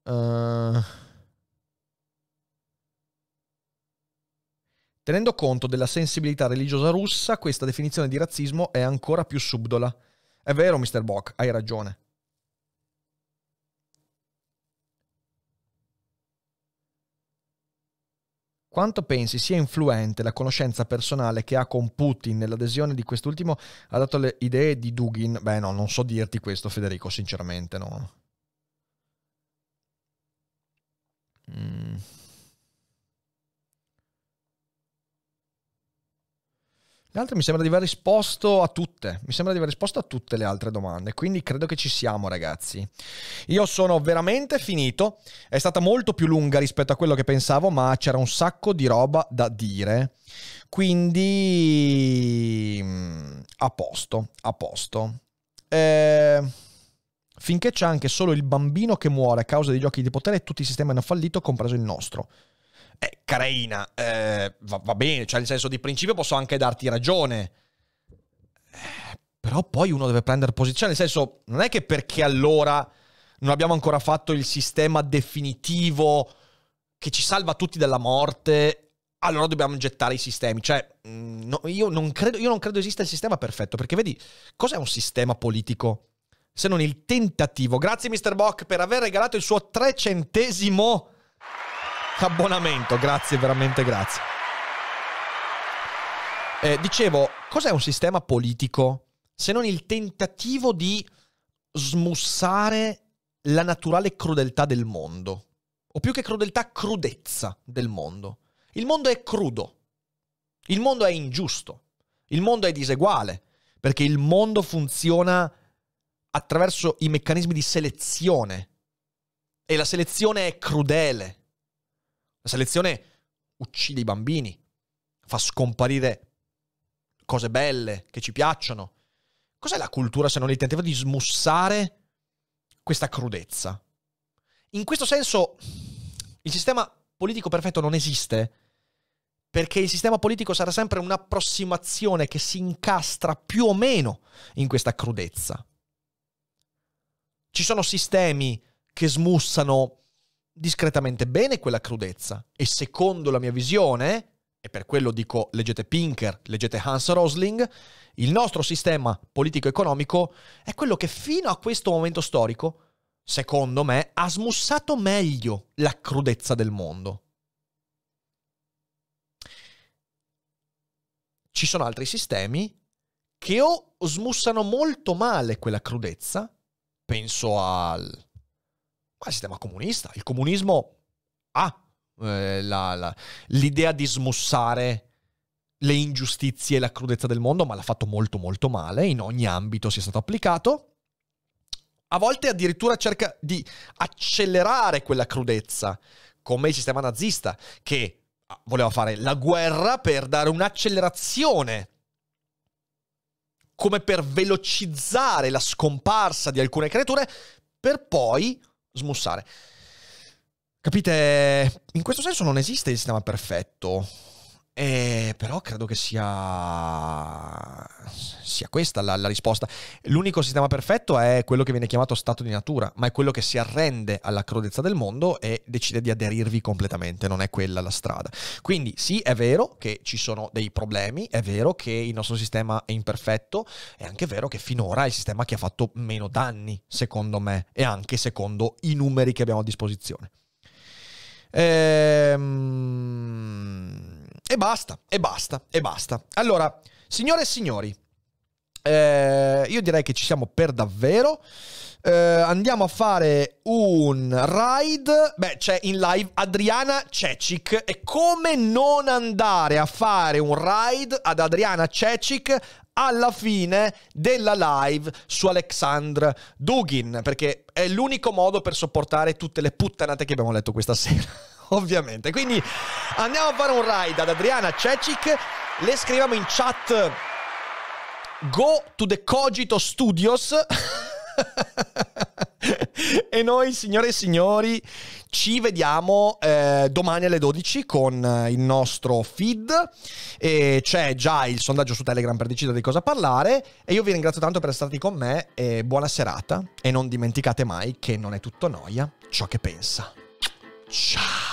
Uh... Tenendo conto della sensibilità religiosa russa, questa definizione di razzismo è ancora più subdola. È vero, Mr. Bock, hai ragione. Quanto pensi sia influente la conoscenza personale che ha con Putin nell'adesione di quest'ultimo ha dato le idee di Dugin? Beh no, non so dirti questo Federico, sinceramente no. Mm. Le altre mi sembra di aver risposto a tutte, mi sembra di aver risposto a tutte le altre domande, quindi credo che ci siamo ragazzi. Io sono veramente finito, è stata molto più lunga rispetto a quello che pensavo, ma c'era un sacco di roba da dire, quindi mm, a posto, a posto. Eh, finché c'è anche solo il bambino che muore a causa dei giochi di potere, tutti i sistemi hanno fallito, compreso il nostro eh, carina, eh, va, va, bene, cioè nel senso di principio posso anche darti ragione. Eh, però poi uno deve prendere posizione, nel senso, non è che perché allora non abbiamo ancora fatto il sistema definitivo che ci salva tutti dalla morte, allora dobbiamo gettare i sistemi. Cioè, mm, no, io, non credo, io non credo esista il sistema perfetto, perché vedi, cos'è un sistema politico? Se non il tentativo. Grazie Mr. Bock per aver regalato il suo trecentesimo abbonamento, grazie, veramente grazie. Eh, dicevo, cos'è un sistema politico se non il tentativo di smussare la naturale crudeltà del mondo. O più che crudeltà, crudezza del mondo. Il mondo è crudo. Il mondo è ingiusto. Il mondo è diseguale. Perché il mondo funziona attraverso i meccanismi di selezione. E la selezione è crudele. La selezione uccide i bambini, fa scomparire cose belle che ci piacciono. Cos'è la cultura se non il tentativo di smussare questa crudezza? In questo senso, il sistema politico perfetto non esiste perché il sistema politico sarà sempre un'approssimazione che si incastra più o meno in questa crudezza. Ci sono sistemi che smussano discretamente bene quella crudezza e secondo la mia visione, e per quello dico leggete Pinker, leggete Hans Rosling, il nostro sistema politico-economico è quello che fino a questo momento storico, secondo me, ha smussato meglio la crudezza del mondo. Ci sono altri sistemi che o smussano molto male quella crudezza, penso al, al sistema comunista. Il comunismo ha eh, la, la, l'idea di smussare le ingiustizie e la crudezza del mondo, ma l'ha fatto molto molto male, in ogni ambito sia stato applicato. A volte addirittura cerca di accelerare quella crudezza, come il sistema nazista, che voleva fare la guerra per dare un'accelerazione, come per velocizzare la scomparsa di alcune creature, per poi smussare. Capite? In questo senso non esiste il sistema perfetto. Eh, però credo che sia, sia questa la, la, risposta. L'unico sistema perfetto è quello che viene chiamato stato di natura, ma è quello che si arrende alla crudezza del mondo e decide di aderirvi completamente, non è quella la strada. Quindi sì, è vero che ci sono dei problemi, è vero che il nostro sistema è imperfetto, è anche vero che finora è il sistema che ha fatto meno danni, secondo me, e anche secondo i numeri che abbiamo a disposizione. Ehm... E basta, e basta, e basta. Allora, signore e signori, eh, io direi che ci siamo per davvero. Eh, andiamo a fare un ride. Beh, c'è in live Adriana Cecic. E come non andare a fare un ride ad Adriana Cecic alla fine della live su Alexandr Dugin? Perché è l'unico modo per sopportare tutte le puttanate che abbiamo letto questa sera. ovviamente. Quindi andiamo a fare un ride ad Adriana Cecic. Le scriviamo in chat Go to the Cogito Studios. e noi, signore e signori, ci vediamo eh, domani alle 12 con eh, il nostro feed. E c'è già il sondaggio su Telegram per decidere di cosa parlare. E io vi ringrazio tanto per essere stati con me. E buona serata. E non dimenticate mai che non è tutto noia ciò che pensa. Ciao.